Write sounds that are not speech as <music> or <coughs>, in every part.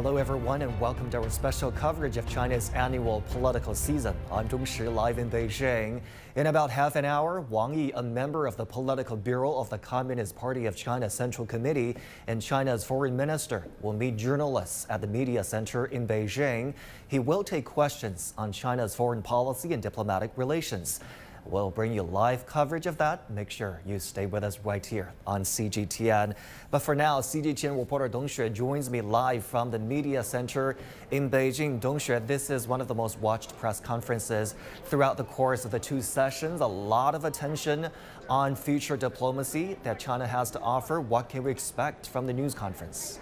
Hello, everyone, and welcome to our special coverage of China's annual political season. I'm Shi, live in Beijing. In about half an hour, Wang Yi, a member of the Political Bureau of the Communist Party of China Central Committee and China's foreign minister, will meet journalists at the Media Center in Beijing. He will take questions on China's foreign policy and diplomatic relations. We'll bring you live coverage of that. Make sure you stay with us right here on CGTN. But for now, CGTN reporter Dong Xue joins me live from the Media Center in Beijing. Dong Xue, this is one of the most watched press conferences throughout the course of the two sessions. A lot of attention on future diplomacy that China has to offer. What can we expect from the news conference?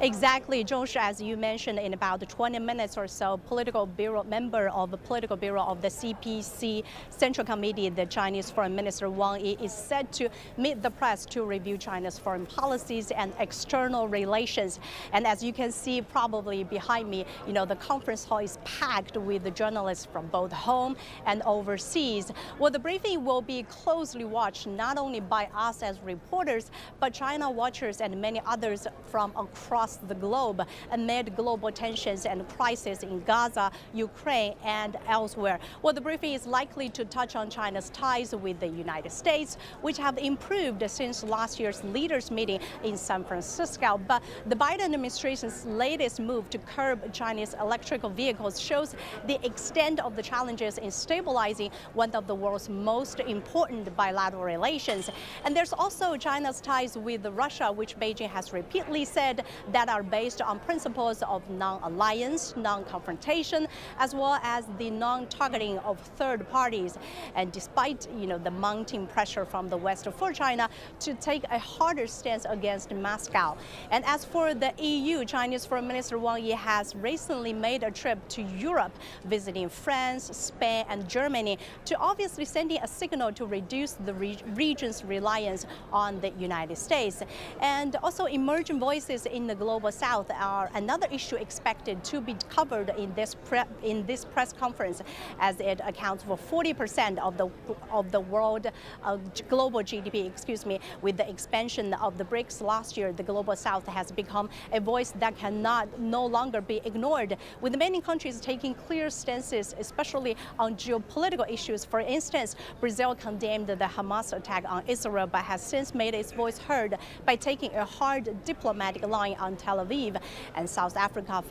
Exactly, Zhong as you mentioned, in about 20 minutes or so, political bureau member of the political bureau of the CPC Central Committee, the Chinese Foreign Minister Wang Yi, is set to meet the press to review China's foreign policies and external relations. And as you can see, probably behind me, you know, the conference hall is packed with the journalists from both home and overseas. Well, the briefing will be closely watched not only by us as reporters, but China watchers and many others from across across the globe amid global tensions and crisis in Gaza, Ukraine, and elsewhere. Well, the briefing is likely to touch on China's ties with the United States, which have improved since last year's leaders' meeting in San Francisco. But the Biden administration's latest move to curb Chinese electrical vehicles shows the extent of the challenges in stabilizing one of the world's most important bilateral relations. And there's also China's ties with Russia, which Beijing has repeatedly said that are based on principles of non-alliance, non-confrontation, as well as the non-targeting of third parties. And despite you know the mounting pressure from the West for China to take a harder stance against Moscow. And as for the EU, Chinese Foreign Minister Wang Yi has recently made a trip to Europe, visiting France, Spain, and Germany to obviously sending a signal to reduce the re region's reliance on the United States. And also emerging voices in the Global South are another issue expected to be covered in this in this press conference, as it accounts for 40% of the of the world uh, global GDP. Excuse me. With the expansion of the BRICS last year, the Global South has become a voice that cannot no longer be ignored. With many countries taking clear stances, especially on geopolitical issues. For instance, Brazil condemned the Hamas attack on Israel, but has since made its voice heard by taking a hard diplomatic line on Tel Aviv. And South Africa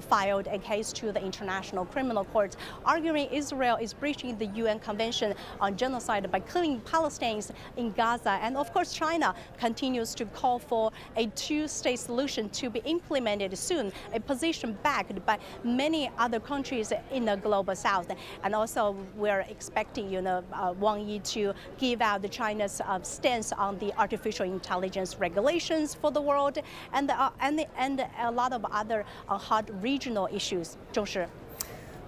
filed a case to the International Criminal Court, arguing Israel is breaching the UN Convention on Genocide by killing Palestinians in Gaza. And of course, China continues to call for a two-state solution to be implemented soon, a position backed by many other countries in the global south. And also, we're expecting, you know, uh, Wang Yi to give out China's uh, stance on the artificial intelligence regulations for the world and the, uh, and, and a lot of other uh, hot regional issues.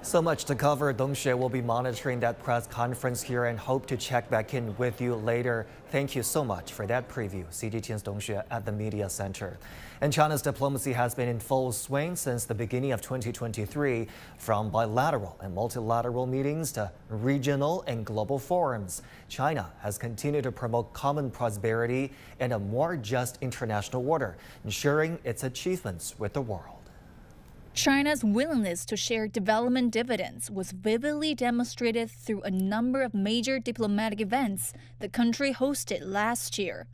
So much to cover. Dong Xue will be monitoring that press conference here and hope to check back in with you later. Thank you so much for that preview. CGTN's Dong Xue at the Media Center. And China's diplomacy has been in full swing since the beginning of 2023, from bilateral and multilateral meetings to regional and global forums. China has continued to promote common prosperity and a more just international order, ensuring its achievements with the world. China's willingness to share development dividends was vividly demonstrated through a number of major diplomatic events the country hosted last year.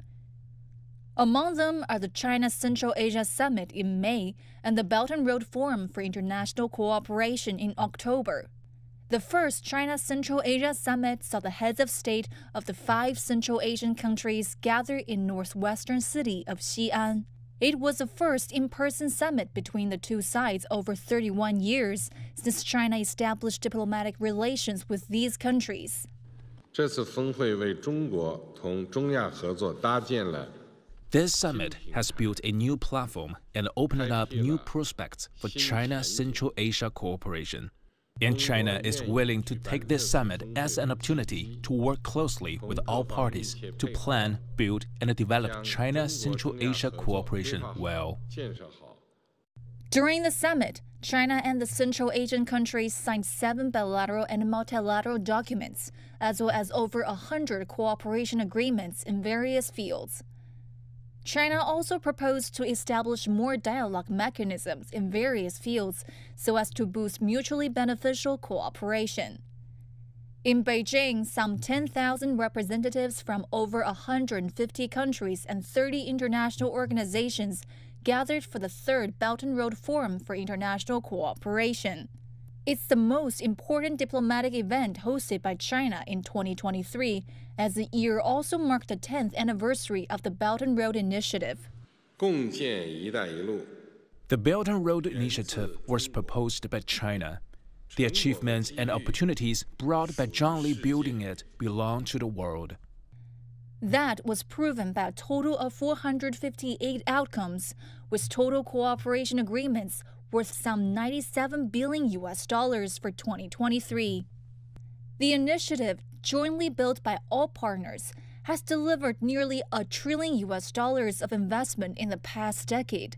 Among them are the China Central Asia Summit in May and the Belt and Road Forum for International Cooperation in October. The first China Central Asia Summit saw the heads of state of the five Central Asian countries gather in northwestern city of Xi'an. It was the first in person summit between the two sides over 31 years since China established diplomatic relations with these countries. This summit has built a new platform and opened up new prospects for China Central Asia cooperation and China is willing to take this summit as an opportunity to work closely with all parties to plan, build, and develop China Central Asia cooperation well. During the summit, China and the Central Asian countries signed seven bilateral and multilateral documents, as well as over a hundred cooperation agreements in various fields. China also proposed to establish more dialogue mechanisms in various fields so as to boost mutually beneficial cooperation. In Beijing, some 10,000 representatives from over 150 countries and 30 international organizations gathered for the third Belt and Road Forum for International Cooperation. It's the most important diplomatic event hosted by China in 2023, as the year also marked the 10th anniversary of the Belt and Road Initiative. The Belt and Road Initiative was proposed by China. The achievements and opportunities brought by jointly building it belong to the world. That was proven by a total of 458 outcomes, with total cooperation agreements worth some 97 billion US dollars for 2023. The initiative, jointly built by all partners, has delivered nearly a trillion US dollars of investment in the past decade.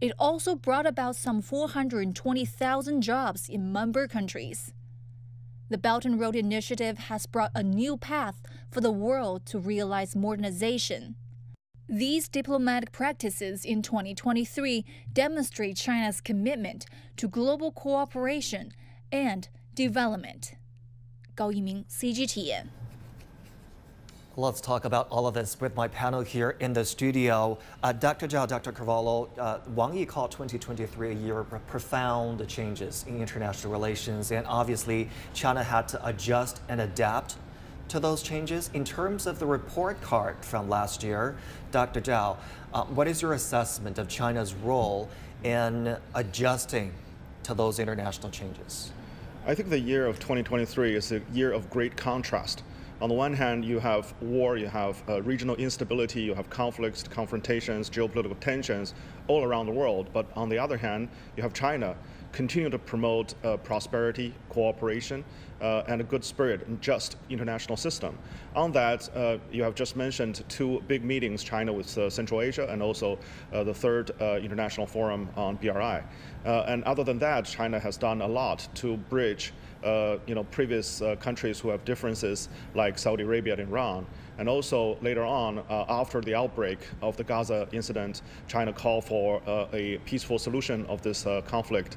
It also brought about some 420,000 jobs in member countries. The Belt and Road Initiative has brought a new path for the world to realize modernization. These diplomatic practices in 2023 demonstrate China's commitment to global cooperation and development. Gao Yiming, CGTN. Let's talk about all of this with my panel here in the studio. Uh, Dr. Zhao, Dr. Carvalho, uh, Wang Yi called 2023 a year of profound changes in international relations, and obviously China had to adjust and adapt to those changes. In terms of the report card from last year, Dr. Zhao, uh, what is your assessment of China's role in adjusting to those international changes? I think the year of 2023 is a year of great contrast on the one hand, you have war, you have uh, regional instability, you have conflicts, confrontations, geopolitical tensions all around the world. But on the other hand, you have China continue to promote uh, prosperity, cooperation, uh, and a good spirit and just international system. On that, uh, you have just mentioned two big meetings, China with uh, Central Asia and also uh, the third uh, international forum on BRI. and other than that, China has done a lot to bridge uh, you know, previous uh, countries who have differences like Saudi Arabia and Iran. And also later on, uh, after the outbreak of the Gaza incident, China called for uh, a peaceful solution of this uh, conflict.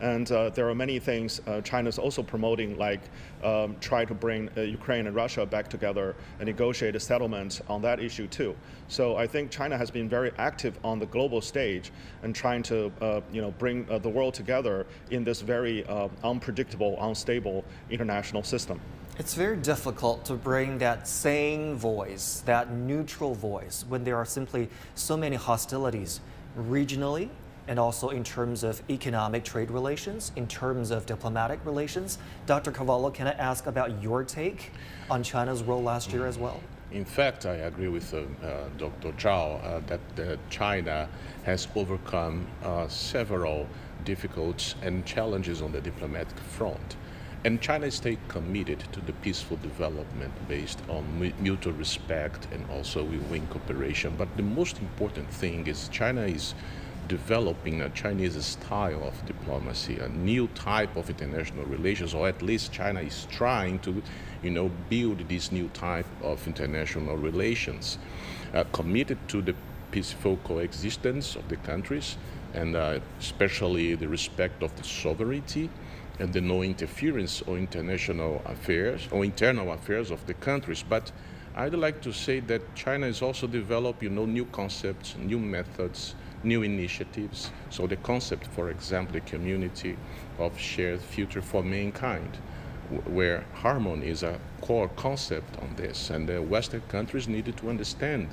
And uh, there are many things China is also promoting, like um, try to bring Ukraine and Russia back together and negotiate a settlement on that issue too. So I think China has been very active on the global stage and trying to, you know, bring the world together in this very unpredictable, unstable international system. It's very difficult to bring that sane voice, that neutral voice, when there are simply so many hostilities regionally and also in terms of economic trade relations, in terms of diplomatic relations. Dr. Carvalho, can I ask about your take on China's role last year as well? In fact, I agree with uh, uh, Dr. Zhao uh, that uh, China has overcome uh, several difficult and challenges on the diplomatic front. And China stayed committed to the peaceful development based on mutual respect and also win-win cooperation. But the most important thing is China is developing a Chinese style of diplomacy, a new type of international relations, or at least China is trying to, you know, build this new type of international relations, uh, committed to the peaceful coexistence of the countries, and uh, especially the respect of the sovereignty and the no interference on international affairs or internal affairs of the countries. But I'd like to say that China is also developing you know, new concepts, new methods, new initiatives. So the concept, for example, the community of shared future for mankind, where harmony is a core concept on this. And the Western countries needed to understand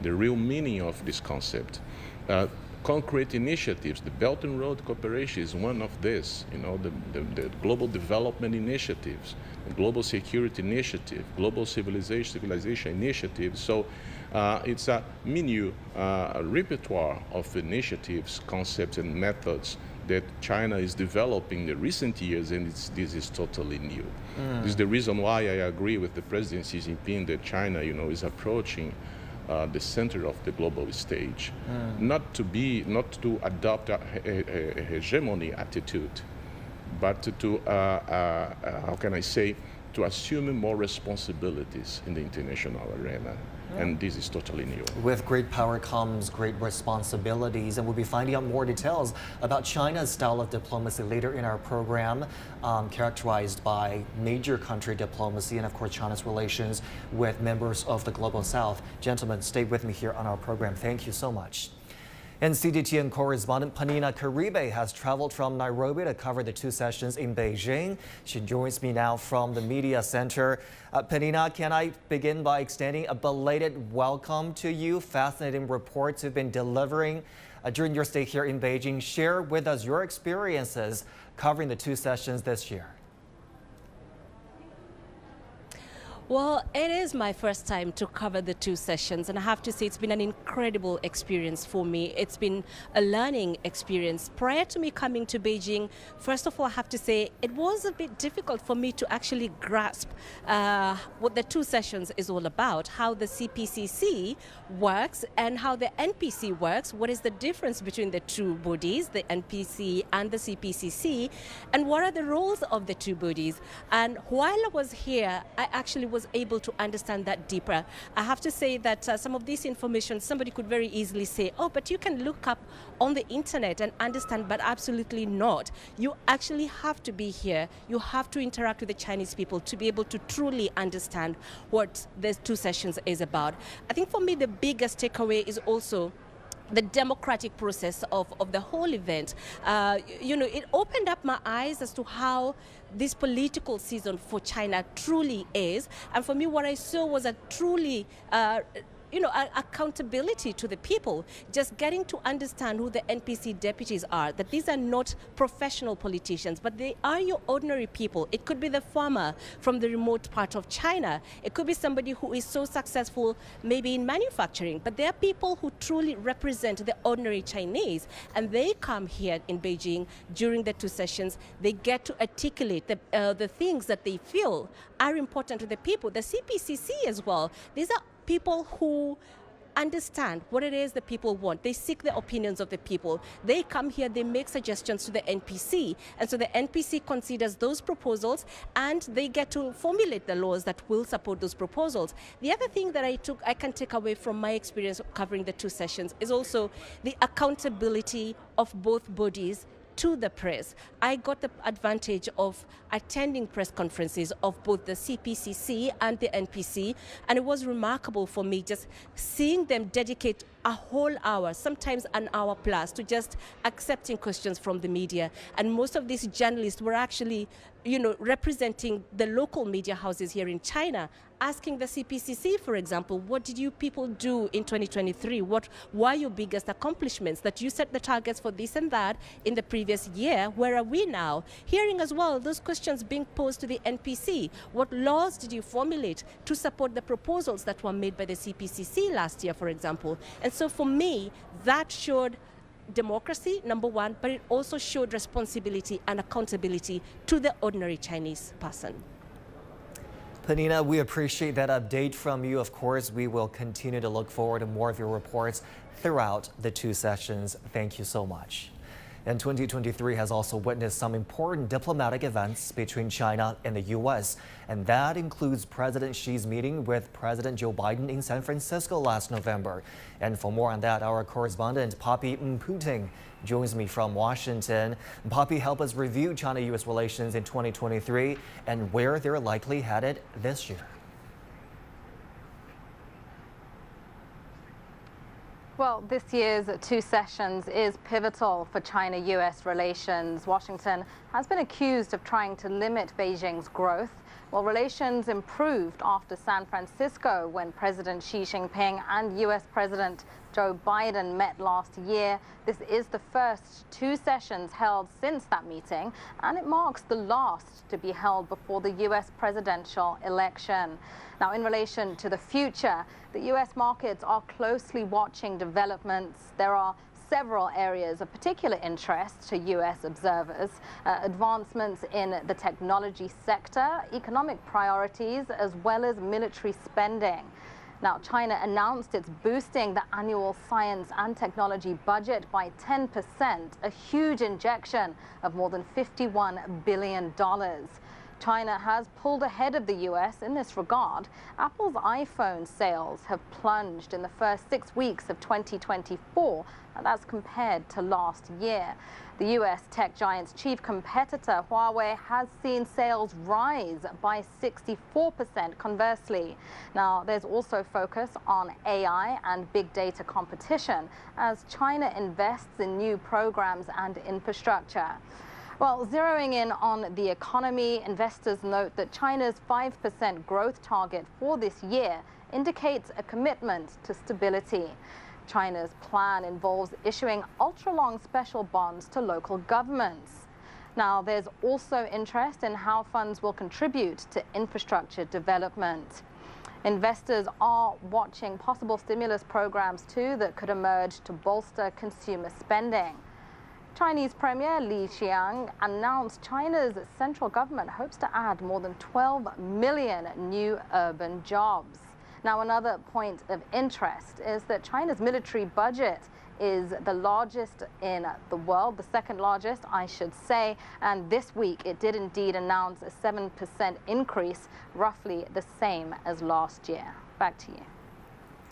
the real meaning of this concept. Uh, concrete initiatives. The Belt and Road Cooperation is one of this, you know, the, the, the global development initiatives, the global security initiative, global civilization, civilization initiative. So uh, it's a menu, uh, a repertoire of initiatives, concepts, and methods that China is developing in the recent years, and this is totally new. Mm. This is the reason why I agree with the President Xi Jinping that China, you know, is approaching uh, the center of the global stage, mm. not to be, not to adopt a, a, a hegemony attitude, but to, to uh, uh, how can I say, to assuming more responsibilities in the international arena. And this is totally new. With great power comes great responsibilities, and we'll be finding out more details about China's style of diplomacy later in our program, um, characterized by major country diplomacy and, of course, China's relations with members of the Global South. Gentlemen, stay with me here on our program. Thank you so much. And correspondent Panina Karibe has traveled from Nairobi to cover the two sessions in Beijing. She joins me now from the media center. Uh, Panina, can I begin by extending a belated welcome to you? Fascinating reports you've been delivering uh, during your stay here in Beijing. Share with us your experiences covering the two sessions this year. Well, it is my first time to cover the two sessions, and I have to say it's been an incredible experience for me. It's been a learning experience. Prior to me coming to Beijing, first of all, I have to say it was a bit difficult for me to actually grasp uh, what the two sessions is all about, how the CPCC works and how the NPC works, what is the difference between the two bodies, the NPC and the CPCC, and what are the roles of the two bodies. And while I was here, I actually was was able to understand that deeper. I have to say that uh, some of this information somebody could very easily say, oh, but you can look up on the internet and understand, but absolutely not. You actually have to be here. You have to interact with the Chinese people to be able to truly understand what the two sessions is about. I think for me, the biggest takeaway is also the democratic process of, of the whole event. Uh, you know, it opened up my eyes as to how this political season for China truly is. And for me, what I saw was a truly uh, you know, accountability to the people, just getting to understand who the NPC deputies are, that these are not professional politicians, but they are your ordinary people. It could be the farmer from the remote part of China. It could be somebody who is so successful maybe in manufacturing, but they are people who truly represent the ordinary Chinese. And they come here in Beijing during the two sessions. They get to articulate the, uh, the things that they feel are important to the people. The CPCC as well. These are people who understand what it is the people want. They seek the opinions of the people. They come here, they make suggestions to the NPC. And so the NPC considers those proposals and they get to formulate the laws that will support those proposals. The other thing that I took I can take away from my experience covering the two sessions is also the accountability of both bodies to the press. I got the advantage of attending press conferences of both the CPCC and the NPC, and it was remarkable for me just seeing them dedicate a whole hour, sometimes an hour plus, to just accepting questions from the media. And most of these journalists were actually, you know, representing the local media houses here in China, asking the CPCC, for example, what did you people do in 2023? What were your biggest accomplishments? That you set the targets for this and that in the previous year. Where are we now? Hearing as well those questions being posed to the NPC. What laws did you formulate to support the proposals that were made by the CPCC last year, for example? And and so for me, that showed democracy, number one, but it also showed responsibility and accountability to the ordinary Chinese person. Panina, we appreciate that update from you. Of course, we will continue to look forward to more of your reports throughout the two sessions. Thank you so much. And 2023 has also witnessed some important diplomatic events between China and the U.S. And that includes President Xi's meeting with President Joe Biden in San Francisco last November. And for more on that, our correspondent Poppy Mputing joins me from Washington. Poppy, help us review China-U.S. relations in 2023 and where they're likely headed this year. Well, this year's two sessions is pivotal for China-US relations. Washington has been accused of trying to limit Beijing's growth. Well, relations improved after San Francisco when President Xi Jinping and US President Joe Biden met last year. This is the first two sessions held since that meeting, and it marks the last to be held before the US presidential election. Now, in relation to the future, the U.S. markets are closely watching developments. There are several areas of particular interest to U.S. observers. Uh, advancements in the technology sector, economic priorities, as well as military spending. Now, China announced it's boosting the annual science and technology budget by 10%, a huge injection of more than $51 billion. China has pulled ahead of the US in this regard. Apple's iPhone sales have plunged in the first six weeks of 2024, and that's compared to last year. The US tech giant's chief competitor, Huawei, has seen sales rise by 64% conversely. Now, there's also focus on AI and big data competition as China invests in new programs and infrastructure. Well, zeroing in on the economy, investors note that China's 5% growth target for this year indicates a commitment to stability. China's plan involves issuing ultra-long special bonds to local governments. Now, there's also interest in how funds will contribute to infrastructure development. Investors are watching possible stimulus programs too that could emerge to bolster consumer spending. Chinese Premier Li Qiang announced China's central government hopes to add more than 12 million new urban jobs. Now, another point of interest is that China's military budget is the largest in the world, the second largest, I should say. And this week, it did indeed announce a 7% increase, roughly the same as last year. Back to you.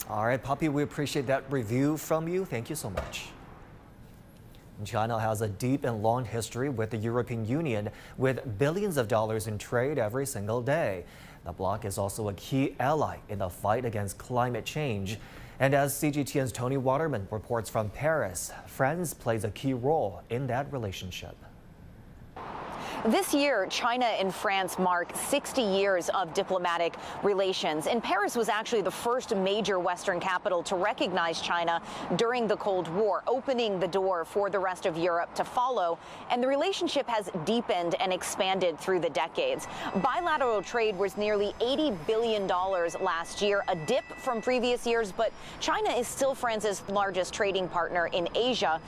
All right, Poppy, we appreciate that review from you. Thank you so much. China has a deep and long history with the European Union, with billions of dollars in trade every single day. The bloc is also a key ally in the fight against climate change. And as CGTN's Tony Waterman reports from Paris, France plays a key role in that relationship. This year, China and France mark 60 years of diplomatic relations. And Paris was actually the first major Western capital to recognize China during the Cold War, opening the door for the rest of Europe to follow. And the relationship has deepened and expanded through the decades. Bilateral trade was nearly $80 billion last year, a dip from previous years, but China is still France's largest trading partner in Asia.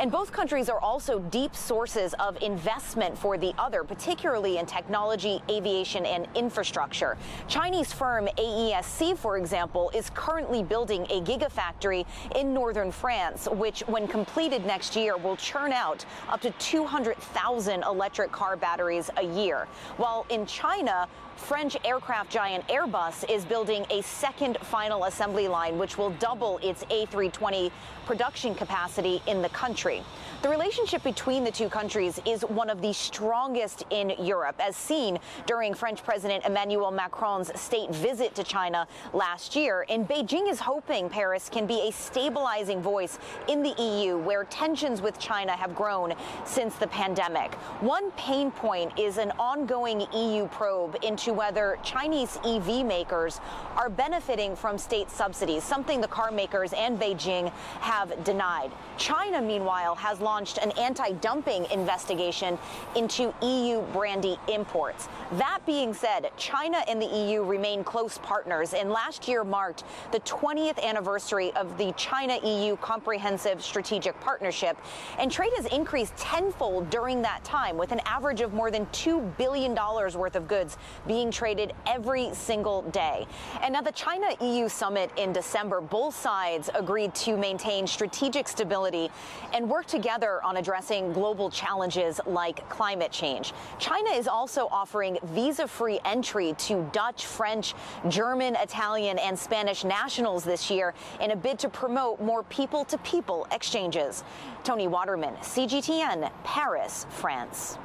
And both countries are also deep sources of investment for the other, particularly in technology, aviation, and infrastructure. Chinese firm AESC, for example, is currently building a gigafactory in northern France, which, when completed next year, will churn out up to 200,000 electric car batteries a year. While in China, French aircraft giant Airbus is building a second final assembly line, which will double its A320 production capacity in the country. The relationship between the two countries is one of the strongest in Europe, as seen during French President Emmanuel Macron's state visit to China last year. And Beijing is hoping Paris can be a stabilizing voice in the EU, where tensions with China have grown since the pandemic. One pain point is an ongoing EU probe into whether Chinese EV makers are benefiting from state subsidies, something the car makers and Beijing have denied. China, meanwhile, has launched an anti-dumping investigation into EU brandy imports. That being said, China and the EU remain close partners, and last year marked the 20th anniversary of the China-EU Comprehensive Strategic Partnership, and trade has increased tenfold during that time, with an average of more than $2 billion worth of goods being traded every single day. And now the China-EU summit in December, both sides agreed to maintain strategic stability and work together on addressing global challenges like climate change. China is also offering visa-free entry to Dutch, French, German, Italian, and Spanish nationals this year in a bid to promote more people-to-people -people exchanges. Tony Waterman, CGTN, Paris, France.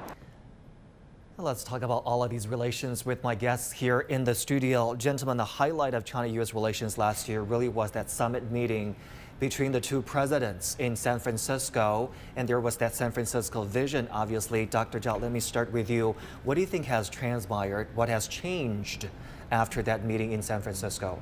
Let's talk about all of these relations with my guests here in the studio. Gentlemen, the highlight of China-U.S. relations last year really was that summit meeting between the two presidents in San Francisco. And there was that San Francisco vision, obviously. Dr. Zhao, let me start with you. What do you think has transpired? What has changed after that meeting in San Francisco?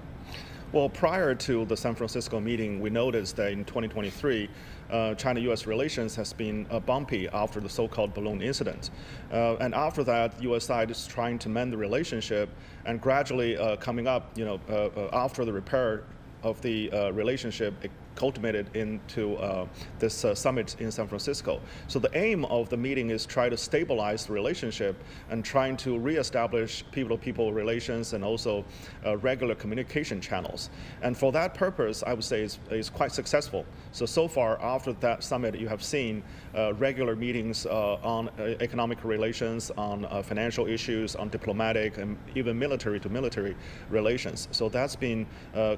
Well, prior to the San Francisco meeting, we noticed that in 2023, uh, China-U.S. relations has been uh, bumpy after the so-called balloon incident. Uh, and after that, the U.S. side is trying to mend the relationship and gradually uh, coming up, you know, uh, after the repair of the relationship, culminated into uh, this uh, summit in San Francisco. So the aim of the meeting is try to stabilize the relationship and trying to reestablish people-to-people relations and also uh, regular communication channels. And for that purpose, I would say is, is quite successful. So so far after that summit, you have seen uh, regular meetings uh, on uh, economic relations, on financial issues, on diplomatic and even military to military relations. So that's been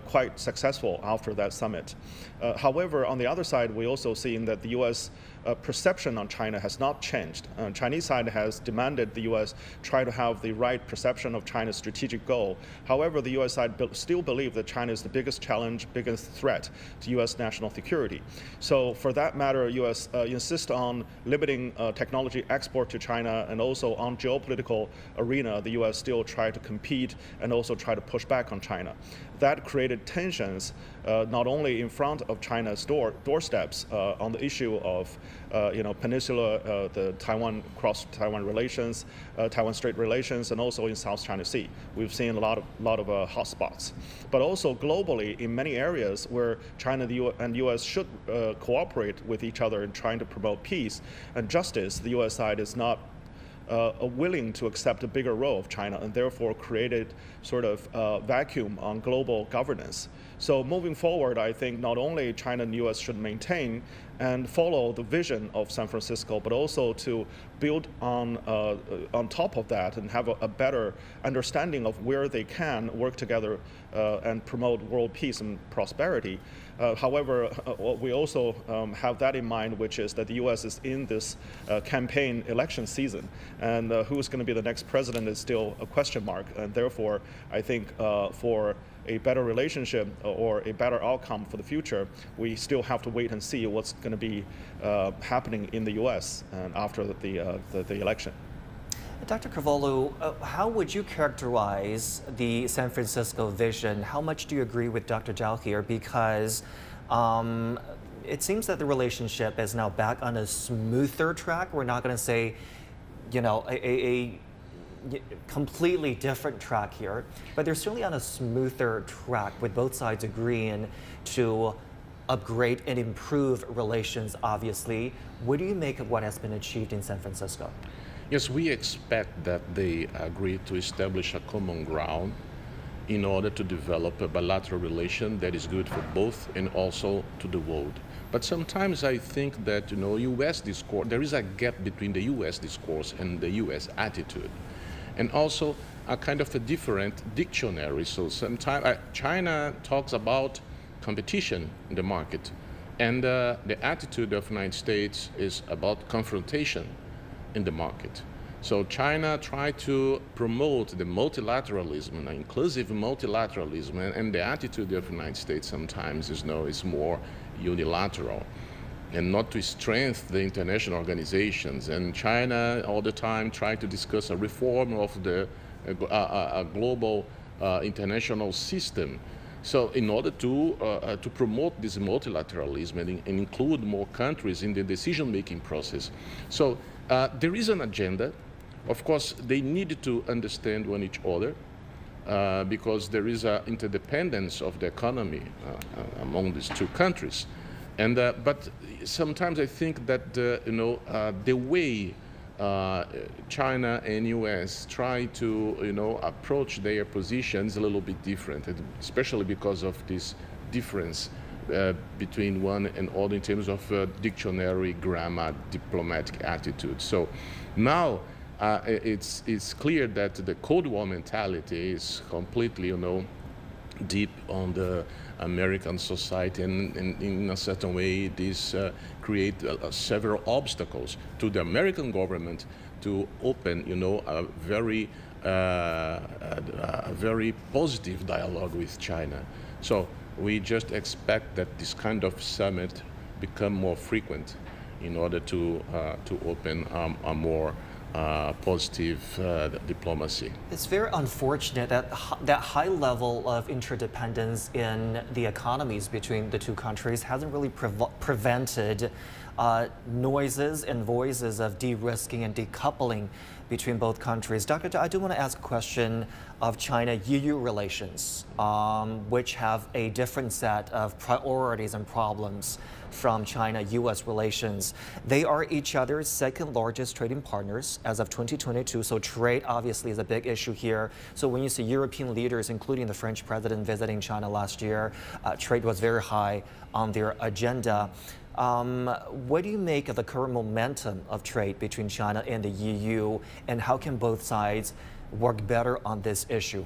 quite successful after that summit. Uh, however, on the other side, we also seen that the U.S. Uh, perception on China has not changed. Uh, Chinese side has demanded the U.S. try to have the right perception of China's strategic goal. However, the U.S. side be still believe that China is the biggest challenge, biggest threat to U.S. national security. So for that matter, U.S. Uh, insist on limiting uh, technology export to China and also on geopolitical arena, the U.S. still try to compete and also try to push back on China. That created tensions uh, not only in front of China's door, doorsteps uh, on the issue of uh, you know, peninsula, uh, the Taiwan cross Taiwan relations, uh, Taiwan Strait relations, and also in South China Sea. We've seen a lot of lot of hotspots, but also globally in many areas where China and U.S. should cooperate with each other in trying to promote peace and justice. The U.S. side is not uh, willing to accept a bigger role of China and therefore created sort of uh, vacuum on global governance. So moving forward, I think not only China and U.S. should maintain and follow the vision of San Francisco, but also to build on uh, on top of that and have a, a, better understanding of where they can work together uh, and promote world peace and prosperity. Uh, however, uh, we also um, have that in mind, which is that the U.S. is in this uh, campaign election season, and who's going to be the next president is still a question mark. And therefore, I think for a better relationship or a better outcome for the future, we still have to wait and see what's going to be uh, happening in the U.S. and after the, uh, the, the, election. Dr. Carvalho, uh, how would you characterize the San Francisco vision? How much do you agree with Dr. Zhao here? Because um, it seems that the relationship is now back on a smoother track. We're not going to say, you know, a, a, completely different track here, but they're certainly on a smoother track with both sides agreeing to upgrade and improve relations, obviously. What do you make of what has been achieved in San Francisco? Yes, we expect that they agree to establish a common ground in order to develop a bilateral relation that is good for both and also to the world. But sometimes I think that, you know, U.S. discourse, there is a gap between the U.S. discourse and the U.S. attitude and also a kind of a different dictionary. So sometimes uh, China talks about competition in the market, and uh, the attitude of United States is about confrontation in the market. So China tried to promote the multilateralism and inclusive multilateralism, and, the attitude of the United States sometimes is no, is more unilateral and not to strengthen the international organizations. And China all the time tried to discuss a reform of the uh, a global uh, international system. So in order to, uh, uh, to promote this multilateralism and, and, include more countries in the decision-making process. So uh, there is an agenda. Of course, they need to understand one each other. Uh, because there is an interdependence of the economy among these two countries. And, uh, but sometimes I think that uh, you know uh, the way uh, China and U.S. try to you know approach their positions a little bit different, especially because of this difference uh, between one and other in terms of uh, dictionary, grammar, diplomatic attitude. So now. Uh, it's, it's clear that the Cold War mentality is completely, you know, deep on the American society, and, and in a certain way, this uh, create uh, several obstacles to the American government to open, you know, a very, uh, a, a very positive dialogue with China. So we just expect that this kind of summit become more frequent in order to uh, to open um, a more uh, positive uh, diplomacy. It's very unfortunate that that high level of interdependence in the economies between the two countries hasn't really pre prevented uh, noises and voices of de-risking and decoupling between both countries. Dr. I do want to ask a question of China-EU relations, um, which have a different set of priorities and problems from China-US relations. They are each other's second largest trading partners as of 2022, so trade obviously is a big issue here. So when you see European leaders, including the French president visiting China last year, uh, trade was very high on their agenda. Um, what do you make of the current momentum of trade between China and the EU, and how can both sides work better on this issue?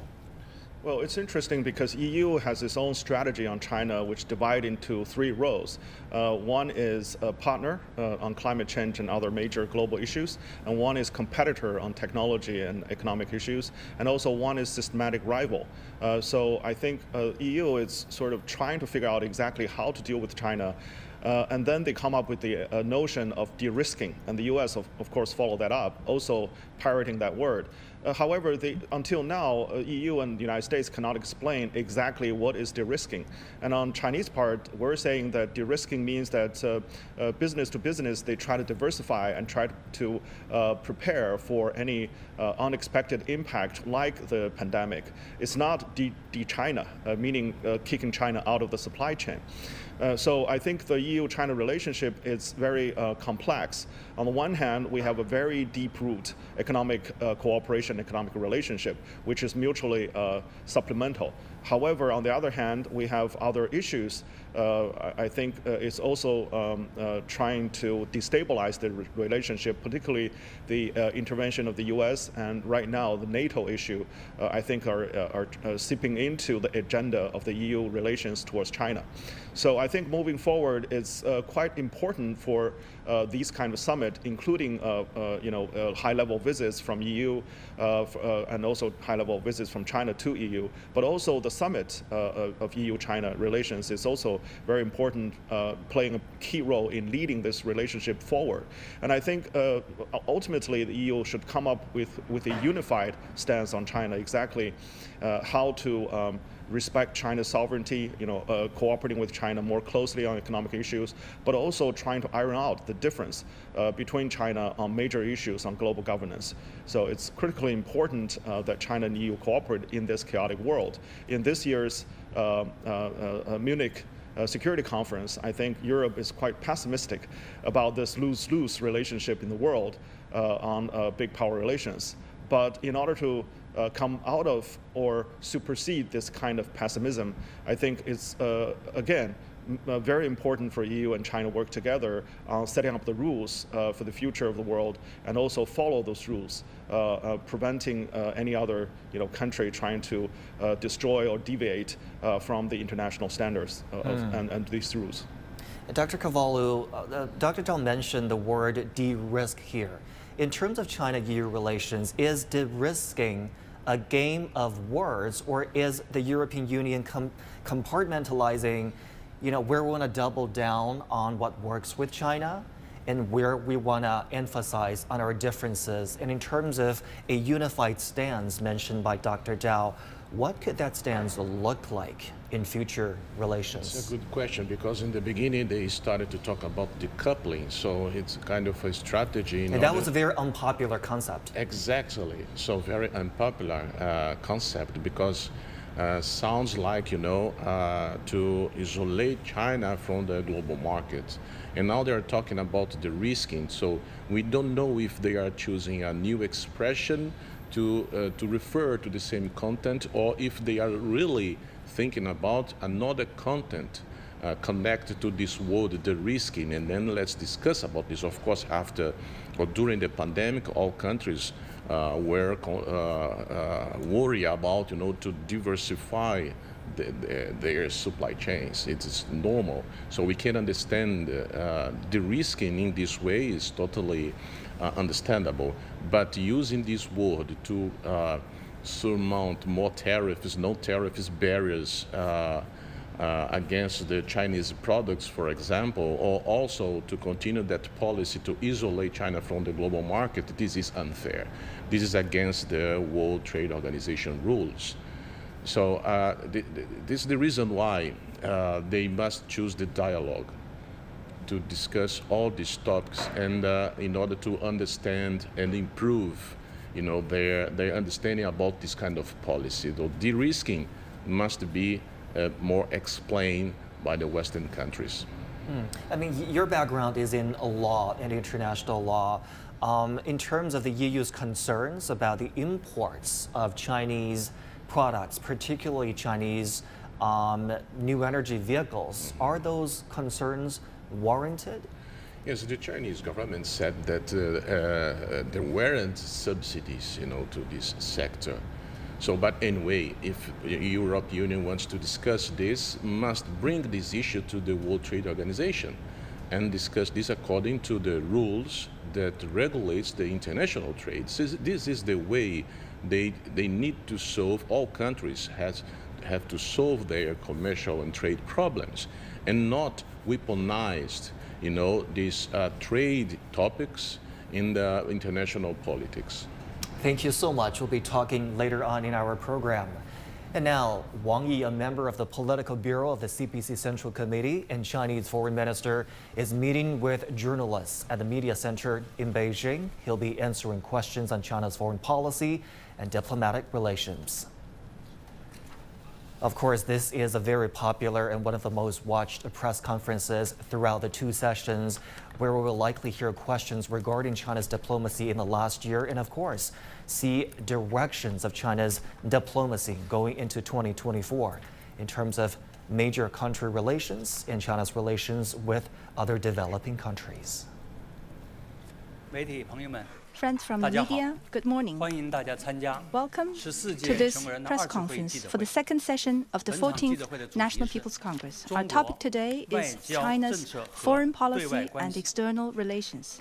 Well, it's interesting because EU has its own strategy on China, which divide into three roles. Uh, one is a partner uh, on climate change and other major global issues, and one is competitor on technology and economic issues, and also one is systematic rival. Uh, so I think uh, EU is sort of trying to figure out exactly how to deal with China. Uh, and then they come up with the uh, notion of de-risking, and the U.S. Of, of course follow that up, also pirating that word. Uh, however, they, until now, uh, EU and the United States cannot explain exactly what is de-risking. And on Chinese part, we're saying that de-risking means that uh, uh, business to business, they try to diversify and try to prepare for any unexpected impact like the pandemic. It's not de-China, de meaning kicking China out of the supply chain. Uh, so I think the EU-China relationship is very uh, complex. On the one hand, we have a very deep-root economic uh, cooperation, economic relationship, which is mutually uh, supplemental. However, on the other hand, we have other issues. Uh, I think uh, it's also um, uh, trying to destabilize the re relationship, particularly the uh, intervention of the U.S. and right now the NATO issue. Uh, I think are uh, are seeping into the agenda of the EU relations towards China. So I think moving forward, it's quite important for these kind of summit, including you know high-level visits from EU and also high-level visits from China to EU, but also the summit uh, of EU-China relations is also very important, uh, playing a key role in leading this relationship forward. And I think uh, ultimately the EU should come up with, with a unified stance on China, exactly how to um, respect China's sovereignty, you know, uh, cooperating with China more closely on economic issues, but also trying to iron out the difference uh, between China on major issues on global governance. So it's critically important uh, that China and EU cooperate in this chaotic world. In this year's uh, uh, uh, Munich security conference, I think Europe is quite pessimistic about this lose-lose relationship in the world on big power relations. But in order to uh, come out of or supersede this kind of pessimism, I think it's, uh, again, uh, very important for EU and China work together on setting up the rules uh, for the future of the world and also follow those rules, uh, uh preventing uh, any other you know, country trying to destroy or deviate from the international standards of, mm. and, and these rules. Dr. Carvalho, Dr. Zhao mentioned the word de-risk here. In terms of China-EU relations, is de-risking a game of words, or is the European Union com compartmentalizing, you know, where we want to double down on what works with China and where we want to emphasize on our differences? And in terms of a unified stance mentioned by Dr. Zhao, what could that stance look like in future relations? It's a good question because in the beginning they started to talk about decoupling, so it's kind of a strategy. and that was a very unpopular concept. Exactly, so very unpopular uh, concept because uh, sounds like you know uh, to isolate China from the global market, and now they are talking about de-risking. So we don't know if they are choosing a new expression to, uh, to refer to the same content or if they are really thinking about another content uh, connected to this word, de-risking. And then let's discuss about this. Of course, after or during the pandemic, all countries uh, were uh, uh, worried about, you know, to diversify the, the, their supply chains. It is normal. So we can understand uh, de-risking in this way is totally uh, understandable. But using this word to uh, surmount more tariffs, no tariffs barriers uh, uh, against the Chinese products, for example, or also to continue that policy to isolate China from the global market, this is unfair. This is against the World Trade Organization rules. So uh, th th this is the reason why uh, they must choose the dialogue to discuss all these topics and uh, in order to understand and improve you know, their, their understanding about this kind of policy. The de-risking must be uh, more explained by the Western countries. Mm. I mean, your background is in law and international law. Um, in terms of the EU's concerns about the imports of Chinese products, particularly Chinese um, new energy vehicles, are those concerns warranted? Yes, the Chinese government said that uh, uh, there weren't subsidies, you know, to this sector. So, but anyway, if Europe Union wants to discuss this, must bring this issue to the World Trade Organization and discuss this according to the rules that regulates the international trade. This is the way they, they need to solve, all countries has, have to solve their commercial and trade problems and not weaponized, you know, these uh, trade topics in the international politics. Thank you so much. We'll be talking later on in our program. And now, Wang Yi, a member of the Political Bureau of the CPC Central Committee and Chinese Foreign Minister, is meeting with journalists at the Media Center in Beijing. He'll be answering questions on China's foreign policy and diplomatic relations. Of course, this is a very popular and one of the most watched press conferences throughout the two sessions, where we will likely hear questions regarding China's diplomacy in the last year and, of course, see directions of China's diplomacy going into 2024 in terms of major country relations and China's relations with other developing countries. 媒体朋友们。 Friends from the media, good morning. Welcome to this press conference for the second session of the 14th National People's Congress. Our topic today is China's foreign policy and external relations.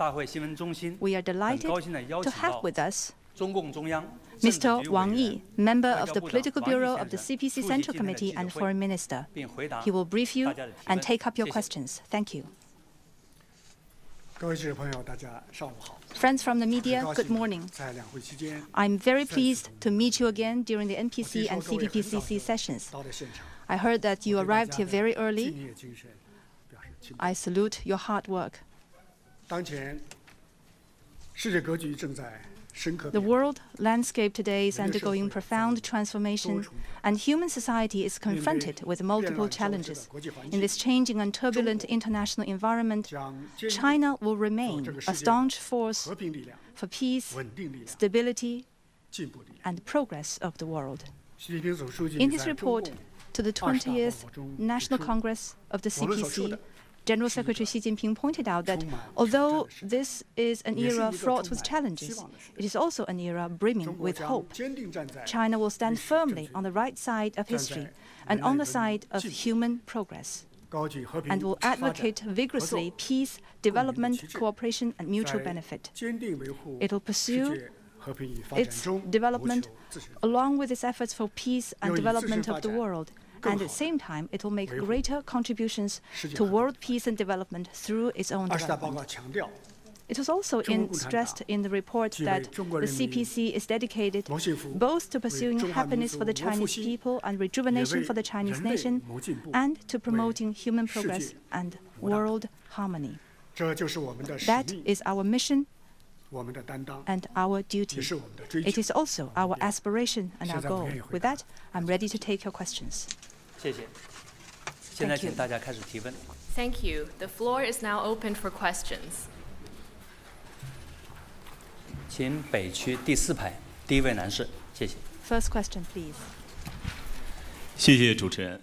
We are delighted to have with us Mr. Wang Yi, member of the Political Bureau of the CPC Central Committee and Foreign Minister. He will brief you and take up your questions. Thank you. Friends from the media, good morning. I'm very pleased to meet you again during the NPC and CPPCC sessions. I heard that you arrived here very early. I salute your hard work. The world landscape today is undergoing profound transformation, and human society is confronted with multiple challenges. In this changing and turbulent international environment, China will remain a staunch force for peace, stability, and progress of the world. In his report to the 20th National Congress of the CPC, General Secretary Xi Jinping pointed out that although this is an era fraught with challenges, it is also an era brimming with hope. China will stand firmly on the right side of history and on the side of human progress and will advocate vigorously peace, development, cooperation, and mutual benefit. It will pursue its development along with its efforts for peace and development of the world and at the same time, it will make greater contributions to world peace and development through its own development. It was also in, stressed in the report that the CPC is dedicated both to pursuing happiness for the Chinese people and rejuvenation for the Chinese nation, and to promoting human progress and world harmony. That is our mission and our duty. It is also our aspiration and our goal. With that, I'm ready to take your questions. 谢谢。现在请大家开始提问。Thank you. The floor is now open for questions. 请北区第四排第一位男士，谢谢。First question, please. 谢谢主持人，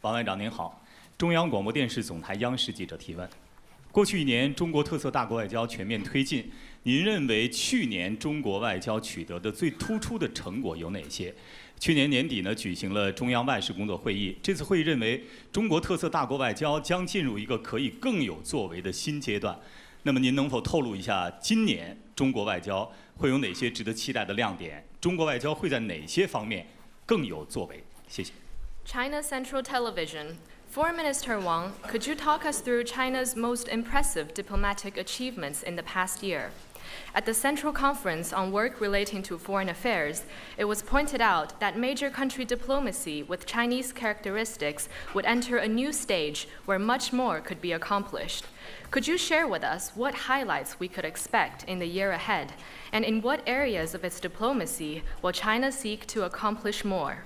王外长您好，中央广播电视总台央视记者提问。过去一年，中国特色大国外交全面推进，您认为去年中国外交取得的最突出的成果有哪些？去年年底呢，举行了中央外事工作会议。这次会议认为，中国特色大国外交将进入一个可以更有作为的新阶段。那么，您能否透露一下，今年中国外交会有哪些值得期待的亮点？中国外交会在哪些方面更有作为？谢谢。China Central Television, Foreign Minister Wang, could you talk us through China's most impressive diplomatic achievements in the past year? At the Central Conference on Work Relating to Foreign Affairs, it was pointed out that major country diplomacy with Chinese characteristics would enter a new stage where much more could be accomplished. Could you share with us what highlights we could expect in the year ahead, and in what areas of its diplomacy will China seek to accomplish more?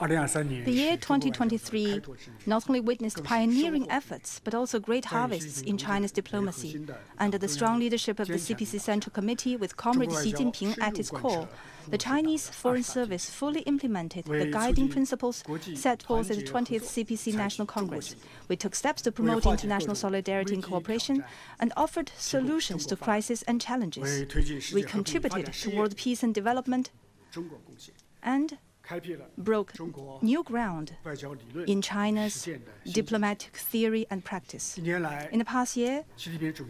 The year 2023 not only witnessed pioneering efforts, but also great harvests in China's diplomacy. Under the strong leadership of the CPC Central Committee with Comrade Xi Jinping at its core, the Chinese Foreign Service fully implemented the guiding principles set forth at the 20th CPC National Congress. We took steps to promote international solidarity and cooperation and offered solutions to crises and challenges. We contributed toward peace and development and broke new ground in China's diplomatic theory and practice. In the past year,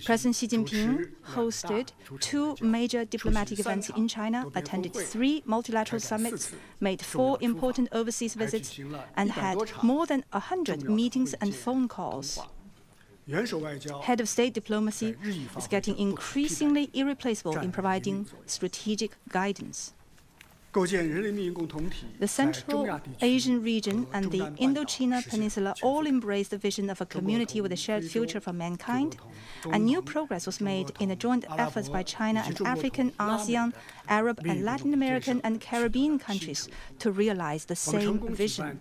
President Xi Jinping hosted two major diplomatic events in China, attended three multilateral summits, made four important overseas visits, and had more than 100 meetings and phone calls. Head of state diplomacy is getting increasingly irreplaceable in providing strategic guidance. The Central Asian region and the Indochina Peninsula all embraced the vision of a community with a shared future for mankind, and new progress was made in the joint efforts by China and African, ASEAN, Arab, and Latin American and Caribbean countries to realize the same vision.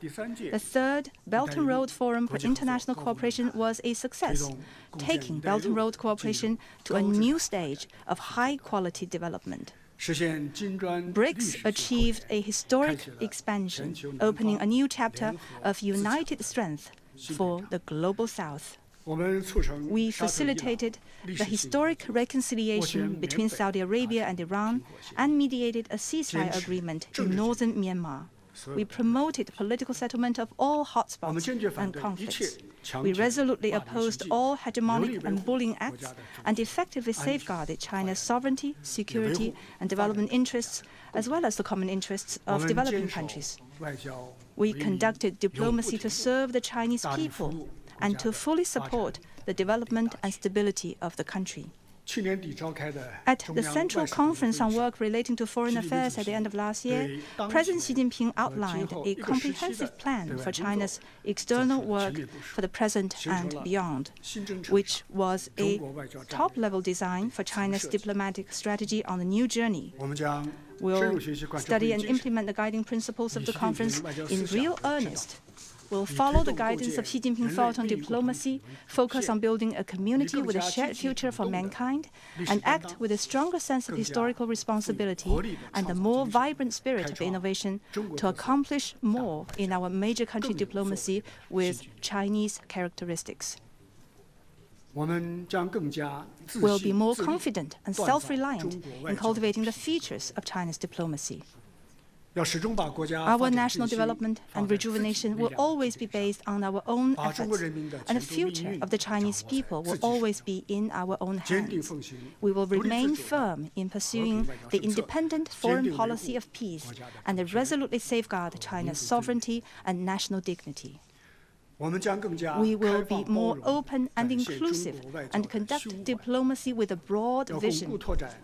The third Belt and Road Forum for International Cooperation was a success, taking Belt and Road cooperation to a new stage of high quality development. BRICS achieved a historic expansion, opening a new chapter of united strength for the Global South. We facilitated the historic reconciliation between Saudi Arabia and Iran and mediated a ceasefire agreement in northern Myanmar. We promoted political settlement of all hotspots and conflicts. We resolutely opposed all hegemonic and bullying acts and effectively safeguarded China's sovereignty, security, and development interests, as well as the common interests of developing countries. We conducted diplomacy to serve the Chinese people and to fully support the development and stability of the country. At the Central Conference on Work Relating to Foreign Affairs at the end of last year, President Xi Jinping outlined a comprehensive plan for China's external work for the present and beyond, which was a top level design for China's diplomatic strategy on the new journey. We'll study and implement the guiding principles of the conference in real earnest will follow the guidance of Xi Jinping thought on diplomacy, focus on building a community with a shared future for mankind, and act with a stronger sense of historical responsibility and a more vibrant spirit of innovation to accomplish more in our major country diplomacy with Chinese characteristics. We'll be more confident and self reliant in cultivating the features of China's diplomacy. Our national development and rejuvenation will always be based on our own efforts, and the future of the Chinese people will always be in our own hands. We will remain firm in pursuing the independent foreign policy of peace and resolutely safeguard China's sovereignty and national dignity. We will be more open and inclusive and conduct diplomacy with a broad vision.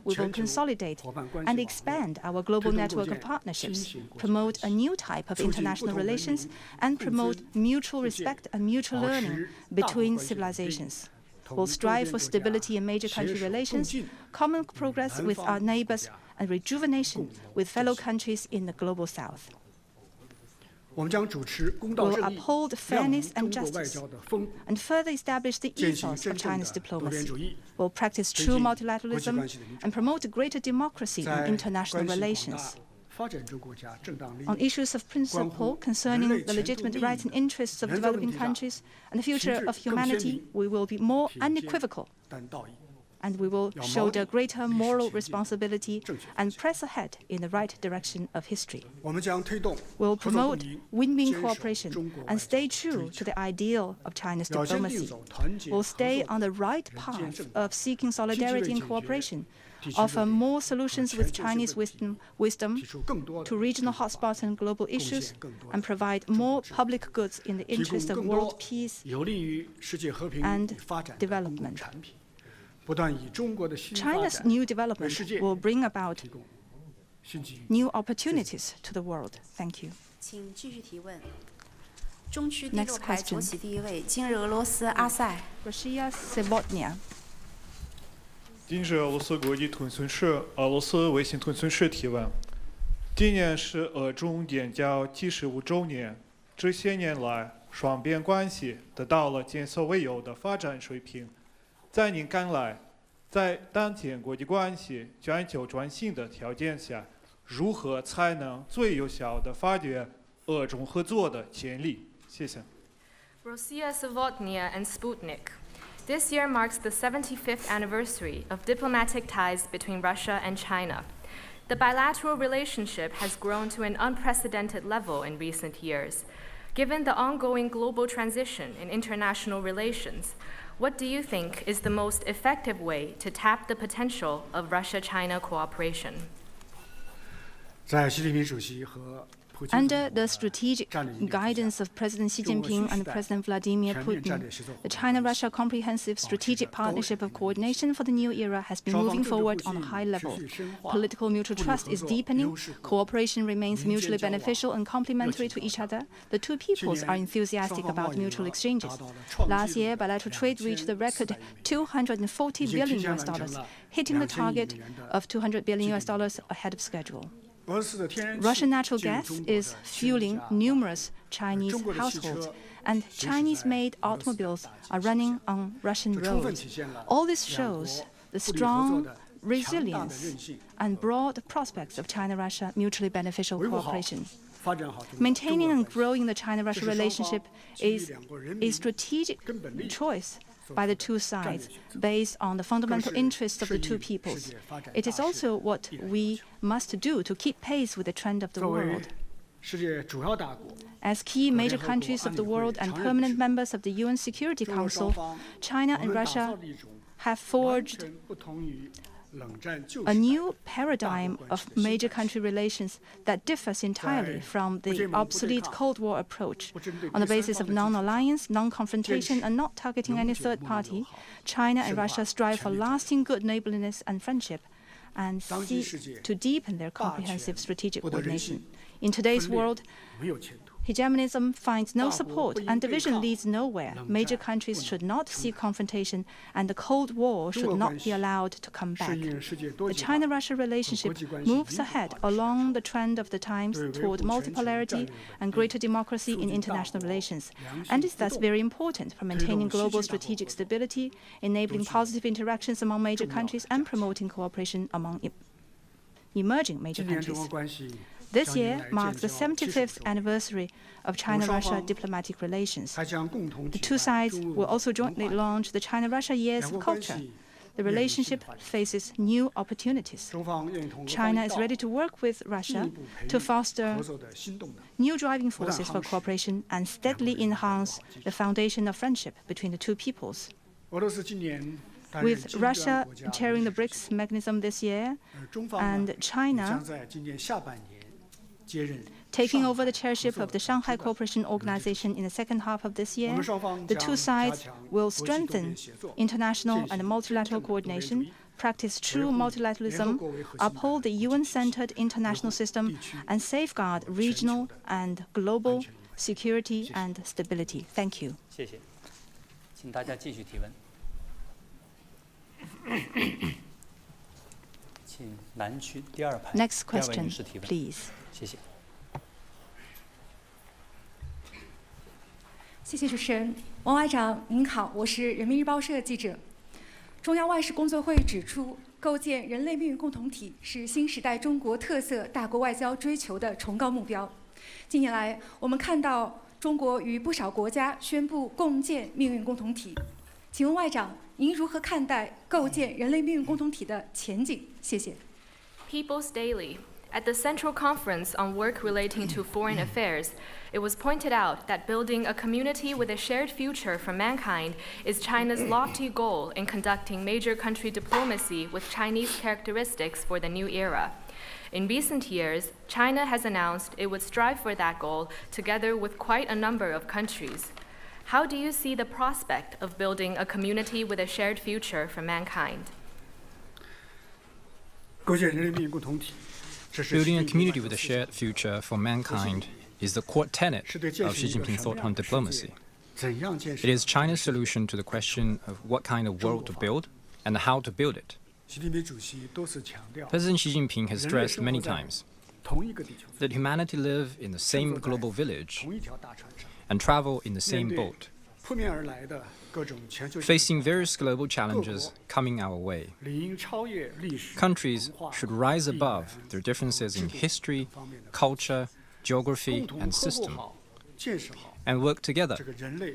We will consolidate and expand our global network of partnerships, promote a new type of international relations, and promote mutual respect and mutual learning between civilizations. We'll strive for stability in major country relations, common progress with our neighbors, and rejuvenation with fellow countries in the global south will uphold fairness and justice and further establish the ethos of China's diplomacy. Will practice true multilateralism and promote greater democracy in international relations. On issues of principle concerning the legitimate rights and interests of developing countries and the future of humanity, we will be more unequivocal and we will shoulder greater moral responsibility and press ahead in the right direction of history. We'll promote win-win cooperation and stay true to the ideal of China's diplomacy. We'll stay on the right path of seeking solidarity and cooperation offer more solutions with Chinese wisdom, wisdom to regional hotspots and global issues, and provide more public goods in the interest of world peace and development. China's new development will bring about new opportunities to the world. Thank you. Next question. Russia Segodnya. 今日俄罗斯国际屯村社，俄罗斯微信屯村社提问：今年是俄中建交七十五周年，这些年来，双边关系得到了前所未有的发展水平。在您看来，在当前国际关系全球转型的条件下，如何才能最有效地发掘俄中合作的潜力？谢谢。Rossiya Segodnya and Sputnik. This year marks the 75th anniversary of diplomatic ties between Russia and China. The bilateral relationship has grown to an unprecedented level in recent years. Given the ongoing global transition in international relations, what do you think is the most effective way to tap the potential of Russia China cooperation? 在习近平主席和 under the strategic guidance of President Xi Jinping and President Vladimir Putin, the China Russia Comprehensive Strategic Partnership of Coordination for the New Era has been moving forward on a high level. Political mutual trust is deepening, cooperation remains mutually beneficial and complementary to each other. The two peoples are enthusiastic about mutual exchanges. Last year, bilateral trade reached the record 240 billion US dollars, hitting the target of 200 billion US dollars ahead of schedule. Russian natural gas is fueling numerous Chinese households, and Chinese made automobiles are running on Russian roads. All this shows the strong resilience and broad prospects of China Russia mutually beneficial cooperation. Maintaining and growing the China Russia relationship is a strategic choice by the two sides based on the fundamental interests of the two peoples. It is also what we must do to keep pace with the trend of the world. As key major countries of the world and permanent members of the UN Security Council, China and Russia have forged a new paradigm of major country relations that differs entirely from the obsolete Cold War approach. On the basis of non alliance, non confrontation, and not targeting any third party, China and Russia strive for lasting good neighborliness and friendship and seek to deepen their comprehensive strategic coordination. In today's world, Hegemonism finds no support and division leads nowhere. Major countries should not? seek confrontation, and the Cold War should not be allowed to come back. The China Russia relationship moves ahead along the trend of the times toward multipolarity and greater democracy in international relations, and is thus very important for maintaining global strategic stability, enabling positive interactions among major countries, and promoting cooperation among emerging major countries. This year marks the 75th anniversary of China Russia diplomatic relations. The two sides will also jointly launch the China Russia Years of Culture. The relationship faces new opportunities. China is ready to work with Russia to foster new driving forces for cooperation and steadily enhance the foundation of friendship between the two peoples. With Russia chairing the BRICS mechanism this year and China Taking over the chairship of the Shanghai Cooperation Organization in the second half of this year, the two sides will strengthen international and multilateral coordination, practice true multilateralism, uphold the UN-centered international system, and safeguard regional and global security and stability. Thank you. <coughs> Next question, please. 谢谢。谢谢主持人，王外长您好，我是人民日报社记者。中央外事工作会指出，构建人类命运共同体是新时代中国特色大国外交追求的崇高目标。近年来，我们看到中国与不少国家宣布共建命运共同体。请问外长，您如何看待构建人类命运共同体的前景？谢谢。People's Daily. At the Central Conference on Work Relating to Foreign Affairs, it was pointed out that building a community with a shared future for mankind is China's lofty goal in conducting major country diplomacy with Chinese characteristics for the new era. In recent years, China has announced it would strive for that goal together with quite a number of countries. How do you see the prospect of building a community with a shared future for mankind? Building a community with a shared future for mankind is the core tenet of Xi Jinping's thought on diplomacy. It is China's solution to the question of what kind of world to build and how to build it. President Xi Jinping has stressed many times that humanity live in the same global village and travel in the same boat, facing various global challenges coming our way. Countries should rise above their differences in history, culture, geography, and system, and work together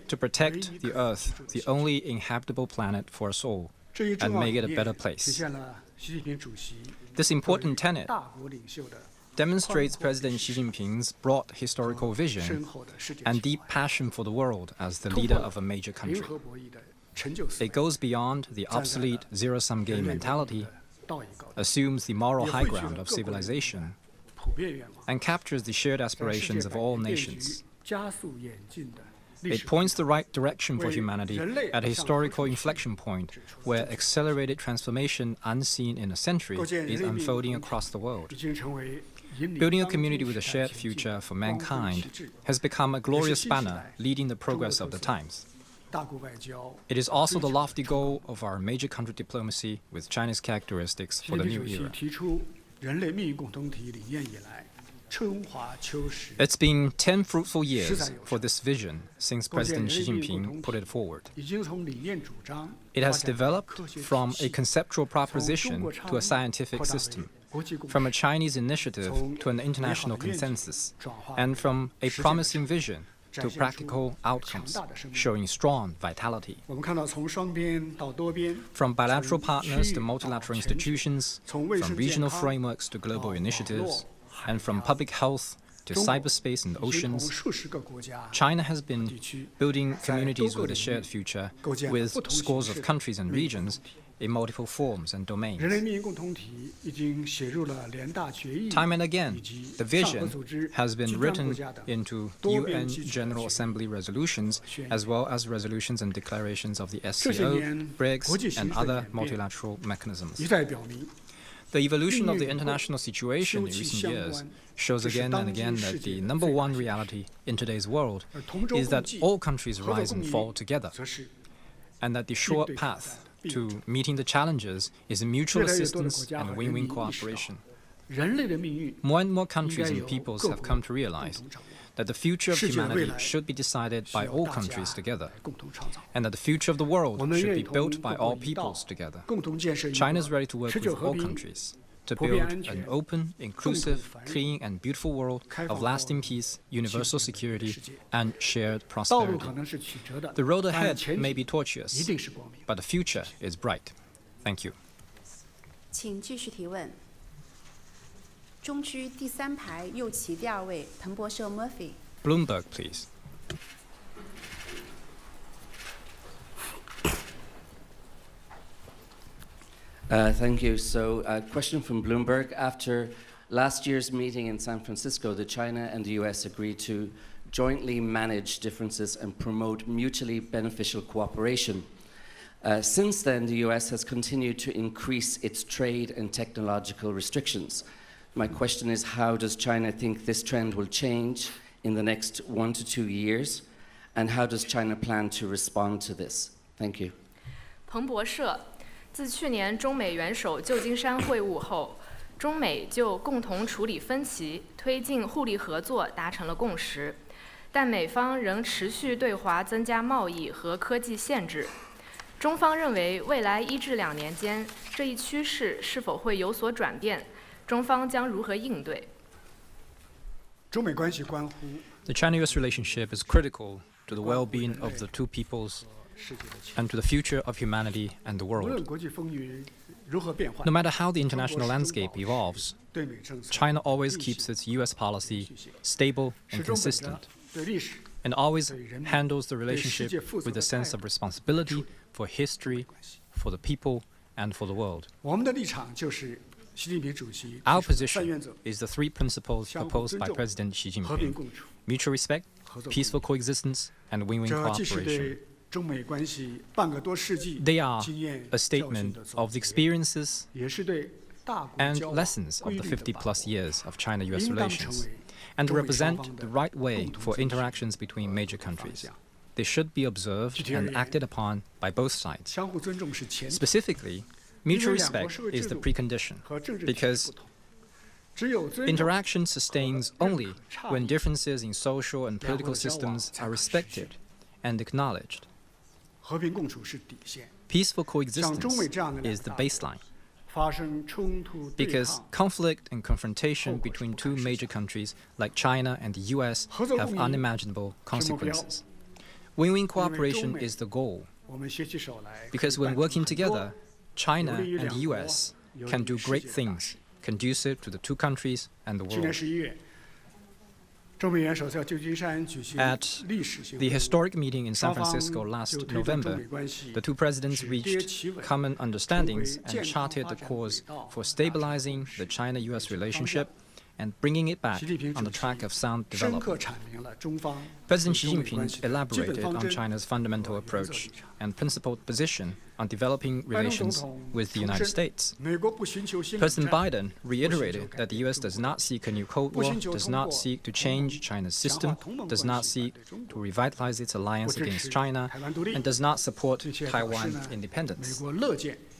to protect the Earth, the only inhabitable planet for us all, and make it a better place. This important tenet demonstrates President Xi Jinping's broad historical vision and deep passion for the world as the leader of a major country. It goes beyond the obsolete zero sum game mentality, assumes the moral high ground of civilization, and captures the shared aspirations of all nations. It points the right direction for humanity at a historical inflection point where accelerated transformation unseen in a century is unfolding across the world. Building a community with a shared future for mankind has become a glorious banner leading the progress of the times. It is also the lofty goal of our major country diplomacy with China's characteristics for the new era. It's been 10 fruitful years for this vision since President Xi Jinping put it forward. It has developed from a conceptual proposition to a scientific system, from a Chinese initiative to an international consensus, and from a promising vision to practical outcomes, showing strong vitality. From bilateral partners to multilateral institutions, from regional frameworks to global initiatives, and from public health to cyberspace and oceans, China has been building communities with a shared future with scores of countries and regions in multiple forms and domains. Time and again, the vision has been written into UN General Assembly resolutions as well as resolutions and declarations of the SCO, BRICS, and other multilateral mechanisms. The evolution of the international situation in recent years shows again and again that the number one reality in today's world is that all countries rise and fall together, and that the short path to meeting the challenges is mutual assistance and win-win cooperation. More and more countries and peoples have come to realize that the future of humanity should be decided by all countries together, and that the future of the world should be built by all peoples together. China is ready to work with all countries to build an open, inclusive, clean, and beautiful world of lasting peace, universal security, and shared prosperity. The road ahead may be tortuous, but the future is bright. Thank you. 请继续提问。中区第三排右旗第二位，彭博社 Murphy。 Bloomberg, please. Uh, thank you. So, a question from Bloomberg. After last year's meeting in San Francisco, the China and the US agreed to jointly manage differences and promote mutually beneficial cooperation. Uh, since then, the US has continued to increase its trade and technological restrictions. My question is how does China think this trend will change in the next one to two years? And how does China plan to respond to this? Thank you. 彭博社， 自去年中美元首旧金山会晤后，中美就共同处理分歧、推进互利合作达成了共识，但美方仍持续对华增加贸易和科技限制。中方认为，未来一至两年间，这一趋势是否会有所转变？中方将如何应对？中美关系关乎 The China-US relationship is critical to the well-being of the two peoples and to the future of humanity and the world. No matter how the international landscape evolves, China always keeps its US policy stable and consistent, and always handles the relationship with a sense of responsibility for history, for the people, and for the world. Our position is the three principles proposed by President Xi Jinping mutual respect, peaceful coexistence, and win-win cooperation. They are a statement of the experiences and lessons of the 50-plus years of China-US relations, and represent the right way for interactions between major countries. They should be observed and acted upon by both sides. Specifically, mutual respect is the precondition, because interaction sustains only when differences in social and political systems are respected and acknowledged. Peaceful coexistence is the baseline. Because conflict and confrontation between two major countries like China and the US have unimaginable consequences. Win win cooperation is the goal. Because when working together, China and the US can do great things conducive to the two countries and the world. At the historic meeting in San Francisco last November, the two presidents reached common understandings and charted the course for stabilizing the China US relationship and bringing it back on the track of sound <laughs> development. President Xi Jinping elaborated on China's fundamental approach and principled position on developing relations with the United States. President Biden reiterated that the U.S. does not seek a new Cold War, does not seek to change China's system, does not seek to revitalize its alliance against China, and does not support Taiwan independence.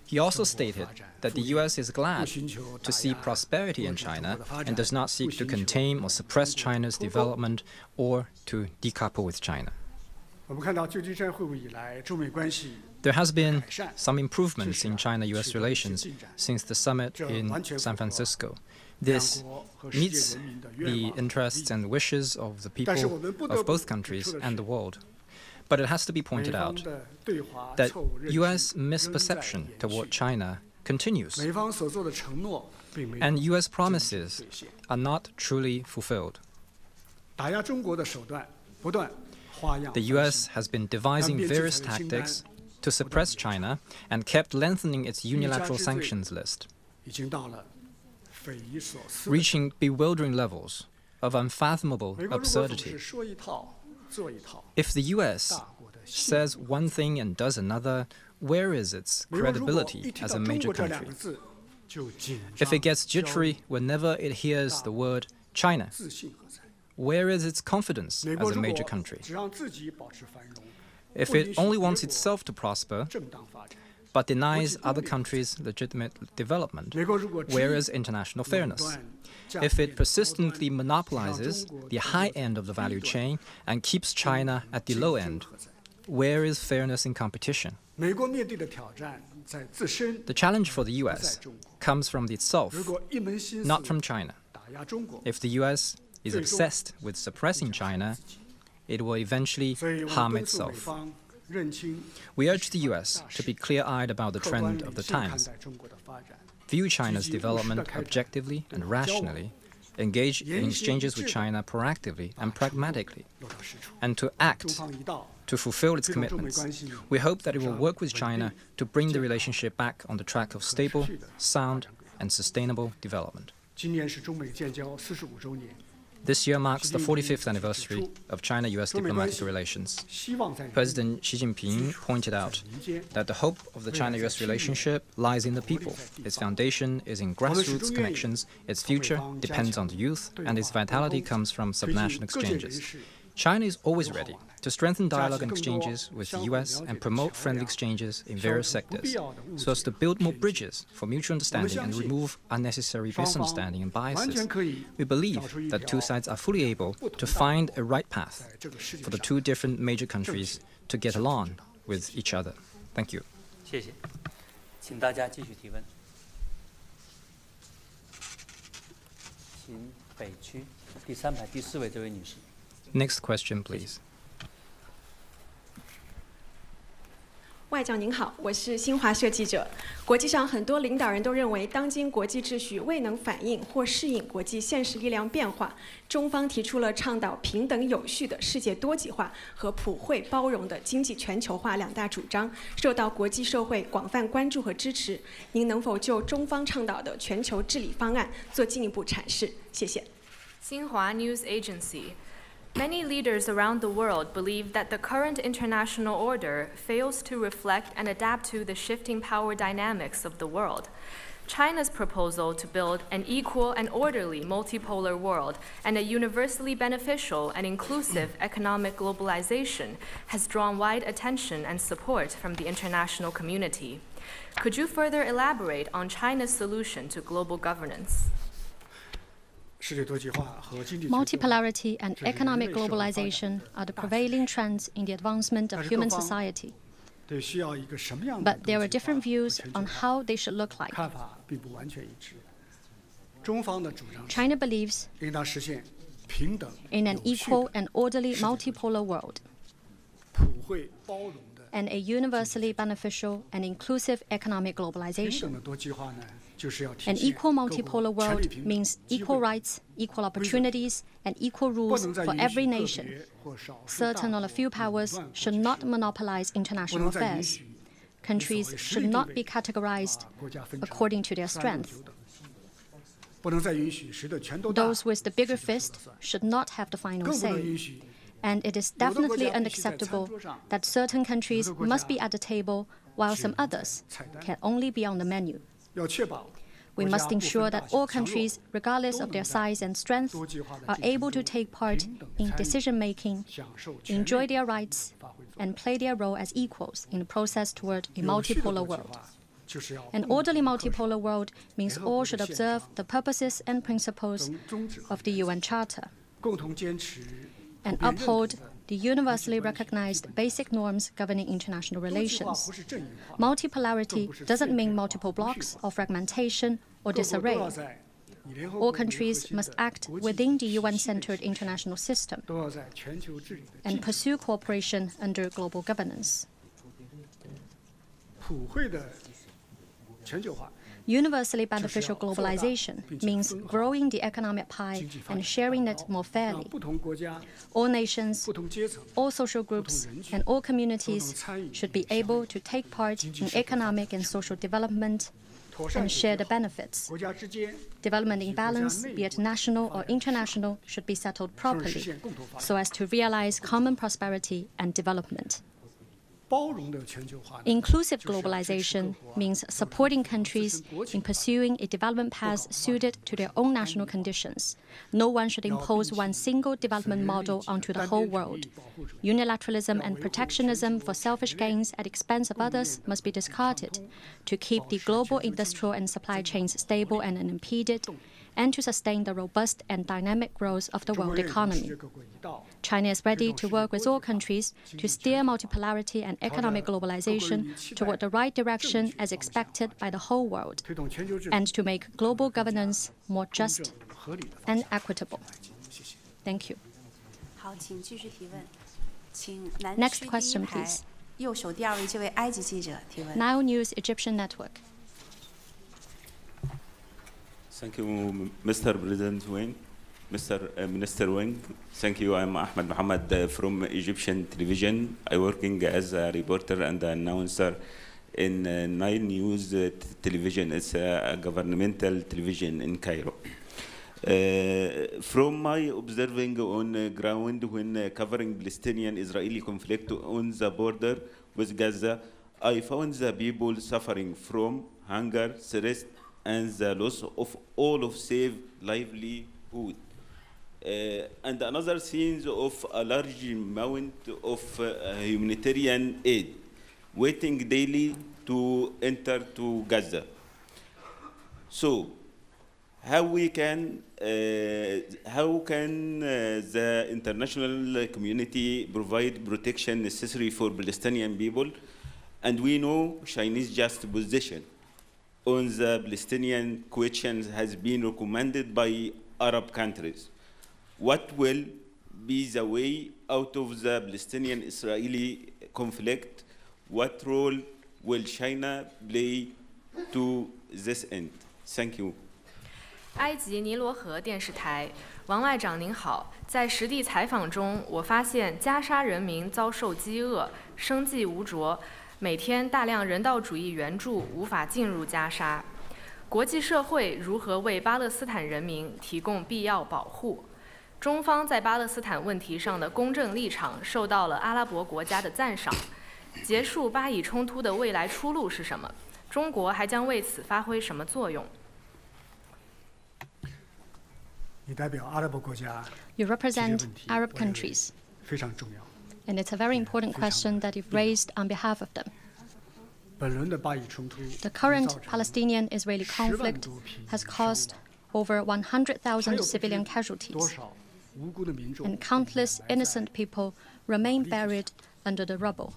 He also stated that the U.S. is glad to see prosperity in China and does not seek to contain or suppress China's development or to decouple with China. There has been some improvements in China-US relations since the summit in San Francisco. This meets the interests and wishes of the people of both countries and the world. But it has to be pointed out that U.S. misperception toward China continues, and U.S. promises are not truly fulfilled. The U.S. has been devising various tactics to suppress China and kept lengthening its unilateral sanctions list, reaching bewildering levels of unfathomable absurdity. If the US says one thing and does another, where is its credibility as a major country? If it gets jittery whenever it hears the word China, where is its confidence as a major country? If it only wants itself to prosper, but denies other countries legitimate development, where is international fairness? If it persistently monopolizes the high end of the value chain and keeps China at the low end, where is fairness in competition? The challenge for the US comes from itself, not from China. If the US is obsessed with suppressing China, it will eventually harm itself. We urge the US to be clear eyed about the trend of the times, view China's development objectively and rationally, engage in exchanges with China proactively and pragmatically, and to act to fulfill its commitments. We hope that it will work with China to bring the relationship back on the track of stable, sound, and sustainable development. This year marks the 45th anniversary of China US diplomatic relations. President Xi Jinping pointed out that the hope of the China US relationship lies in the people. Its foundation is in grassroots connections, its future depends on the youth, and its vitality comes from subnational exchanges. China is always ready to strengthen dialogue and exchanges with the US and promote friendly exchanges in various sectors so as to build more bridges for mutual understanding and remove unnecessary misunderstanding and biases. We believe that two sides are fully able to find a right path for the two different major countries to get along with each other. Thank you. 谢谢，请大家继续提问。请北区第三排第四位这位女士。Next question, please. 外长您好，我是新华社记者。国际上很多领导人都认为，当今国际秩序未能反映或适应国际现实力量变化。中方提出了倡导平等有序的世界多极化和普惠包容的经济全球化两大主张，受到国际社会广泛关注和支持。您能否就中方倡导的全球治理方案做进一步阐释？谢谢。新华 News Agency。Many leaders around the world believe that the current international order fails to reflect and adapt to the shifting power dynamics of the world. China's proposal to build an equal and orderly multipolar world and a universally beneficial and inclusive economic globalization has drawn wide attention and support from the international community. Could you further elaborate on China's solution to global governance? Multipolarity and economic globalization are the prevailing trends in the advancement of human society. But there are different views on how they should look like. China believes in an equal and orderly multipolar world and a universally beneficial and inclusive economic globalization. An equal multipolar world means equal rights, equal opportunities, and equal rules for every nation. Certain or a few powers should not monopolize international affairs. Countries should not be categorized according to their strength. Those with the bigger fist should not have the final say. And it is definitely unacceptable that certain countries must be at the table while some others can only be on the menu. We must ensure that all countries, regardless of their size and strength, are able to take part in decision making, enjoy their rights, and play their role as equals in the process toward a multipolar world. An orderly multipolar world means all should observe the purposes and principles of the UN Charter and uphold the universally recognized basic norms governing international relations. Multipolarity doesn't mean multiple blocks or fragmentation or disarray. All countries must act within the UN centered international system and pursue cooperation under global governance. Universally beneficial globalization means growing the economic pie and sharing it more fairly. All nations, all social groups, and all communities should be able to take part in economic and social development and share the benefits. Development imbalance, be it national or international, should be settled properly so as to realize common prosperity and development. Inclusive globalization means supporting countries in pursuing a development path suited to their own national conditions. No one should impose one single development model onto the whole world. Unilateralism and protectionism for selfish gains at the expense of others must be discarded to keep the global industrial and supply chains stable and unimpeded and to sustain the robust and dynamic growth of the world economy. China is ready to work with all countries to steer multipolarity and economic globalization toward the right direction as expected by the whole world, and to make global governance more just and equitable. Thank you. Next question, please. Nile News Egyptian Network. Thank you, Mr. President Wang, Mr. Uh, Minister Wang. Thank you. I'm Ahmed Mohammed uh, from Egyptian television. I working as a reporter and announcer in uh, Nine News uh, television. It's a governmental television in Cairo. Uh, from my observing on uh, ground when uh, covering Palestinian-Israeli conflict on the border with Gaza, I found the people suffering from hunger, stress, and the loss of all of safe livelihood. Uh, and another scenes of a large amount of uh, humanitarian aid waiting daily to enter to Gaza. So, how we can, uh, how can uh, the international community provide protection necessary for Palestinian people? And we know Chinese just position on the Palestinian question has been recommended by Arab countries. What will be the way out of the Palestinian-Israeli conflict? What role will China play to this end? Thank you. 埃及尼罗河电视台，王外长您好，在实地采访中，我发现加沙人民遭受饥饿，生计无着。 每天大量人道主义援助无法进入加沙，国际社会如何为巴勒斯坦人民提供必要保护？中方在巴勒斯坦问题上的公正立场受到了阿拉伯国家的赞赏。结束巴以冲突的未来出路是什么？中国还将为此发挥什么作用？你代表阿拉伯国家 You represent Arab countries, 非常重要。and it's a very important question that you've raised on behalf of them. The current Palestinian Israeli conflict has caused over 100,000 civilian casualties, and countless innocent people remain buried under the rubble.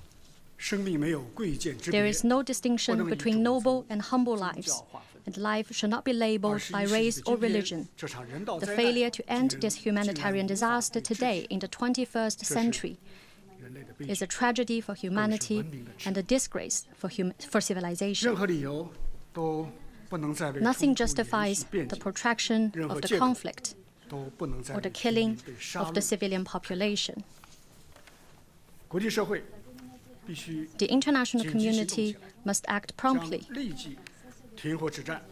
There is no distinction between noble and humble lives, and life should not be labeled by race or religion. The failure to end this humanitarian disaster today in the 21st century is a tragedy for humanity and a disgrace for, hum for civilization. Nothing justifies the protraction of the conflict or the killing of the civilian population. The international community must act promptly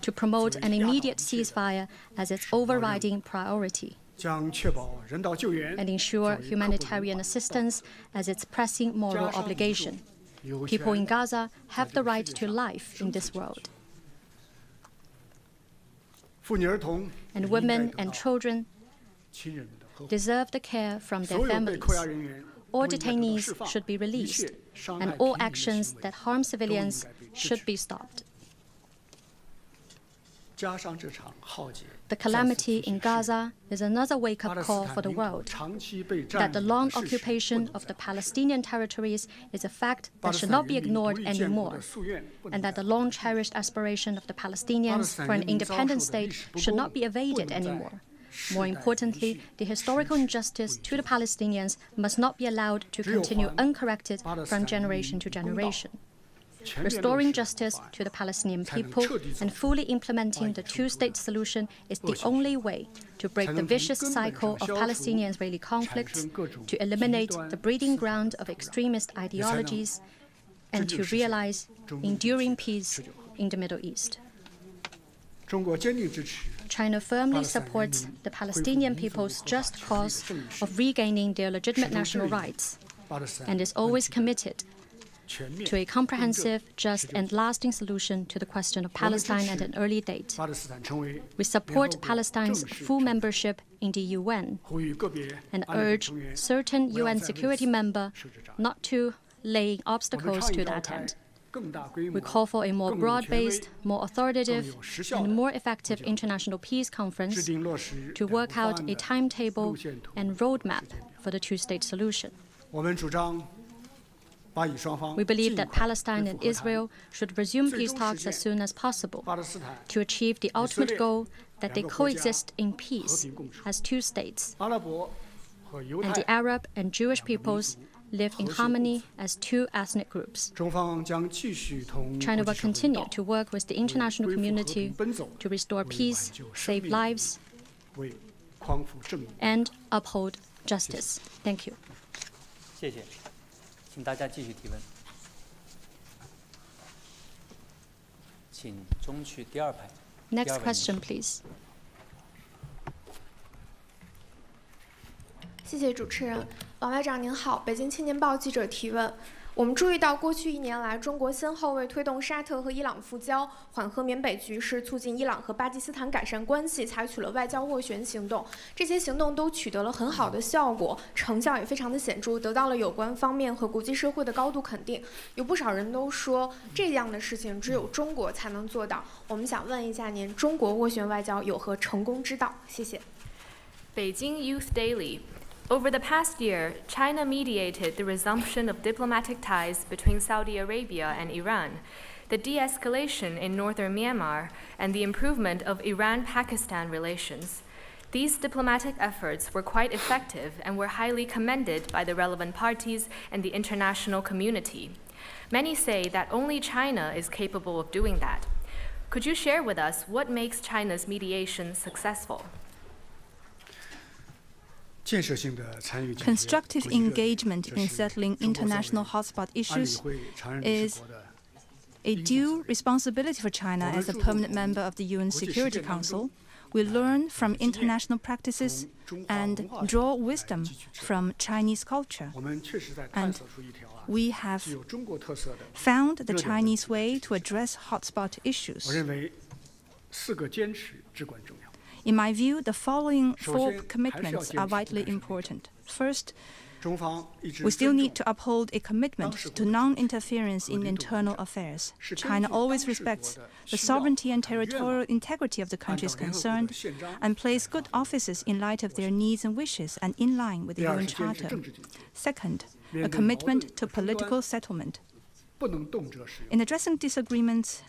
to promote an immediate ceasefire as its overriding priority and ensure humanitarian assistance as its pressing moral obligation. People in Gaza have the right to life in this world. And women and children deserve the care from their families. All detainees should be released, and all actions that harm civilians should be stopped. The calamity in Gaza is another wake up call for the world that the long occupation of the Palestinian territories is a fact that should not be ignored anymore, and that the long cherished aspiration of the Palestinians for an independent state should not be evaded anymore. More importantly, the historical injustice to the Palestinians must not be allowed to continue uncorrected from generation to generation. Restoring justice to the Palestinian people and fully implementing the two state solution is the only way to break the vicious cycle of Palestinian Israeli conflicts, to eliminate the breeding ground of extremist ideologies, and to realize enduring peace in the Middle East. China firmly supports the Palestinian people's just cause of regaining their legitimate national rights and is always committed to a comprehensive, just, and lasting solution to the question of Palestine at an early date. We support Palestine's full membership in the UN and urge certain UN security member not to lay obstacles to that end. We call for a more broad-based, more authoritative, and more effective international peace conference to work out a timetable and roadmap for the two-state solution. We believe that Palestine and Israel should resume peace talks as soon as possible to achieve the ultimate goal that they coexist in peace as two states, and the Arab and Jewish peoples live in harmony as two ethnic groups. China will continue to work with the international community to restore peace, save lives, and uphold justice. Thank you. 请大家继续提问。请中区第二排。第 Next 二位女士 question, please. 谢谢主持人，王外长您好，北京青年报记者提问。我们注意到，过去一年来，中国先后为推动沙特和伊朗复交、缓和缅北局势、促进伊朗和巴基斯坦改善关系，采取了外交斡旋行动。这些行动都取得了很好的效果，成效也非常的显著，得到了有关方面和国际社会的高度肯定。有不少人都说，这样的事情只有中国才能做到。我们想问一下您，中国斡旋外交有何成功之道？谢谢。北京 Youth Daily. Over the past year, China mediated the resumption of diplomatic ties between Saudi Arabia and Iran, the de escalation in northern Myanmar, and the improvement of Iran Pakistan relations. These diplomatic efforts were quite effective and were highly commended by the relevant parties and the international community. Many say that only China is capable of doing that. Could you share with us what makes China's mediation successful? Constructive engagement in settling international hotspot issues is a due responsibility for China as a permanent member of the UN Security Council. We learn from international practices and draw wisdom from Chinese culture. And we have found the Chinese way to address hotspot issues. In my view, the following four commitments are vitally important. First, we still need to uphold a commitment to non interference in internal affairs. China always respects the sovereignty and territorial integrity of the countries concerned and plays good offices in light of their needs and wishes and in line with the UN Charter. Second, a commitment to political settlement. In addressing disagreements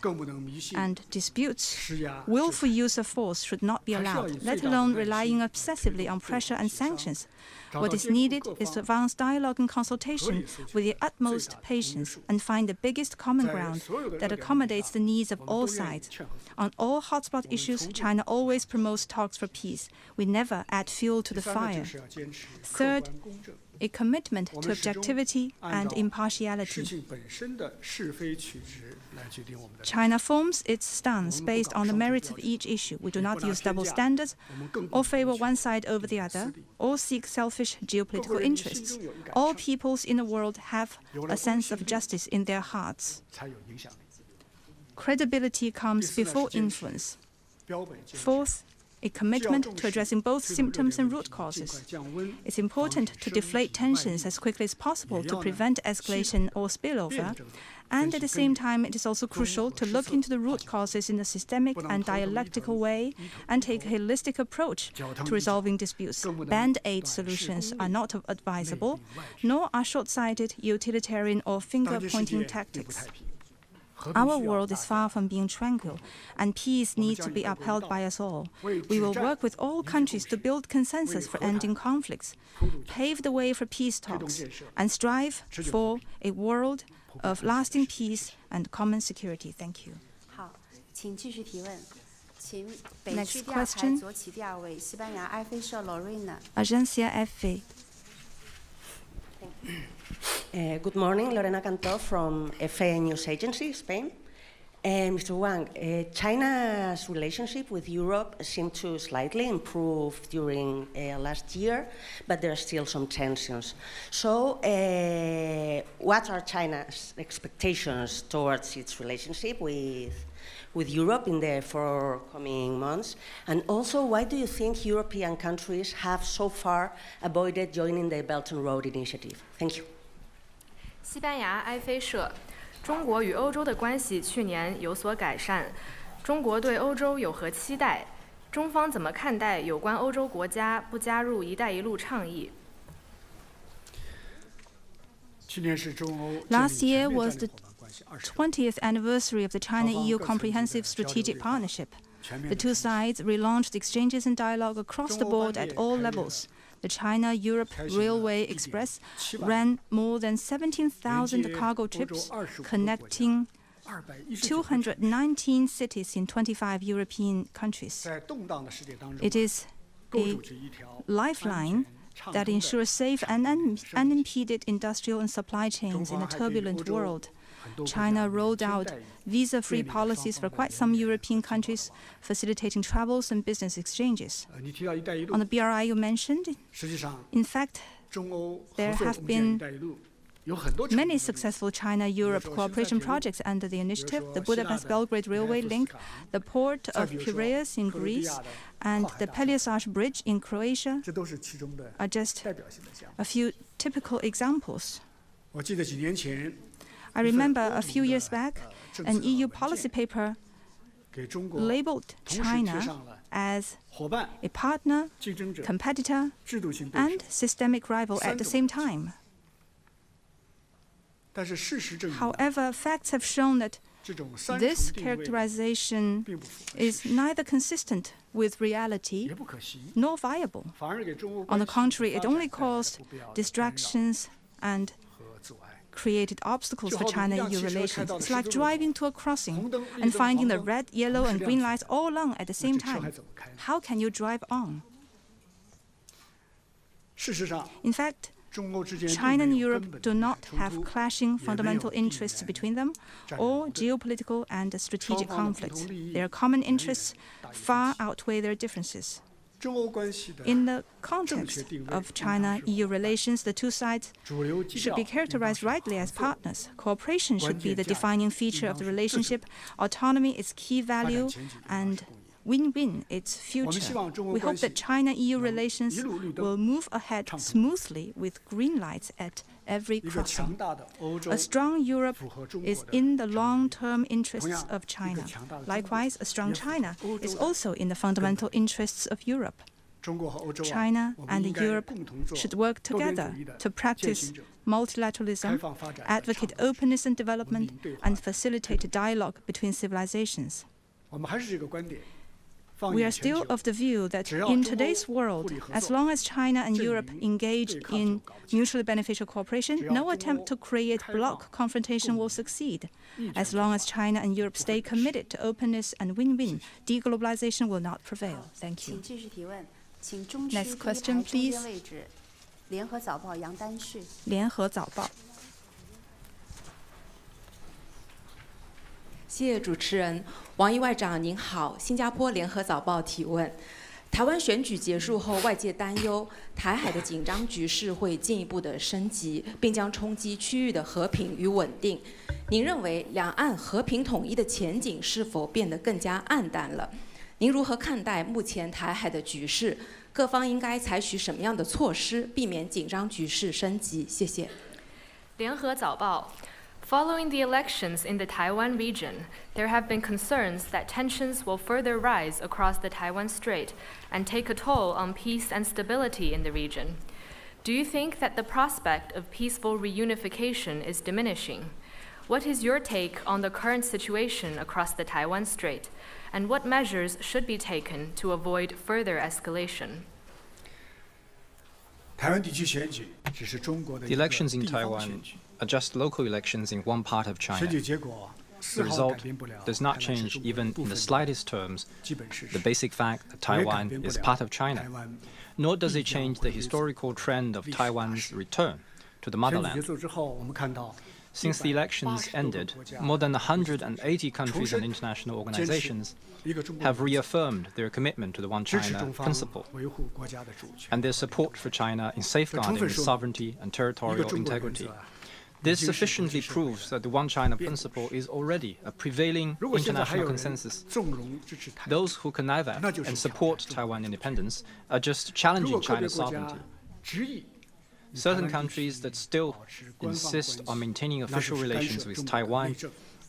and disputes, willful use of force should not be allowed, let alone relying obsessively on pressure and sanctions. What is needed is to advance dialogue and consultation with the utmost patience and find the biggest common ground that accommodates the needs of all sides. On all hotspot issues, China always promotes talks for peace. We never add fuel to the fire. Third, a commitment to objectivity and impartiality. China forms its stance based on the merits of each issue. We do not use double standards or favor one side over the other or seek selfish geopolitical interests. All peoples in the world have a sense of justice in their hearts. Credibility comes before influence. Fourth, a commitment to addressing both symptoms and root causes. It's important to deflate tensions as quickly as possible to prevent escalation or spillover. And at the same time, it is also crucial to look into the root causes in a systemic and dialectical way and take a holistic approach to resolving disputes. Band aid solutions are not advisable, nor are short sighted, utilitarian, or finger pointing tactics. Our world is far from being tranquil, and peace needs to be upheld by us all. We will work with all countries to build consensus for ending conflicts, pave the way for peace talks, and strive for a world of lasting peace and common security. Thank you. Next question. Agencia EFE. Uh, good morning, Lorena Cantor from EFE News Agency, Spain. Uh, Mr. Wang, uh, China's relationship with Europe seemed to slightly improve during uh, last year, but there are still some tensions. So, uh, what are China's expectations towards its relationship with, with Europe in the forthcoming months? And also, why do you think European countries have so far avoided joining the Belt and Road Initiative? Thank you. 西班牙埃菲社，中国与欧洲的关系去年有所改善。中国对欧洲有何期待？中方怎么看待有关欧洲国家不加入“一带一路”倡议？Last year was the 20th anniversary of the China-EU Comprehensive Strategic Partnership. The two sides relaunched exchanges and dialogue across the board at all levels. The China Europe Railway Express ran more than 17,000 cargo trips connecting 219 cities in 25 European countries. It is a lifeline that ensures safe and unimpeded industrial and supply chains in a turbulent world. China rolled out visa free policies for quite some European countries, facilitating travels and business exchanges. Uh, On the BRI you mentioned, in fact, there have been many successful China Europe cooperation projects under the initiative the Budapest Belgrade Railway Link, the port of Piraeus in Greece, and the Pelješac Bridge in Croatia are just a few typical examples. I remember a few years back, an EU policy paper labeled China as a partner, competitor, and systemic rival at the same time. However, facts have shown that this characterization is neither consistent with reality nor viable. On the contrary, it only caused distractions and created obstacles for China-EU relations. It's like driving to a crossing and finding the red, yellow, and green lights all along at the same time. How can you drive on? In fact, China and Europe do not have clashing fundamental interests between them or geopolitical and strategic conflicts. Their common interests far outweigh their differences. In the context of China EU relations, the two sides should be characterized rightly as partners. Cooperation should be the defining feature of the relationship, autonomy is key value, and win-win its future. We hope that China-EU relations will move ahead smoothly with green lights at every crossing. A strong Europe is in the long-term interests of China. Likewise, a strong China is also in the fundamental interests of Europe. China and Europe should work together to practice multilateralism, advocate openness and development, and facilitate dialogue between civilizations. We are still of the view that in today's world, as long as China and Europe engage in mutually beneficial cooperation, no attempt to create bloc confrontation will succeed. As long as China and Europe stay committed to openness and win-win, deglobalization will not prevail. Thank you. Next question, please. 联合早报杨丹旭。联合早报。谢谢主持人， 王毅外长您好。新加坡联合早报提问：台湾选举结束后，外界担忧台海的紧张局势会进一步的升级，并将冲击区域的和平与稳定。您认为两岸和平统一的前景是否变得更加暗淡了？您如何看待目前台海的局势？各方应该采取什么样的措施，避免紧张局势升级？谢谢。联合早报。Following the elections in the Taiwan region, there have been concerns that tensions will further rise across the Taiwan Strait and take a toll on peace and stability in the region. Do you think that the prospect of peaceful reunification is diminishing? What is your take on the current situation across the Taiwan Strait, and what measures should be taken to avoid further escalation? The elections in Taiwan are just local elections in one part of China. The result does not change even in the slightest terms the basic fact that Taiwan is part of China, nor does it change the historical trend of Taiwan's return to the motherland. Since the elections ended, more than 180 countries and international organizations have reaffirmed their commitment to the One China principle and their support for China in safeguarding its sovereignty and territorial integrity. This sufficiently proves that the One China principle is already a prevailing international consensus. Those who connive at and support Taiwan independence are just challenging China's sovereignty. Certain countries that still insist on maintaining official relations with Taiwan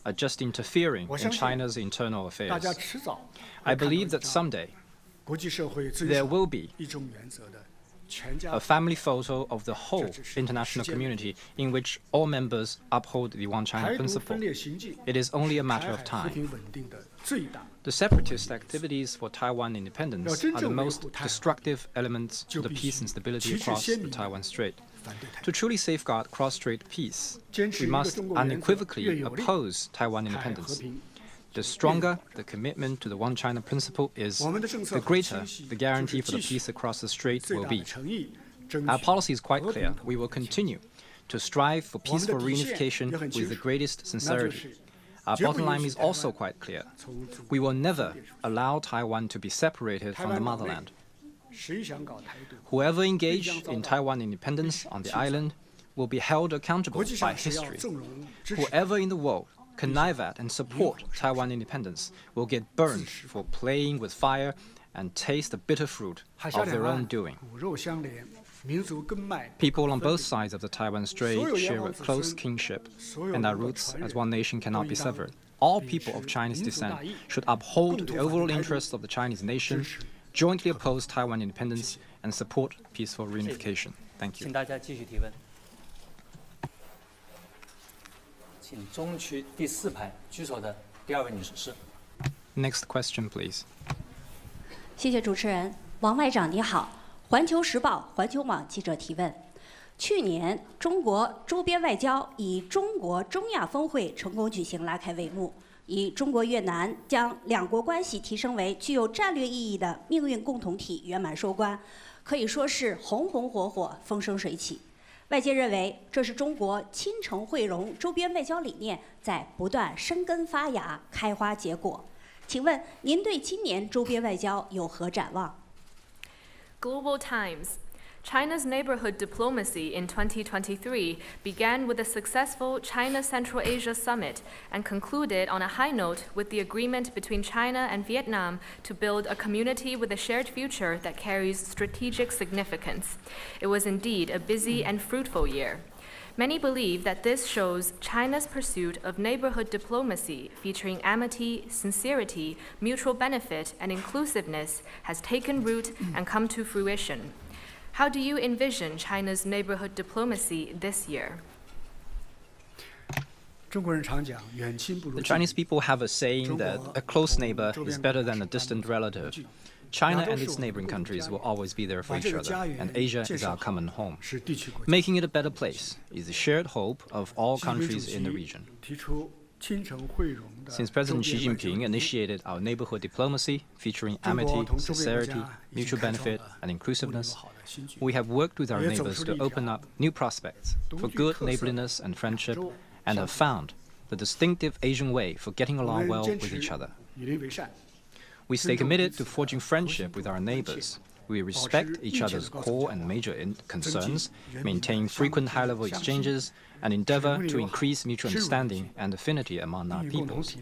are just interfering in China's internal affairs. I believe that someday there will be a family photo of the whole international community in which all members uphold the One China principle. It is only a matter of time. The separatist activities for Taiwan independence are the most destructive elements to the peace and stability across the Taiwan Strait. To truly safeguard cross-strait peace, we must unequivocally oppose Taiwan independence. The stronger the commitment to the One China principle is, the greater the guarantee for the peace across the strait will be. Our policy is quite clear. We will continue to strive for peaceful reunification with the greatest sincerity. Our bottom line is also quite clear. We will never allow Taiwan to be separated from the motherland. Whoever engaged in Taiwan independence on the island will be held accountable by history. Whoever in the world connive at and support Taiwan independence will get burned for playing with fire and taste the bitter fruit of their own doing. People on both sides of the Taiwan Strait share a close kinship, and our roots as one nation cannot be severed. All people of Chinese descent should uphold the overall interests of the Chinese nation, jointly oppose Taiwan independence, and support peaceful reunification. Thank you. 请中区第四排举手的第二位女士是。Next question, please. 谢谢主持人，王外长你好。环球时报环球网记者提问：去年中国周边外交以中国中亚峰会成功举行拉开帷幕，以中国越南将两国关系提升为具有战略意义的命运共同体圆满收官，可以说是红红火火、风生水起。外界认为这是中国亲诚惠容周边外交理念在不断生根发芽、开花结果。请问您对今年周边外交有何展望？Global Times China's neighborhood diplomacy in 2023 began with a successful China Central Asia summit and concluded on a high note with the agreement between China and Vietnam to build a community with a shared future that carries strategic significance. It was indeed a busy and fruitful year. Many believe that this shows China's pursuit of neighborhood diplomacy featuring amity, sincerity, mutual benefit, and inclusiveness has taken root and come to fruition. How do you envision China's neighborhood diplomacy this year? The Chinese people have a saying that a close neighbor is better than a distant relative. China and its neighboring countries will always be there for each other, and Asia is our common home. Making it a better place is the shared hope of all countries in the region. Since President Xi Jinping initiated our neighborhood diplomacy featuring amity, sincerity, mutual benefit, and inclusiveness, we have worked with our neighbors to open up new prospects for good neighborliness and friendship, and have found the distinctive Asian way for getting along well with each other. We stay committed to forging friendship with our neighbors. We respect each other's core and major concerns, maintain frequent high-level exchanges, and endeavor to increase mutual understanding and affinity among our peoples.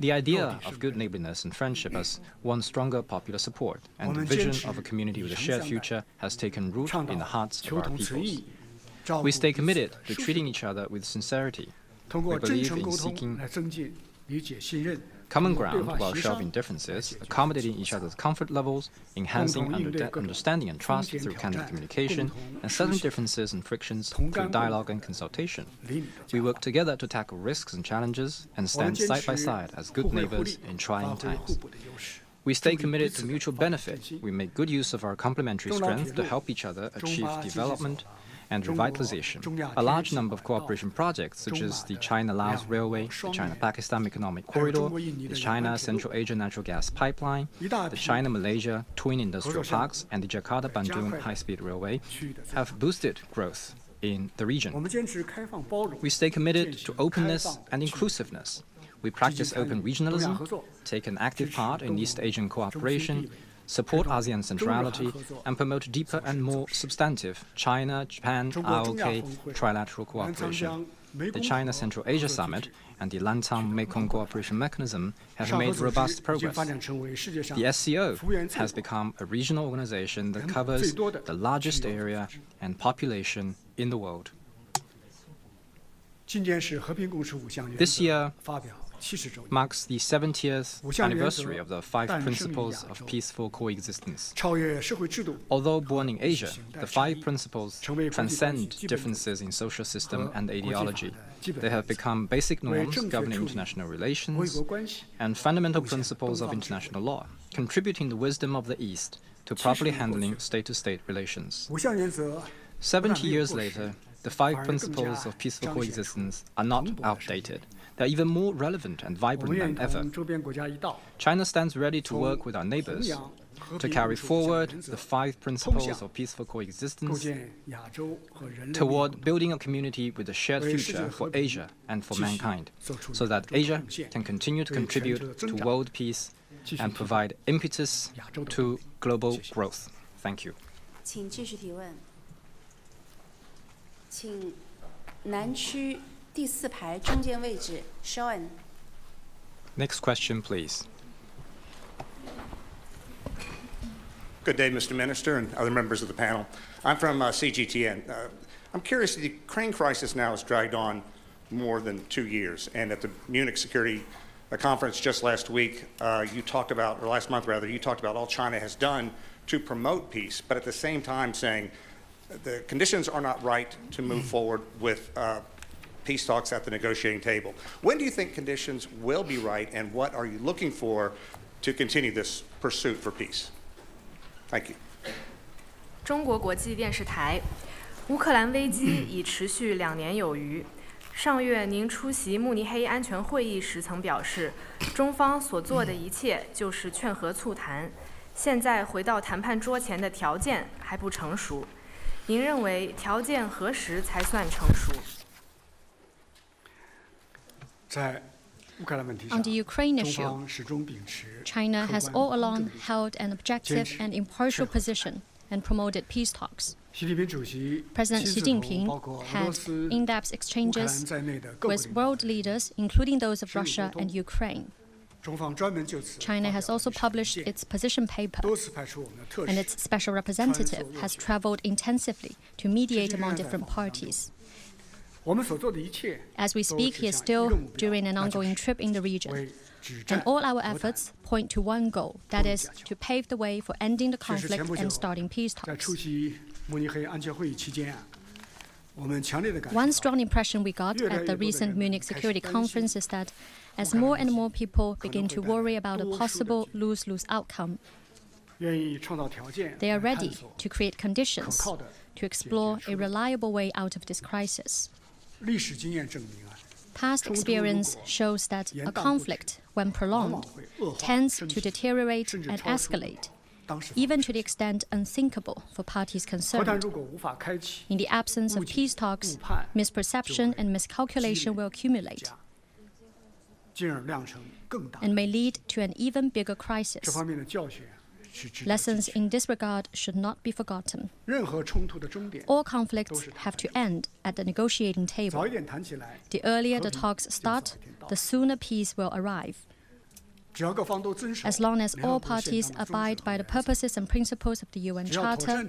The idea of good neighborliness and friendship has won stronger popular support, and the vision of a community with a shared future has taken root in the hearts of our peoples. We stay committed to treating each other with sincerity. We believe in seeking common ground while shelving differences, accommodating each other's comfort levels, enhancing under understanding and trust through candid communication, and settling differences and frictions through dialogue and consultation. We work together to tackle risks and challenges and stand side by side as good neighbors in trying times. We stay committed to mutual benefit. We make good use of our complementary strength to help each other achieve development and revitalization. A large number of cooperation projects, such as the China-Laos Railway, the China-Pakistan Economic Corridor, the China-Central Asia Natural Gas Pipeline, the China-Malaysia Twin Industrial Parks, and the Jakarta-Bandung High-Speed Railway, have boosted growth in the region. We stay committed to openness and inclusiveness. We practice open regionalism, take an active part in East Asian cooperation, support ASEAN centrality, and promote deeper and more substantive China, Japan, ROK trilateral cooperation. The China Central Asia Summit and the Lancang Mekong Cooperation Mechanism have made robust progress. The SCO has become a regional organization that covers the largest area and population in the world. This year marks the 70th anniversary of the five principles of peaceful coexistence. Although born in Asia, the five principles transcend differences in social system and ideology. They have become basic norms governing international relations and fundamental principles of international law, contributing the wisdom of the East to properly handling state-to-state relations. Seventy years later, the five principles of peaceful coexistence are not outdated. They're even more relevant and vibrant than ever. China stands ready to work with our neighbors to carry forward the five principles of peaceful coexistence toward building a community with a shared future for Asia and for mankind, so that Asia can continue to contribute to world peace and provide impetus to global growth. Thank you. 请继续提问。请南区 第四排中间位置，Sean。Next question, please. Good day, Mr. Minister and other members of the panel. I'm from uh, CGTN. Uh, I'm curious, the Ukraine crisis now has dragged on more than two years, and at the Munich Security uh, Conference just last week, uh, you talked about, or last month rather, you talked about all China has done to promote peace, but at the same time saying the conditions are not right to move forward with uh, peace talks at the negotiating table. When do you think conditions will be right, and what are you looking for to continue this pursuit for peace? Thank you. 中国国际电视台，乌克兰危机已持续两年有余。上月您出席慕尼黑安全会议时曾表示，中方所做的一切就是劝和促谈。现在回到谈判桌前的条件还不成熟。您认为条件何时才算成熟？在 On the Ukraine issue, China has all along held an objective and impartial position and promoted peace talks. President Xi Jinping had in-depth exchanges with world leaders, including those of Russia and Ukraine. China has also published its position paper, and its special representative has traveled intensively to mediate among different parties. As we speak, he is still during an ongoing trip in the region. And all our efforts point to one goal that is, to pave the way for ending the conflict and starting peace talks. One strong impression we got at the recent Munich Security Conference is that as more and more people begin to worry about a possible lose lose outcome, they are ready to create conditions to explore a reliable way out of this crisis. Past experience shows that a conflict, when prolonged, tends to deteriorate and escalate, even to the extent unthinkable for parties concerned. In the absence of peace talks, misperception and miscalculation will accumulate and may lead to an even bigger crisis. Lessons in this regard should not be forgotten. All conflicts have to end at the negotiating table. The earlier the talks start, the sooner peace will arrive. As long as all parties abide by the purposes and principles of the UN Charter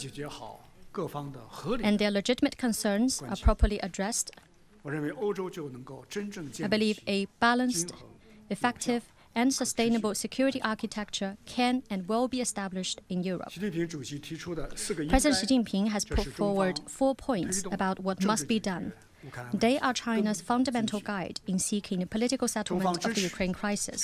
and their legitimate concerns are properly addressed, I believe a balanced, effective, and sustainable security architecture can and will be established in Europe. President Xi Jinping has put forward four points about what must be done. They are China's fundamental guide in seeking a political settlement of the Ukraine crisis.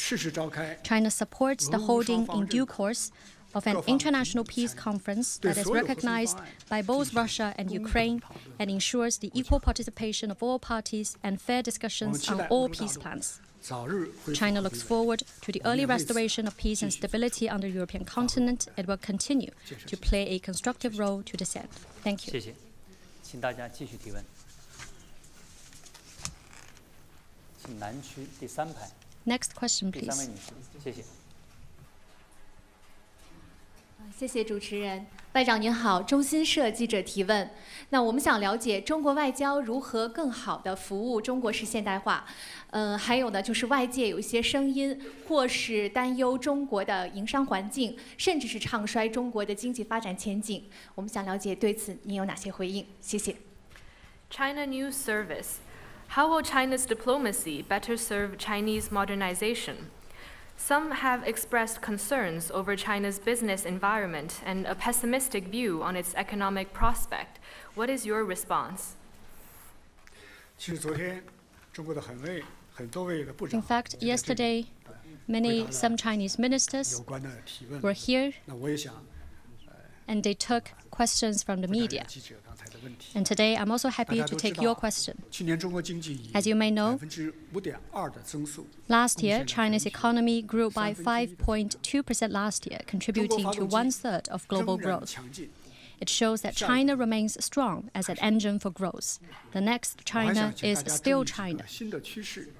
China supports the holding in due course of an international peace conference that is recognized by both Russia and Ukraine and ensures the equal participation of all parties and fair discussions on all peace plans. China looks forward to the early restoration of peace and stability on the European continent and will continue to play a constructive role to this end. Thank you. Next question, please. 谢谢。谢谢主持人，外长您好，中新社记者提问。那我们想了解中国外交如何更好地服务中国式现代化。嗯、还有呢，就是外界有一些声音，或是担忧中国的营商环境，甚至是唱衰中国的经济发展前景。我们想了解对此您有哪些回应？谢谢。China News Service. How will China's diplomacy better serve Chinese modernization? Some have expressed concerns over China's business environment and a pessimistic view on its economic prospect. What is your response? In fact, yesterday, many some Chinese ministers were here and they took questions from the media. And today, I'm also happy to take your question. As you may know, last year, China's economy grew by 5.2% last year, contributing to one third of global growth. It shows that China remains strong as an engine for growth. The next China is still China.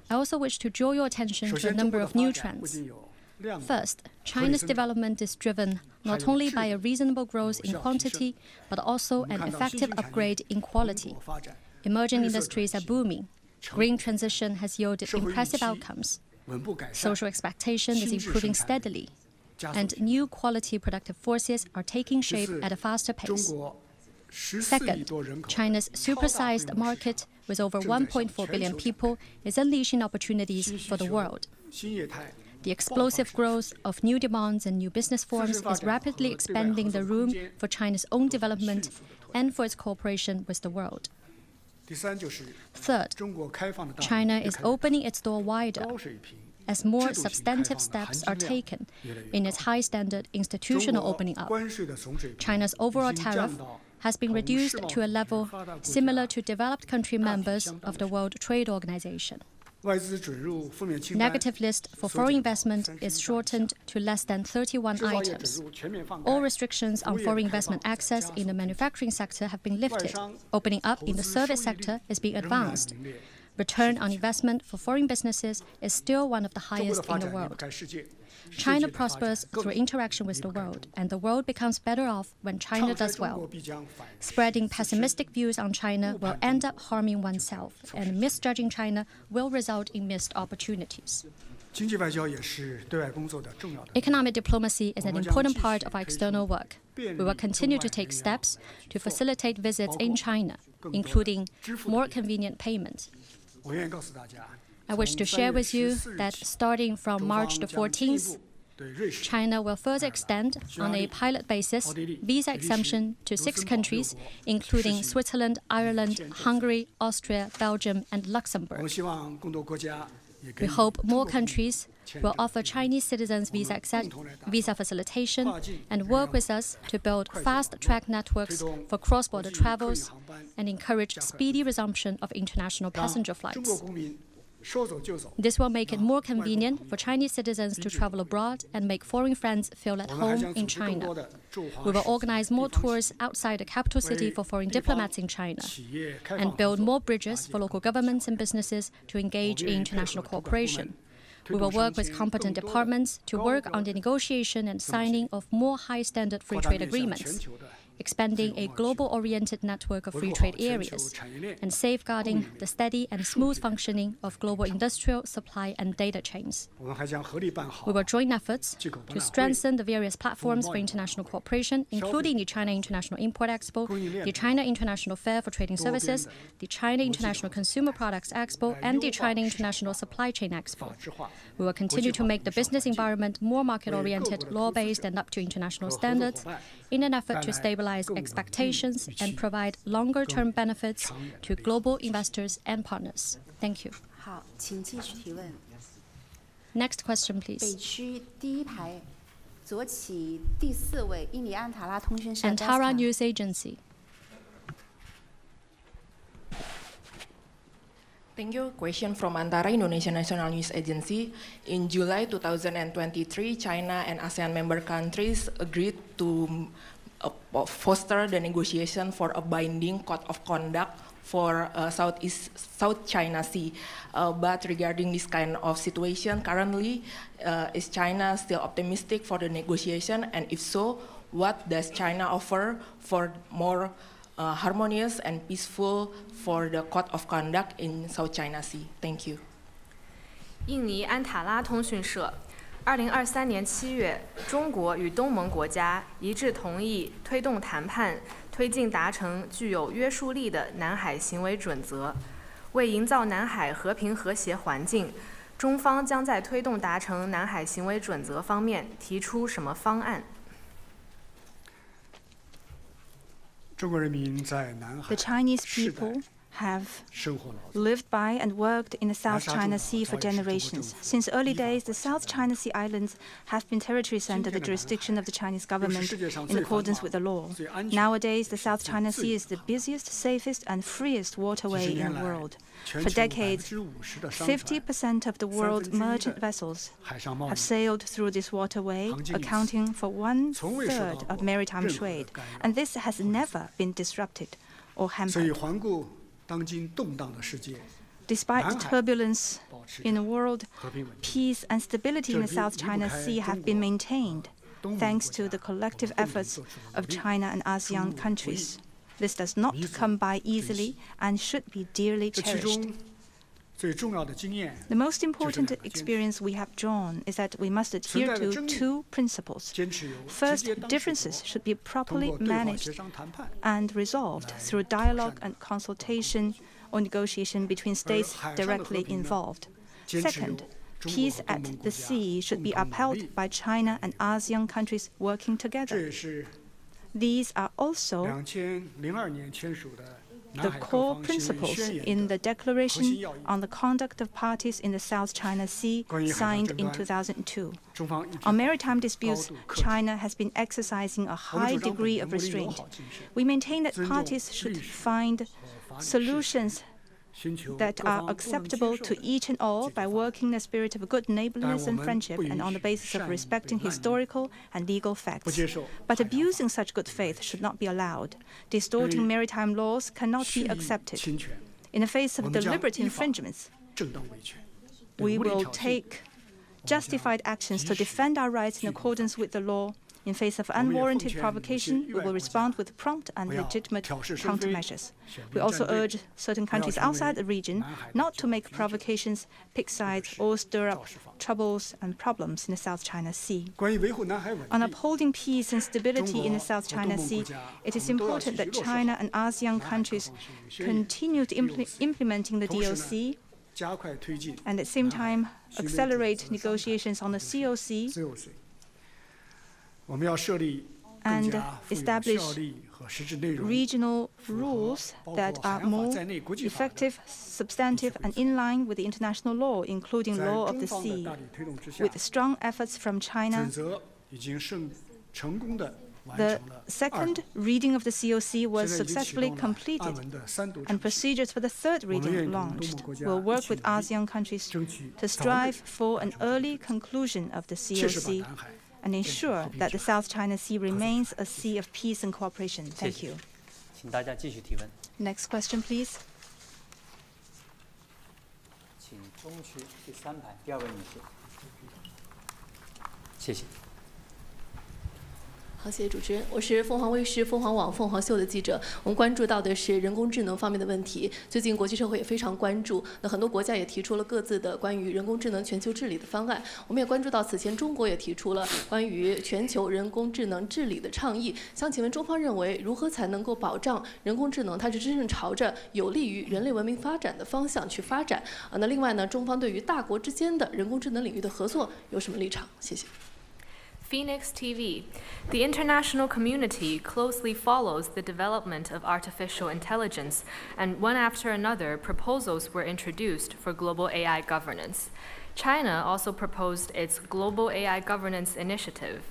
I also wish to draw your attention to a number of new trends. First, China's development is driven not only by a reasonable growth in quantity, but also an effective upgrade in quality. Emerging industries are booming. Green transition has yielded impressive outcomes. Social expectation is improving steadily, and new quality productive forces are taking shape at a faster pace. Second, China's supersized market with over 1.4 billion people is unleashing opportunities for the world. The explosive growth of new demands and new business forms is rapidly expanding the room for China's own development and for its cooperation with the world. Third, China is opening its door wider as more substantive steps are taken in its high standard institutional opening up. China's overall tariff has been reduced to a level similar to developed country members of the World Trade Organization. Negative list for foreign investment is shortened to less than 31 items. All restrictions on foreign investment access in the manufacturing sector have been lifted. Opening up in the service sector is being advanced. Return on investment for foreign businesses is still one of the highest in the world. China prospers through interaction with the world, and the world becomes better off when China does well. Spreading pessimistic views on China will end up harming oneself, and misjudging China will result in missed opportunities. Economic diplomacy is an important part of our external work. We will continue to take steps to facilitate visits in China, including more convenient payment. I wish to share with you that starting from March the 14th, China will further extend, on a pilot basis, visa exemption to six countries, including Switzerland, Ireland, Hungary, Austria, Belgium, and Luxembourg. We hope more countries will offer Chinese citizens visa, visa facilitation and work with us to build fast track networks for cross border travels and encourage speedy resumption of international passenger flights. This will make it more convenient for Chinese citizens to travel abroad and make foreign friends feel at home in China. We will organize more tours outside the capital city for foreign diplomats in China and build more bridges for local governments and businesses to engage in international cooperation. We will work with competent departments to work on the negotiation and signing of more high standard free trade agreements expanding a global oriented network of free trade areas, and safeguarding the steady and smooth functioning of global industrial supply and data chains. We will join efforts to strengthen the various platforms for international cooperation, including the China International Import Expo, the China International Fair for Trading Services, the China International Consumer Products Expo, and the China International Supply Chain Expo. We will continue to make the business environment more market oriented, law based, and up to international oh, standards <laughs> in an effort to stabilize expectations and provide longer term benefits to global investors and partners. Thank you. Next question, please. Antara News Agency. Thank you. Question from Antara Indonesia National News Agency. In July 2023, China and ASEAN member countries agreed to uh, foster the negotiation for a binding code of conduct for uh, Southeast South China Sea. Uh, but regarding this kind of situation, currently, uh, is China still optimistic for the negotiation? And if so, what does China offer for more uh, harmonious and peaceful for the code of conduct in South China Sea. Thank you. 印尼安塔拉通讯社，二零二三年七月，中国与东盟国家一致同意推动谈判，推进达成具有约束力的南海行为准则。为营造南海和平和谐环境，中方将在推动达成南海行为准则方面提出什么方案 The Chinese people. Have lived by and worked in the South China Sea for generations. Since early days, the South China Sea islands have been territories under the jurisdiction of the Chinese government in accordance with the law. Nowadays, the South China Sea is the busiest, safest, and freest waterway in the world. For decades, 50% of the world's merchant vessels have sailed through this waterway, accounting for one third of maritime trade, and this has never been disrupted or hampered. Despite the turbulence in the world, peace and stability in the South China Sea have been maintained thanks to the collective efforts of China and ASEAN countries. This does not come by easily and should be dearly cherished. The most important experience we have drawn is that we must adhere to two principles. First, differences should be properly managed and resolved through dialogue and consultation or negotiation between states directly involved. Second, peace at the sea should be upheld by China and ASEAN countries working together. These are also the core principles in the Declaration on the Conduct of Parties in the South China Sea signed in 2002. On maritime disputes, China has been exercising a high degree of restraint. We maintain that parties should find solutions that are acceptable to each and all by working in the spirit of good neighborliness and friendship and on the basis of respecting historical and legal facts. But abusing such good faith should not be allowed. Distorting maritime laws cannot be accepted. In the face of deliberate infringements, we will take justified actions to defend our rights in accordance with the law in face of unwarranted provocation, we will respond with prompt and legitimate countermeasures. We also urge certain countries outside the region not to make provocations, pick sides, or stir up troubles and problems in the South China Sea. On upholding peace and stability in the South China Sea, it is important that China and ASEAN countries continue to impl implementing the DOC and at the same time accelerate negotiations on the COC and establish regional rules that are more effective, substantive, and in line with the international law, including law of the sea. With strong efforts from China, the second reading of the COC was successfully completed, and procedures for the third reading launched. We'll work with ASEAN countries to strive for an early conclusion of the COC and ensure that the South China Sea remains a sea of peace and cooperation. Thank you. Next question, please. 好，谢谢主持人，我是凤凰卫视、凤凰网、凤凰秀的记者。我们关注到的是人工智能方面的问题。最近国际社会也非常关注，那很多国家也提出了各自的关于人工智能全球治理的方案。我们也关注到，此前中国也提出了关于全球人工智能治理的倡议。想请问中方认为，如何才能够保障人工智能它是真正朝着有利于人类文明发展的方向去发展？啊，那另外呢，中方对于大国之间的人工智能领域的合作有什么立场？谢谢。Phoenix TV. The international community closely follows the development of artificial intelligence, and one after another, proposals were introduced for global AI governance. China also proposed its Global AI Governance Initiative.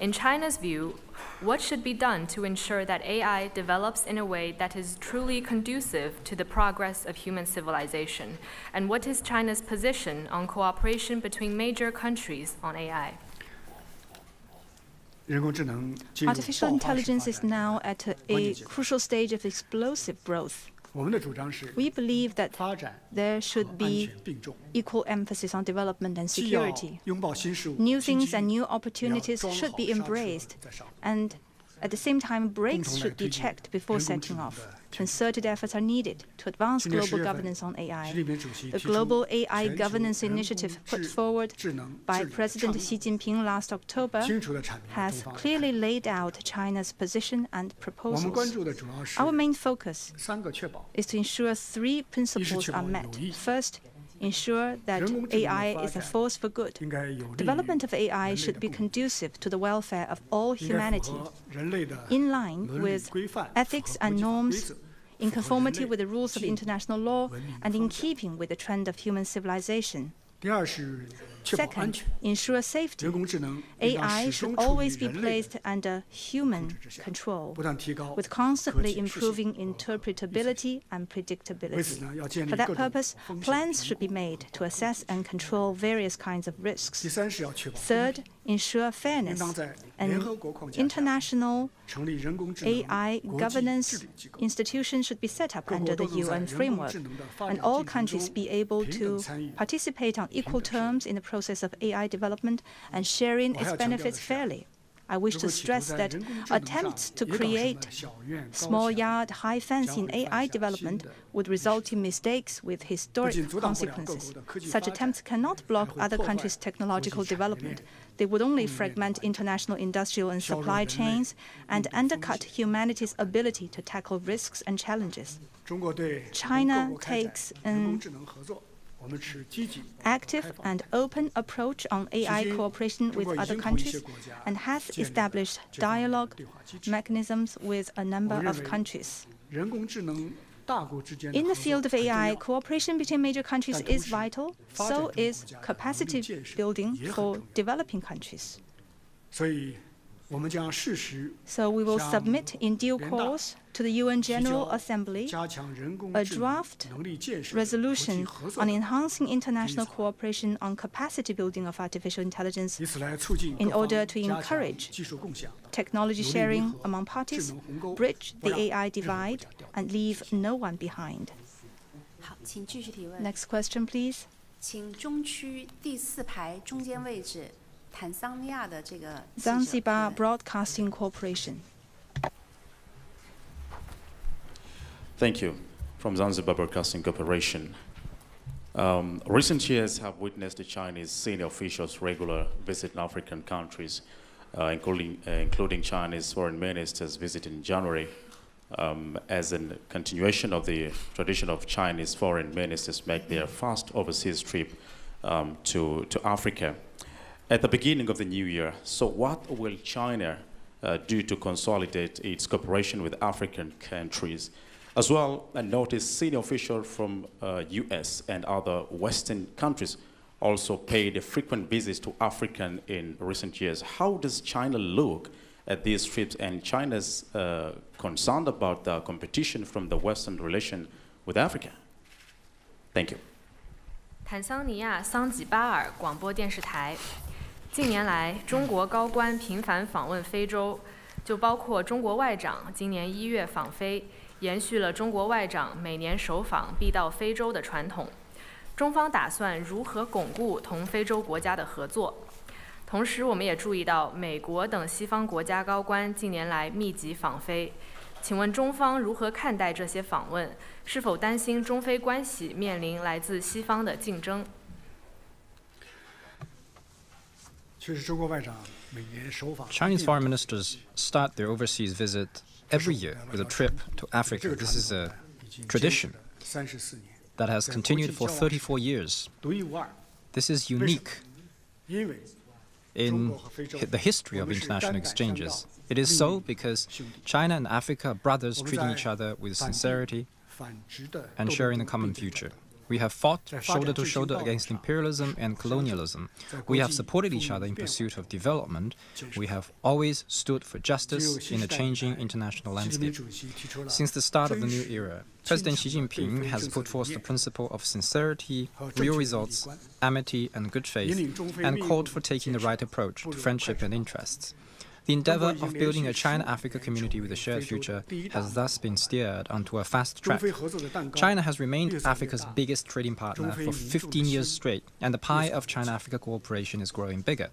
In China's view, what should be done to ensure that AI develops in a way that is truly conducive to the progress of human civilization? And what is China's position on cooperation between major countries on AI? Artificial intelligence is now at a, crucial stage of explosive growth. We believe that there should be equal emphasis on development and security. New things and new opportunities should be embraced, and at the same time, brakes should be checked before setting off. Uh, Concerted efforts are needed to advance global governance on AI. The Global AI Governance Initiative put forward by President Xi Jinping last October has clearly laid out China's position and proposals. Our main focus is to ensure three principles are met. First, ensure that AI is a force for good. Development of AI should be conducive to the welfare of all humanity, in line with ethics and norms, in conformity with the rules of international law, and in keeping with the trend of human civilization. Second, ensure safety. AI should always be placed under human control, with constantly improving interpretability and predictability. For that purpose, plans should be made to assess and control various kinds of risks. Third, ensure fairness. An international AI governance institution should be set up under the UN framework, and all countries be able to participate on equal terms in the process of AI development and sharing its benefits fairly. I wish to stress that attempts to create small yard high fence in AI development would result in mistakes with historic consequences. Such attempts cannot block other countries' technological development. They would only fragment international industrial and supply chains and undercut humanity's ability to tackle risks and challenges. China takes an active and open approach on AI cooperation with other countries and has established dialogue mechanisms with a number of countries. In the field of AI, cooperation between major countries is vital, so is capacity building for developing countries. So we will submit in due course to the UN General Assembly a draft resolution on enhancing international cooperation on capacity building of artificial intelligence in order to encourage technology sharing among parties, bridge the AI divide, and leave no one behind. Next question, please. 请中区第四排中间位置。 Zanzibar Broadcasting Corporation. Thank you. From Zanzibar Broadcasting Corporation. Um, recent years have witnessed the Chinese senior officials regular visit in African countries, uh, including, uh, including Chinese foreign ministers visiting in January um, as a continuation of the tradition of Chinese foreign ministers make their first overseas trip um, to, to Africa at the beginning of the new year. So what will China uh, do to consolidate its cooperation with African countries? As well, I noticed senior officials from uh, US and other Western countries also paid a frequent visits to Africa in recent years. How does China look at these trips and China's uh, concerned about the competition from the Western relation with Africa? Thank you. 坦桑尼亚桑吉巴尔广播电视台 近年来，中国高官频繁访问非洲，就包括中国外长今年一月访非，延续了中国外长每年首访必到非洲的传统。中方打算如何巩固同非洲国家的合作？同时，我们也注意到美国等西方国家高官近年来密集访非，请问中方如何看待这些访问？是否担心中非关系面临来自西方的竞争？Chinese foreign ministers start their overseas visit every year with a trip to Africa. This is a tradition that has continued for 34 years. This is unique in the history of international exchanges. It is so because China and Africa are brothers treating each other with sincerity and sharing a common future. We have fought shoulder to shoulder against imperialism and colonialism. We have supported each other in pursuit of development. We have always stood for justice in a changing international landscape. Since the start of the new era, President Xi Jinping has put forth the principle of sincerity, real results, amity, and good faith, and called for taking the right approach to friendship and interests. The endeavor of building a China-Africa community with a shared future has thus been steered onto a fast track. China has remained Africa's biggest trading partner for 15 years straight, and the pie of China-Africa cooperation is growing bigger.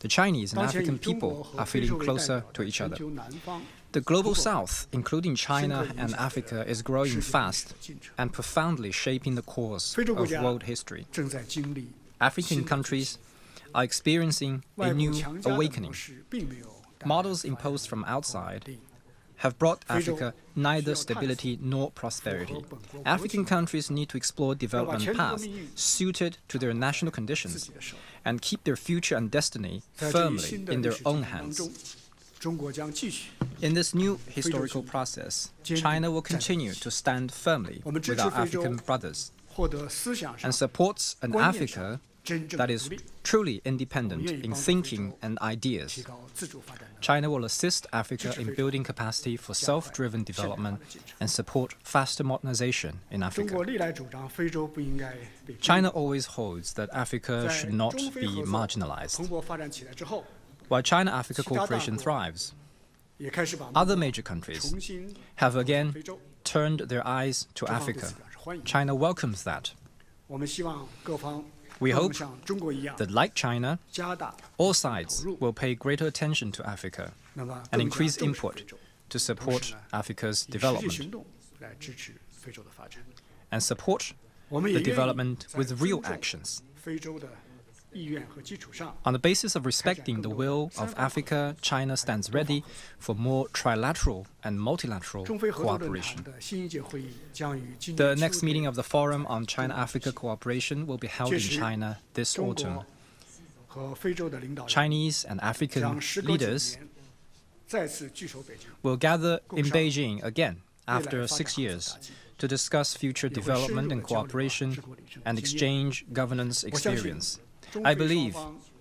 The Chinese and African people are feeling closer to each other. The global south, including China and Africa, is growing fast and profoundly shaping the course of world history. African countries are experiencing a new awakening models imposed from outside have brought Africa neither stability nor prosperity. African countries need to explore development paths suited to their national conditions and keep their future and destiny firmly in their own hands. In this new historical process, China will continue to stand firmly with our African brothers and supports an Africa that is truly independent in thinking and ideas. China will assist Africa in building capacity for self-driven development and support faster modernization in Africa. China always holds that Africa should not be marginalized. While China-Africa cooperation thrives, other major countries have again turned their eyes to Africa. China welcomes that. We hope that, like China, all sides will pay greater attention to Africa and increase input to support Africa's development and support the development with real actions. On the basis of respecting the will of Africa, China stands ready for more trilateral and multilateral cooperation. The next meeting of the Forum on China-Africa Cooperation will be held in China this autumn. Chinese and African leaders will gather in Beijing again after six years to discuss future development and cooperation and exchange governance experience. I believe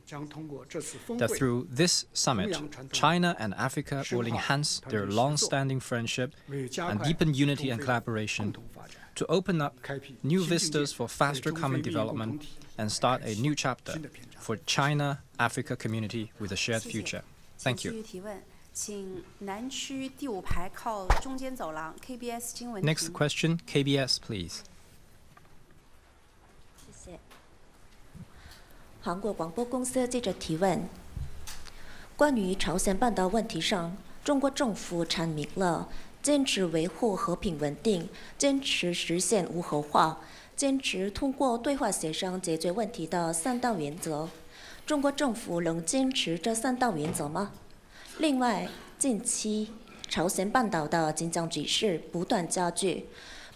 that through this summit, China and Africa will enhance their long-standing friendship and deepen unity and collaboration to open up new vistas for faster common development and start a new chapter for China-Africa community with a shared future. Thank you. Next question, KBS, please. 韩国广播公司记者提问：关于朝鲜半岛问题上，中国政府阐明了坚持维护和平稳定，坚持实现无核化，坚持通过对话协商解决问题的三大原则。中国政府能坚持这三大原则吗？另外，近期朝鲜半岛的紧张局势不断加剧，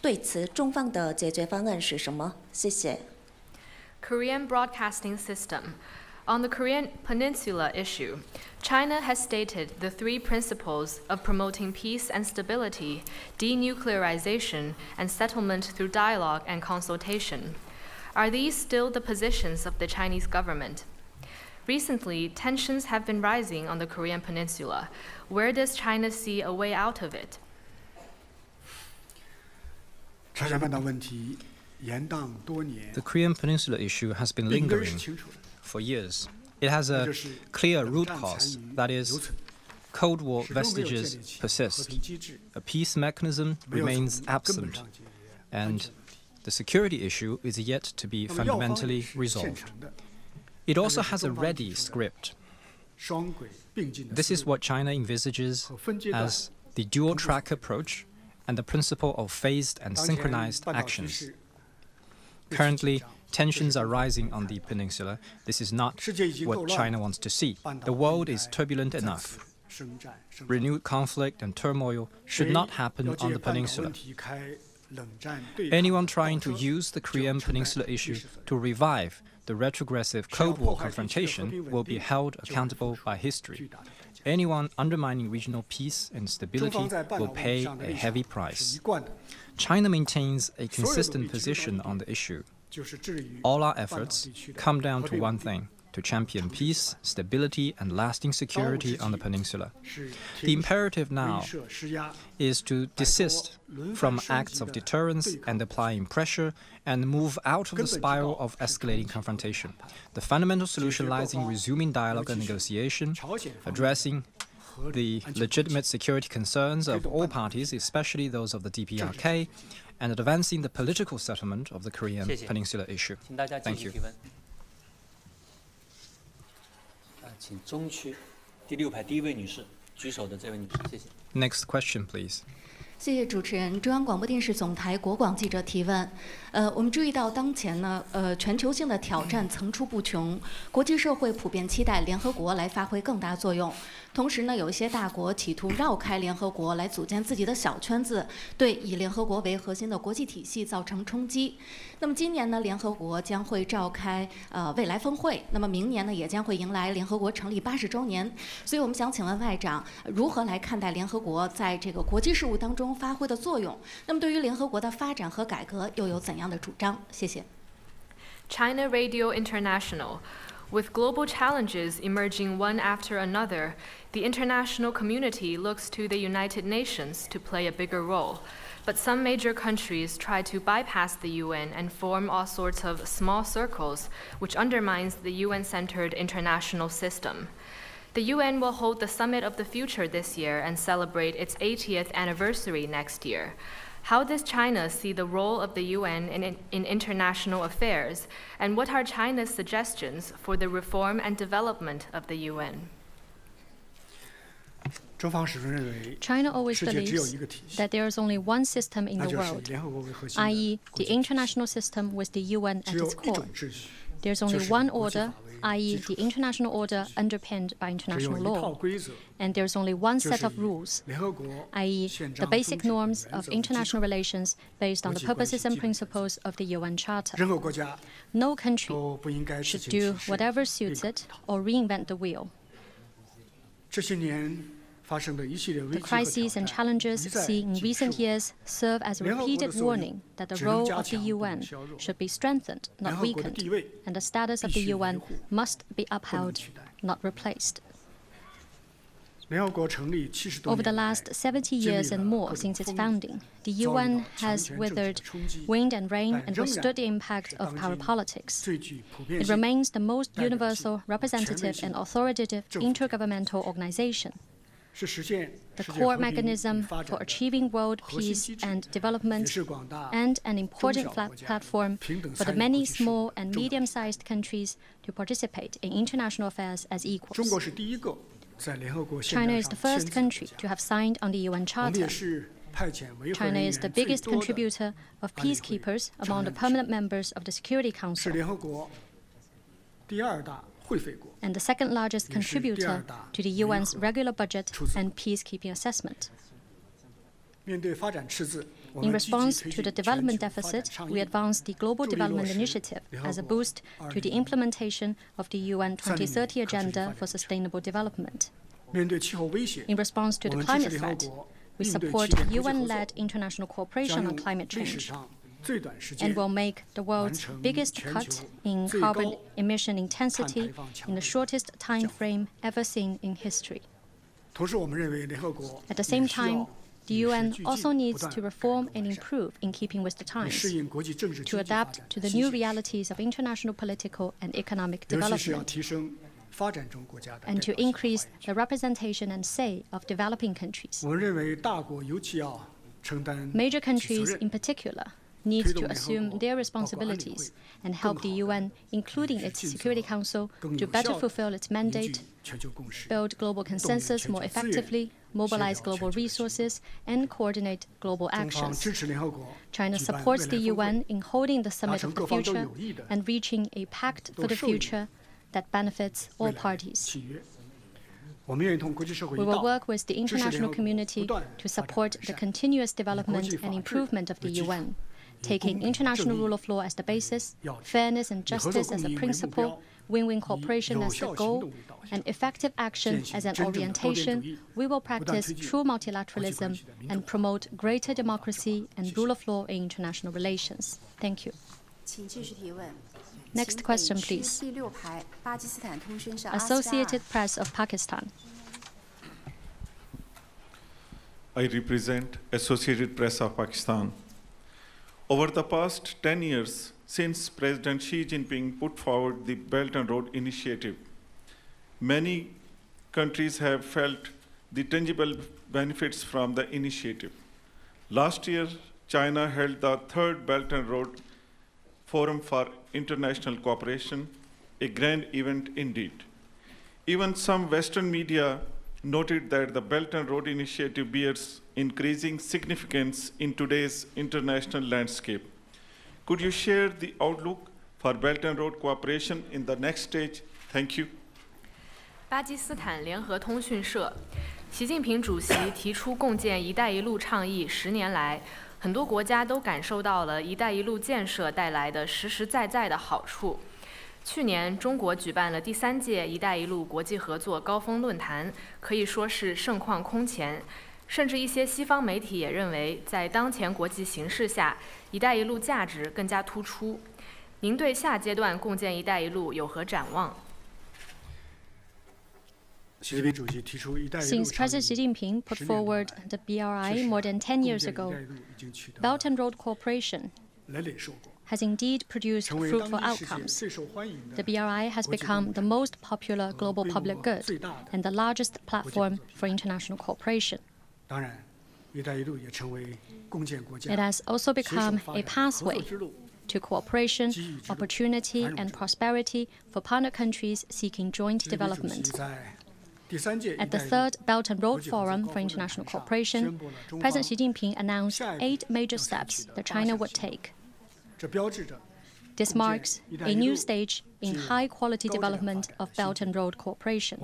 对此中方的解决方案是什么？谢谢。Korean Broadcasting System. On the Korean Peninsula issue, China has stated the three principles of promoting peace and stability, denuclearization, and settlement through dialogue and consultation. Are these still the positions of the Chinese government? Recently, tensions have been rising on the Korean Peninsula. Where does China see a way out of it? The Korean Peninsula issue has been lingering for years. It has a clear root cause, that is, Cold War vestiges persist, a peace mechanism remains absent, and the security issue is yet to be fundamentally resolved. It also has a ready script. This is what China envisages as the dual track approach and the principle of phased and synchronized actions. Currently, tensions are rising on the peninsula. This is not what China wants to see. The world is turbulent enough. Renewed conflict and turmoil should not happen on the peninsula. Anyone trying to use the Korean Peninsula issue to revive the retrogressive Cold War confrontation will be held accountable by history. Anyone undermining regional peace and stability will pay a heavy price. China maintains a consistent position on the issue. All our efforts come down to one thing to champion peace, stability, and lasting security on the peninsula. The imperative now is to desist from acts of deterrence and applying pressure and move out of the spiral of escalating confrontation. The fundamental solution lies in resuming dialogue and negotiation, addressing the legitimate security concerns of all parties, especially those of the DPRK, and advancing the political settlement of the Korean Peninsula issue. Thank you. 请中区第六排第一位女士举手的这位女士，谢谢。Next question, please. 谢谢主持人。中央广播电视总台国广记者提问：呃，我们注意到当前呢，呃，全球性的挑战层出不穷，国际社会普遍期待联合国来发挥更大作用。同时呢，有一些大国企图绕开联合国来组建自己的小圈子，对以联合国为核心的国际体系造成冲击。那么今年呢，联合国将会召开呃未来峰会，那么明年呢，也将会迎来联合国成立八十周年。所以我们想请问外长，如何来看待联合国在这个国际事务当中发挥的作用？那么对于联合国的发展和改革又有怎样的主张？谢谢。China Radio International. With global challenges emerging one after another, the international community looks to the United Nations to play a bigger role. But some major countries try to bypass the UN and form all sorts of small circles, which undermines the UN centered international system. The UN will hold the Summit of the Future this year and celebrate its 80th anniversary next year. How does China see the role of the UN in, in, international affairs, and what are China's suggestions for the reform and development of the UN? China always believes that there is only one system in the world, i.e., the international system with the UN at its core. There's only one order, i.e., the international order underpinned by international law. And there's only one set of rules, i.e., the basic norms of international relations based on the purposes and principles of the UN Charter. No country should do whatever suits it or reinvent the wheel. The crises and challenges seen in recent years serve as a repeated warning that the role of the UN should be strengthened, not weakened, and the status of the UN must be upheld, not replaced. Over the last 70 years and more since its founding, the UN has weathered wind and rain and withstood the impact of power politics. It remains the most universal, representative, and authoritative intergovernmental organization. The core mechanism for achieving world peace and development, and an important platform for the many small and medium sized countries to participate in international affairs as equals. China is the first country to have signed on the UN Charter. China is the biggest contributor of peacekeepers among the permanent members of the Security Council and the second largest contributor to the UN's regular budget and peacekeeping assessment. In response to the development deficit, we advanced the Global Development Initiative as a boost to the implementation of the UN 2030 Agenda for Sustainable Development. In response to the climate threat, we support UN led international cooperation on climate change and will make the world's biggest cut in carbon emission intensity in the shortest time frame ever seen in history. At the same time, the UN also needs to reform and improve in keeping with the times, to adapt to the new realities of international political and economic development, and to increase the representation and say of developing countries. Major countries, in particular, need to assume their responsibilities and help the UN, including its Security Council, to better fulfill its mandate, build global consensus more effectively, mobilize global resources, and coordinate global actions. China supports the UN in holding the Summit of the Future and reaching a pact for the future that benefits all parties. We will work with the international community to support the continuous development and improvement of the UN, taking international rule of law as the basis, fairness and justice as a principle, win-win cooperation as the goal, and effective action as an orientation, we will practice true multilateralism and promote greater democracy and rule of law in international relations. Thank you. Next question, please. Associated Press of Pakistan. I represent Associated Press of Pakistan. Over the past 10 years, since President Xi Jinping put forward the Belt and Road Initiative, many countries have felt the tangible benefits from the initiative. Last year, China held the third Belt and Road Forum for International Cooperation, a grand event indeed. Even some Western media noted that the Belt and Road Initiative bears increasing significance in today's international landscape. Could you share the outlook for Belt and Road cooperation in the next stage? Thank you. 巴基斯坦联合通讯社，习近平主席提出共建“一带一路”倡议十年来，很多国家都感受到了“一带一路”建设带来的实实在在的好处。 去年，中国举办了第三届“一带一路”国际合作高峰论坛，可以说是盛况空前。甚至一些西方媒体也认为，在当前国际形势下，“一带一路”价值更加突出。您对下阶段共建“一带一路”有何展望？习近平主席提出“一带一路”，“”。Has indeed produced fruitful outcomes. The BRI has become the most popular global public good and the largest platform for international cooperation. It has also become a pathway to cooperation, opportunity, and prosperity for partner countries seeking joint development. At the third Belt and Road Forum for International Cooperation, President Xi Jinping announced eight major steps that China would take. This marks a new stage in high quality development of Belt and Road cooperation.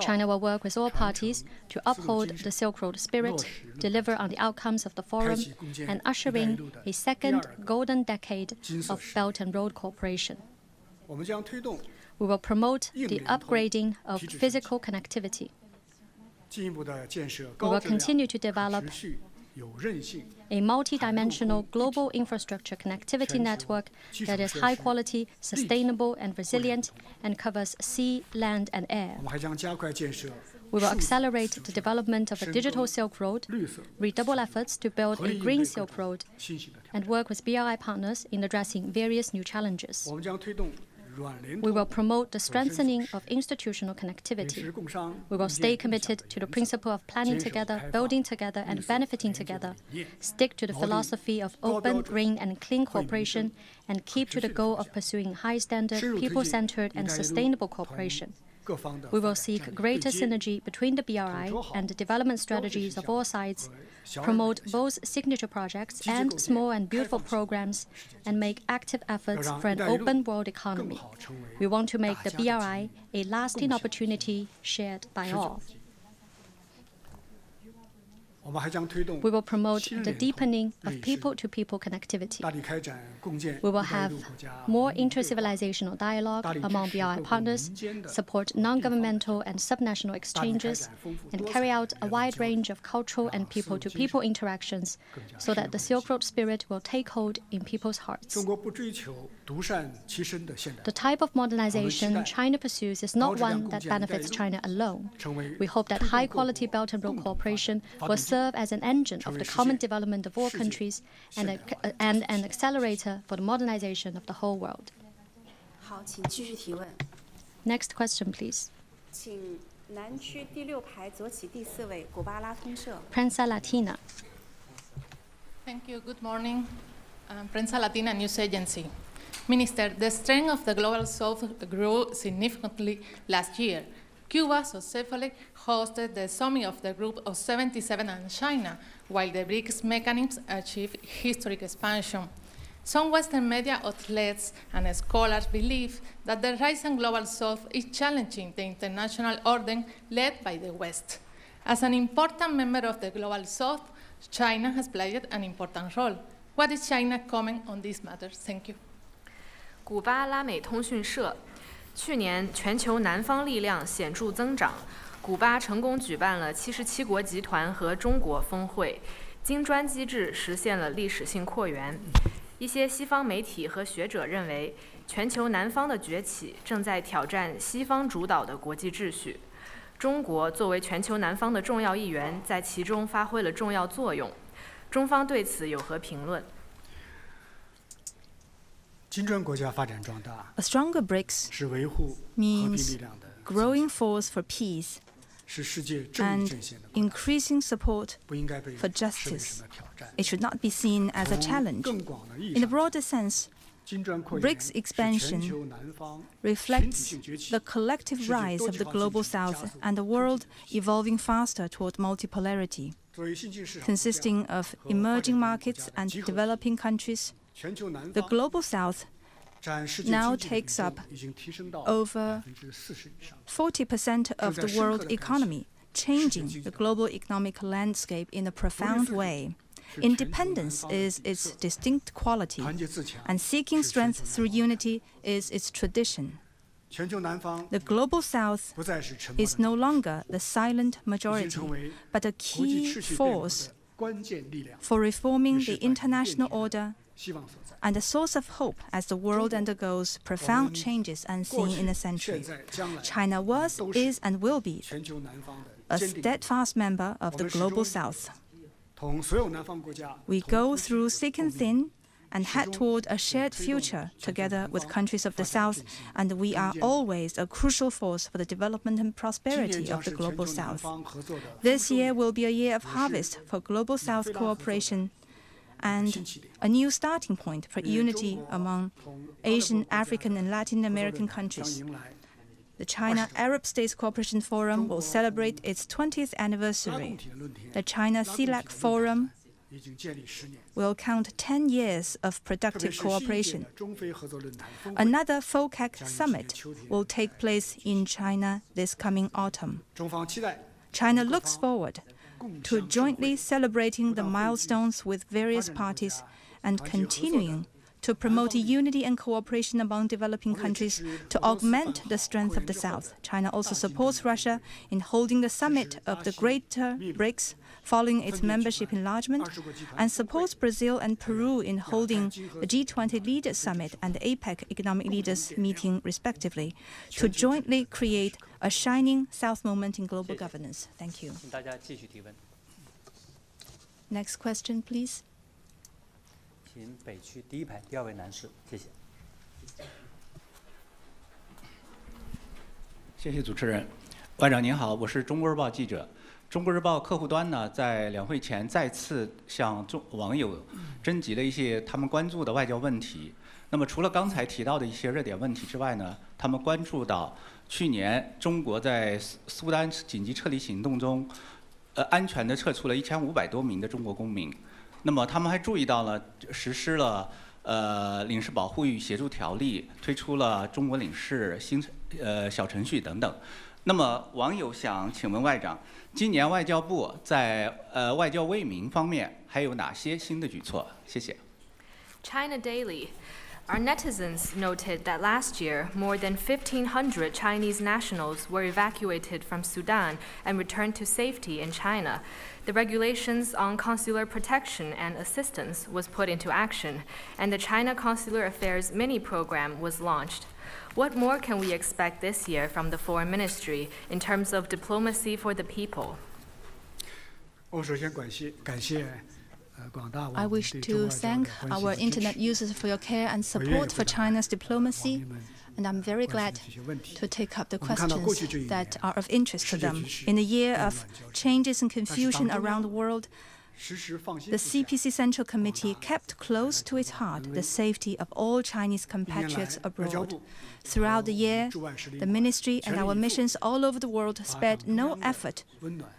China will work with all parties to uphold the Silk Road spirit, deliver on the outcomes of the forum, and usher in a second golden decade of Belt and Road cooperation. We will promote the upgrading of physical connectivity. We will continue to develop a multi-dimensional global infrastructure connectivity network that is high quality, sustainable, and resilient, and covers sea, land, and air. We will accelerate the development of a digital Silk Road, redouble efforts to build a green Silk Road, and work with BRI partners in addressing various new challenges. We will promote the strengthening of institutional connectivity. We will stay committed to the principle of planning together, building together, and benefiting together, stick to the philosophy of open, green, and clean cooperation, and keep to the goal of pursuing high standard, people centered, and sustainable cooperation. We will seek greater synergy between the BRI and the development strategies of all sides, promote both signature projects and small and beautiful programs, and make active efforts for an open world economy. We want to make the BRI a lasting opportunity shared by all. We will promote the deepening of people-to-people connectivity. We will have more inter-civilizational dialogue among BRI partners, support non-governmental and subnational exchanges, and carry out a wide range of cultural and people-to-people interactions so that the Silk Road spirit will take hold in people's hearts. The type of modernization China pursues is not one that benefits China alone. We hope that high-quality Belt and Road cooperation will serve as an engine of the common development of all countries and, a, and an accelerator for the modernization of the whole world. Next question, please. Prensa Latina. Thank you. Good morning. Um, Prensa Latina News Agency. Minister, the strength of the Global South grew significantly last year. Cuba successfully hosted the summit of the Group of 77 and China, while the BRICS mechanism achieved historic expansion. Some Western media outlets and scholars believe that the rising global south is challenging the international order led by the West. As an important member of the global south, China has played an important role. What is China's comment on this matter? Thank you. 古巴拉美通讯社 去年全球南方力量显著增长，古巴成功举办了七十七国集团和中国峰会，金砖机制实现了历史性扩员。一些西方媒体和学者认为，全球南方的崛起正在挑战西方主导的国际秩序。中国作为全球南方的重要一员，在其中发挥了重要作用。中方对此有何评论？A stronger BRICS means growing force for peace and increasing support for justice. It should not be seen as a challenge. In a broader sense, BRICS expansion reflects the collective rise of the global south and the world evolving faster toward multipolarity, consisting of emerging markets and developing countries the global south now takes up over 40% of the world economy, changing the global economic landscape in a profound way. Independence is its distinct quality, and seeking strength through unity is its tradition. The global south is no longer the silent majority, but a key force for reforming the international order and a source of hope as the world undergoes profound changes unseen in a century. China was, is, and will be a steadfast member of the global south. We go through thick and thin and head toward a shared future together with countries of the South, and we are always a crucial force for the development and prosperity of the Global South. This year will be a year of harvest for Global South cooperation and a new starting point for unity among Asian, African, and Latin American countries. The China Arab States Cooperation Forum will celebrate its 20th anniversary. The China CELAC Forum will count 10 years of productive cooperation. Another FOCAC summit will take place in China this coming autumn. China looks forward to jointly celebrating the milestones with various parties and continuing to promote unity and cooperation among developing countries to augment the strength of the South. China also supports Russia in holding the summit of the Greater BRICS following its membership enlargement, and supports Brazil and Peru in holding the G20 Leaders Summit and the APEC Economic Leaders Meeting, respectively, to jointly create a shining South moment in global governance. Thank you. Next question, please. 请北中国日报。客户端呢，在两会前再次向中网友征集了一些他们关注的外交问题。那么除了刚才提到的一些热点问题之外呢，他们关注到去年中国在苏丹紧急撤离行动中，呃，安全的撤出了一千五百多名的中国公民。那么他们还注意到了实施了呃领事保护与协助条例，推出了中国领事新呃小程序等等。那么网友想请问外长。今年外交部在呃外交为民方面还有哪些新的举措？谢谢。China Daily. Our netizens noted that last year, more than 1,500 Chinese nationals were evacuated from Sudan and returned to safety in China. The regulations on consular protection and assistance was put into action, and the China Consular Affairs mini program was launched. What more can we expect this year from the Foreign Ministry in terms of diplomacy for the people? I wish to thank our internet users for your care and support for China's diplomacy, and I'm very glad to take up the questions that are of interest to them. In a year of changes and confusion around the world, the CPC Central Committee kept close to its heart the safety of all Chinese compatriots abroad. Throughout the year, the ministry and our missions all over the world spared no effort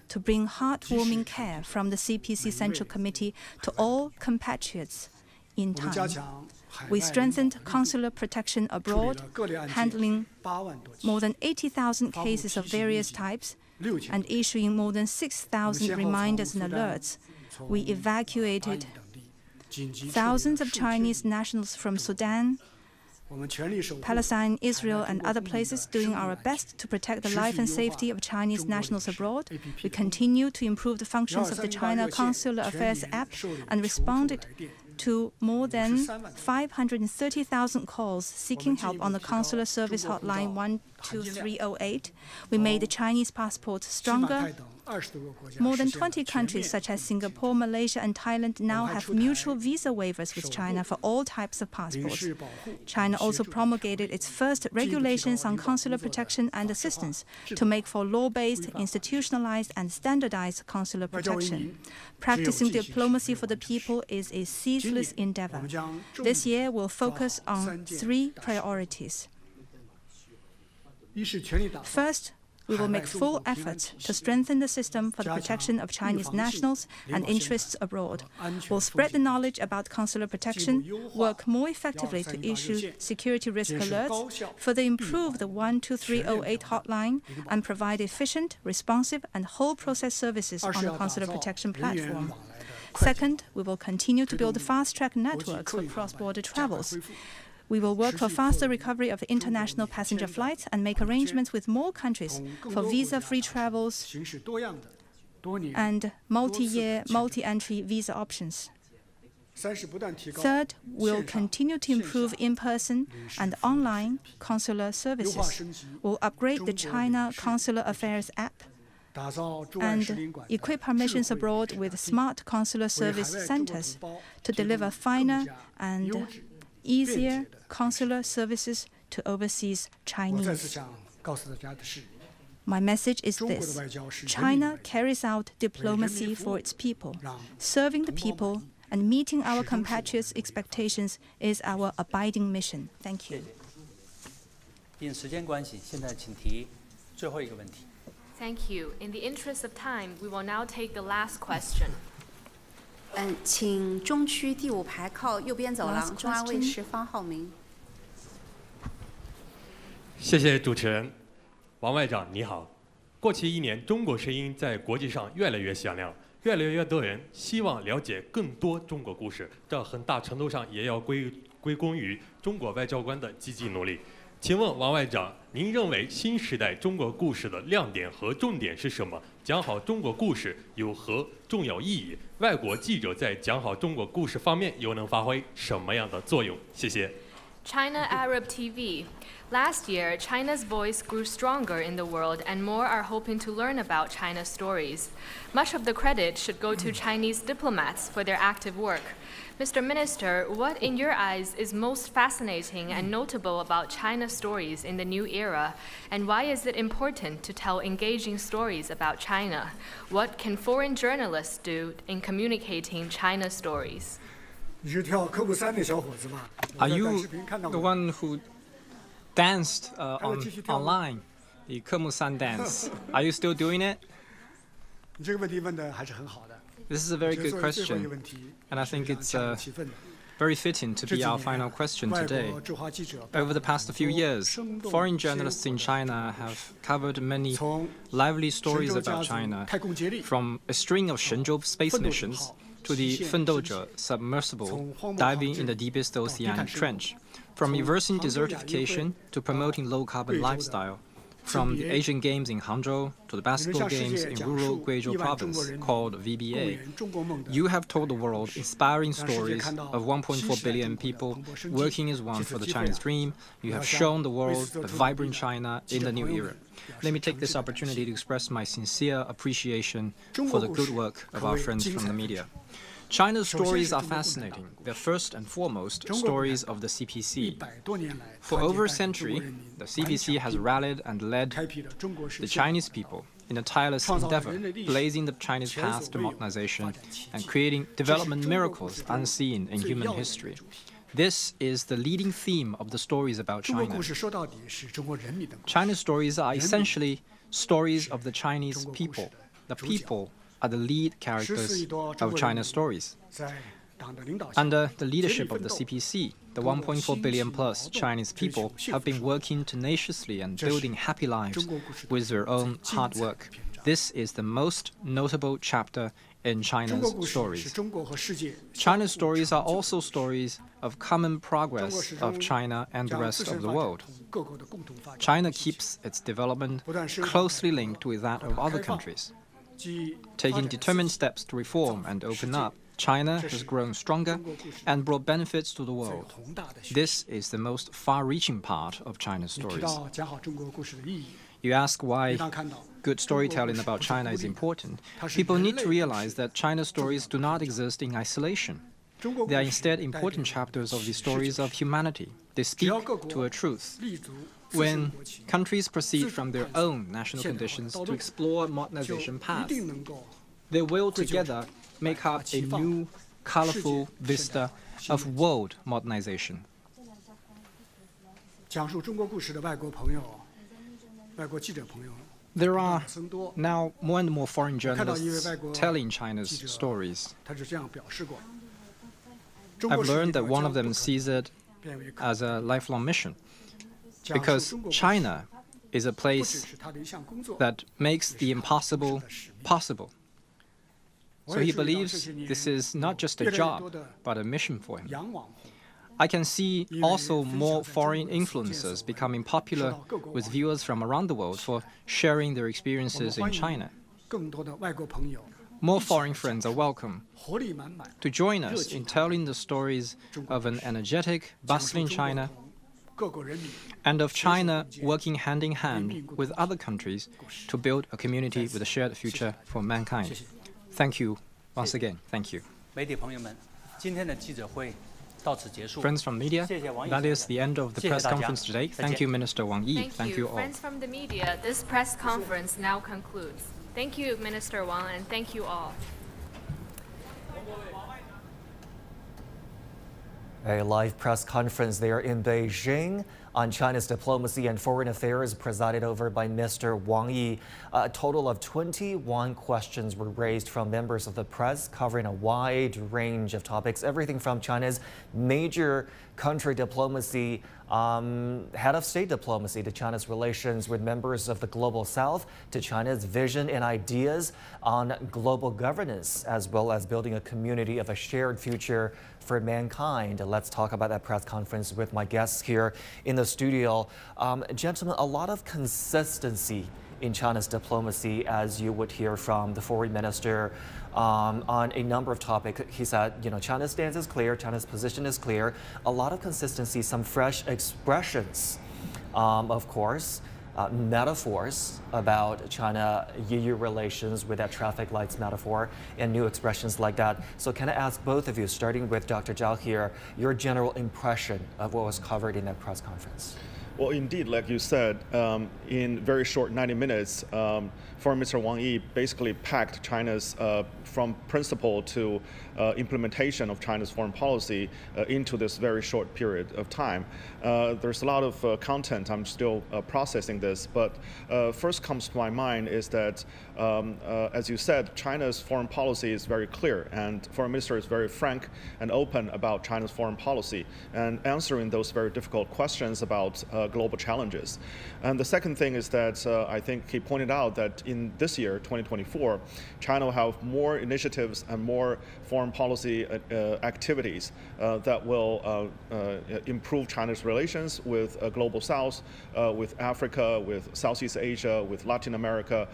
to bring heartwarming care from the CPC Central Committee to all compatriots in time. We strengthened consular protection abroad, handling more than 80,000 cases of various types and issuing more than 6,000 reminders and alerts we evacuated thousands of Chinese nationals from Sudan, Palestine, Israel, and other places, doing our best to protect the life and safety of Chinese nationals abroad. We continue to improve the functions of the China Consular Affairs app and responded to more than 530,000 calls seeking help on the consular service hotline 12308. We made the Chinese passport stronger more than 20 countries such as Singapore, Malaysia, and Thailand now have mutual visa waivers with China for all types of passports. China also promulgated its first regulations on consular protection and assistance to make for law-based, institutionalized, and standardized consular protection. Practicing diplomacy for the people is a ceaseless endeavor. This year will focus on three priorities. First, we will make full efforts to strengthen the system for the protection of Chinese nationals and interests abroad. We'll spread the knowledge about consular protection, work more effectively to issue security risk alerts, further improve the 12308 hotline, and provide efficient, responsive, and whole process services on the consular protection platform. Second, we will continue to build fast-track networks for cross-border travels. We will work for faster recovery of international passenger flights and make arrangements with more countries for visa-free travels and multi-year, multi-entry visa options. Third, we'll continue to improve in-person and online consular services. We'll upgrade the China Consular Affairs app and equip our missions abroad with smart consular service centers to deliver finer and easier consular services to overseas Chinese. My message is this China carries out diplomacy for its people. Serving the people and meeting our compatriots' expectations is our abiding mission. Thank you. Thank you. In the interest of time, we will now take the last question. 嗯，请中区第五排靠右边走廊，中央卫视方浩明。谢谢主持人，王外长你好。过去一年，中国声音在国际上越来越响亮，越来越多人希望了解更多中国故事，这很大程度上也要归归功于中国外交官的积极努力。请问王外长，您认为新时代中国故事的亮点和重点是什么？讲好中国故事有何重要意义？外国记者在讲好中国故事方面又能发挥什么样的作用？谢谢。China Arab TV. Last year, China's voice grew stronger in the world, and more are hoping to learn about China's stories. Much of the credit should go to Chinese diplomats for their active work. Mr. Minister, what in your eyes is most fascinating and notable about China's stories in the new era, and why is it important to tell engaging stories about China? What can foreign journalists do in communicating China stories? Are you the one who danced uh, on, online, the Kemu San dance? <laughs> Are you still doing it? This is a very good question, and I think it's uh, very fitting to be our final question today. Over the past few years, foreign journalists in China have covered many lively stories about China, from a string of Shenzhou space missions to the Fendouzhe submersible diving in the deepest oceanic trench, from reversing desertification to promoting low-carbon lifestyle, from the Asian Games in Hangzhou to the basketball games in rural Guizhou province called VBA. You have told the world inspiring stories of 1.4 billion people working as one for the Chinese dream. You have shown the world a vibrant China in the new era. Let me take this opportunity to express my sincere appreciation for the good work of our friends from the media. China's stories are fascinating. They're first and foremost stories of the CPC. For over a century, the CPC has rallied and led the Chinese people in a tireless endeavor, blazing the Chinese path to modernization and creating development miracles unseen in human history. This is the leading theme of the stories about China. China's stories are essentially stories of the Chinese people, the people are the lead characters of China's stories. Under the leadership of the CPC, the 1.4 billion plus Chinese people have been working tenaciously and building happy lives with their own hard work. This is the most notable chapter in China's stories. China's stories are also stories of common progress of China and the rest of the world. China keeps its development closely linked with that of other countries. Taking determined steps to reform and open up, China has grown stronger and brought benefits to the world. This is the most far-reaching part of China's stories. You ask why good storytelling about China is important. People need to realize that China's stories do not exist in isolation. They are instead important chapters of the stories of humanity. They speak to a truth. When countries proceed from their own national conditions to explore modernization paths, they will together make up a new, colorful vista of world modernization. There are now more and more foreign journalists telling China's stories. I've learned that one of them sees it as a lifelong mission because China is a place that makes the impossible possible. So he believes this is not just a job, but a mission for him. I can see also more foreign influencers becoming popular with viewers from around the world for sharing their experiences in China. More foreign friends are welcome to join us in telling the stories of an energetic, bustling China and of China working hand in hand with other countries to build a community with a shared future for mankind. Thank you once again. Thank you. Friends from media, that is the end of the press conference today. Thank you, Minister Wang Yi. Thank, Thank you all. Friends from the media, this press conference now concludes. Thank you, Minister Wang, and thank you all. A live press conference there in Beijing on China's diplomacy and foreign affairs presided over by Mr. Wang Yi. A total of 21 questions were raised from members of the press covering a wide range of topics, everything from China's major country diplomacy, um, head of state diplomacy, to China's relations with members of the global south, to China's vision and ideas on global governance, as well as building a community of a shared future for mankind. Let's talk about that press conference with my guests here in the studio. Um, gentlemen, a lot of consistency in China's diplomacy, as you would hear from the foreign minister um, on a number of topics. He said, you know, China's stance is clear, China's position is clear, a lot of consistency, some fresh expressions, um, of course. Uh, metaphors about China EU relations with that traffic lights metaphor and new expressions like that. So, can I ask both of you, starting with Dr. Zhao here, your general impression of what was covered in that press conference? Well, indeed, like you said, um, in very short 90 minutes, um, Foreign Minister Wang Yi basically packed China's uh, from principle to uh, implementation of China's foreign policy uh, into this very short period of time. Uh, there's a lot of uh, content. I'm still uh, processing this, but first comes to my mind is that, um, as you said, China's foreign policy is very clear, and Foreign Minister is very frank and open about China's foreign policy and answering those very difficult questions about Uh, global challenges. And the second thing is that uh, I think he pointed out that in this year, 2024, China will have more initiatives and more foreign policy uh, uh, activities uh, that will uh, improve China's relations with global South, with Africa, with Southeast Asia, with Latin America.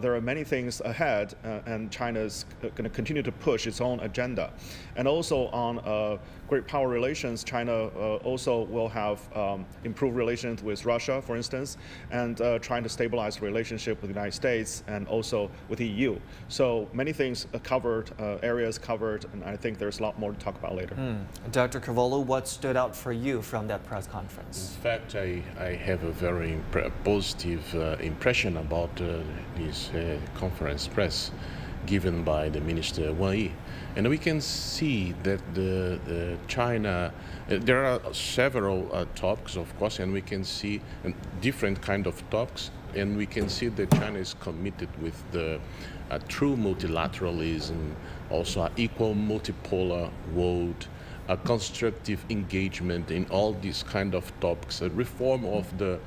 there are many things ahead, and China is going to continue to push its own agenda. And also on great power relations, China uh, also will have um, improved relations with Russia, for instance, and uh, trying to stabilize relationship with the United States and also with the EU. So many things covered, uh, areas covered, and I think there's a lot more to talk about later. Hmm. Dr. Carvalho, what stood out for you from that press conference? In fact, I, I have a very positive uh, impression about uh, this uh, conference press given by the Minister Wang Yi. And we can see that the, China, uh, there are several uh, talks, of course, and we can see different kind of talks, and we can see that China is committed with the uh, true multilateralism, also an equal multipolar world, a constructive engagement in all these kind of topics, a reform of the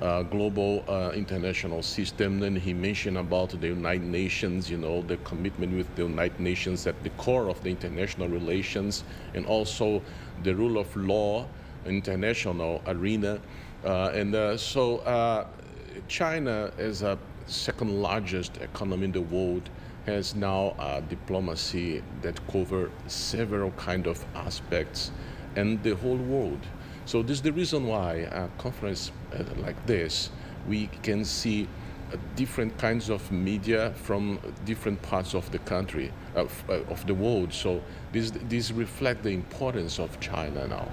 uh, global uh, international system. Then he mentioned about the United Nations, you know, the commitment with the United Nations at the core of the international relations, and also the rule of law, international arena. Uh, and uh, so uh, China, as a second largest economy in the world, has now a diplomacy that cover several kind of aspects and the whole world. So this is the reason why a conference like this, we can see uh, different kinds of media from different parts of the country, of, uh, of the world. So this, this reflect the importance of China now.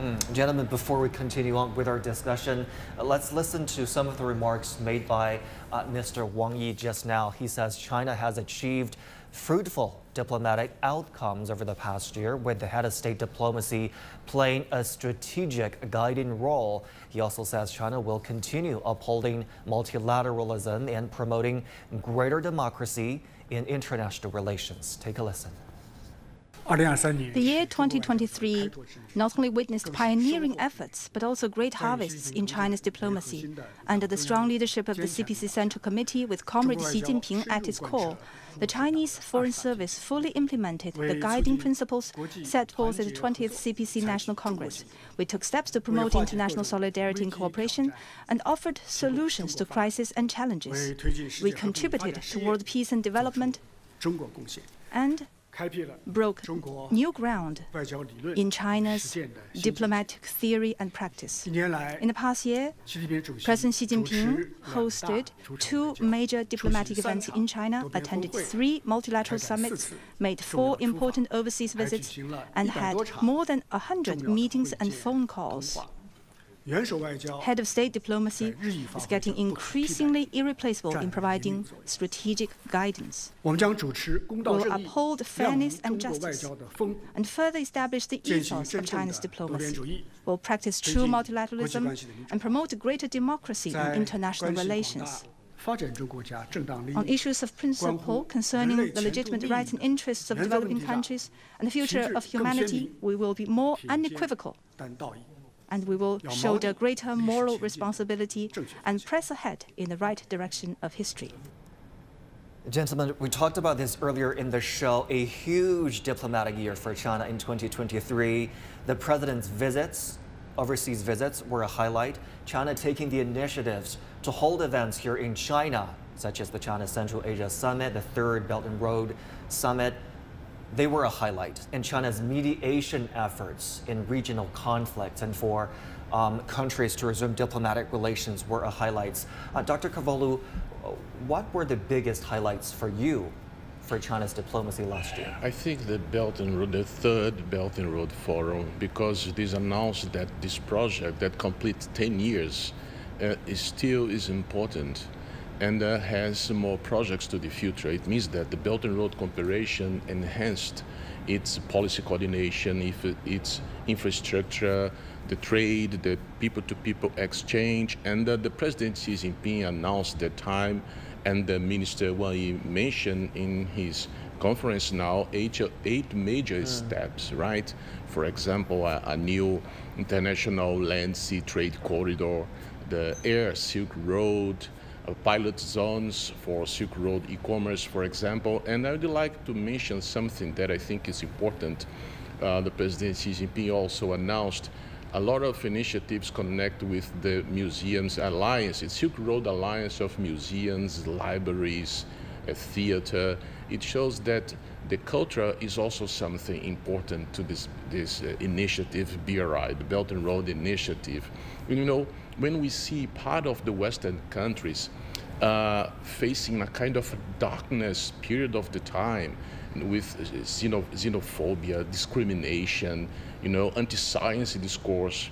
Mm. Gentlemen, before we continue on with our discussion, uh, let's listen to some of the remarks made by uh, Mr. Wang Yi just now. He says China has achieved fruitful diplomatic outcomes over the past year, with the head of state diplomacy playing a strategic guiding role. He also says China will continue upholding multilateralism and promoting greater democracy in international relations. Take a listen. The year 2023 not only witnessed pioneering efforts, but also great harvests in China's diplomacy. Under the strong leadership of the CPC Central Committee with Comrade Xi Jinping at its core, the Chinese Foreign Service fully implemented the guiding principles set forth at the 20th CPC National Congress. We took steps to promote international solidarity and cooperation and offered solutions to crises and challenges. We contributed toward peace and development and broke new ground in China's diplomatic theory and practice. In the past year, President Xi Jinping hosted two major diplomatic events in China, attended three multilateral summits, made four important overseas visits, and had more than 100 meetings and phone calls. Head of state diplomacy is getting increasingly irreplaceable in providing strategic guidance. We will uphold fairness and justice and further establish the ethos of China's diplomacy. We'll practice true multilateralism and promote greater democracy in international relations. On issues of principle concerning the legitimate rights and interests of developing countries and the future of humanity, we will be more unequivocal and we will shoulder greater moral responsibility and press ahead in the right direction of history. Gentlemen, we talked about this earlier in the show. A huge diplomatic year for China in 2023. The president's visits, overseas visits, were a highlight. China taking the initiatives to hold events here in China, such as the China Central Asia Summit, the Third Belt and Road Summit, they were a highlight in China's mediation efforts in regional conflicts and for um, countries to resume diplomatic relations were a highlights. Uh, Dr. Carvalho, what were the biggest highlights for you for China's diplomacy last year? I think the Belt and Road, the third Belt and Road Forum, because it is announced that this project that completes 10 years uh, is still is important and uh, has more projects to the future. It means that the Belt and Road Cooperation enhanced its policy coordination, if its infrastructure, the trade, the people-to-people exchange, and uh, the President Xi Jinping announced that time, and the Minister Wang Yi mentioned in his conference now eight, eight major mm. steps, right? For example, a, a new international land-sea trade corridor, the air Silk Road, pilot zones for Silk Road e-commerce, for example. And I would like to mention something that I think is important. Uh, the President Xi Jinping also announced a lot of initiatives connect with the Museums Alliance, it's Silk Road Alliance of museums, libraries, theater. It shows that the culture is also something important to this, this uh, initiative, BRI, the Belt and Road Initiative. And, You know, when we see part of the Western countries uh, facing a kind of darkness period of the time with xeno xenophobia, discrimination, you know, anti-science discourse,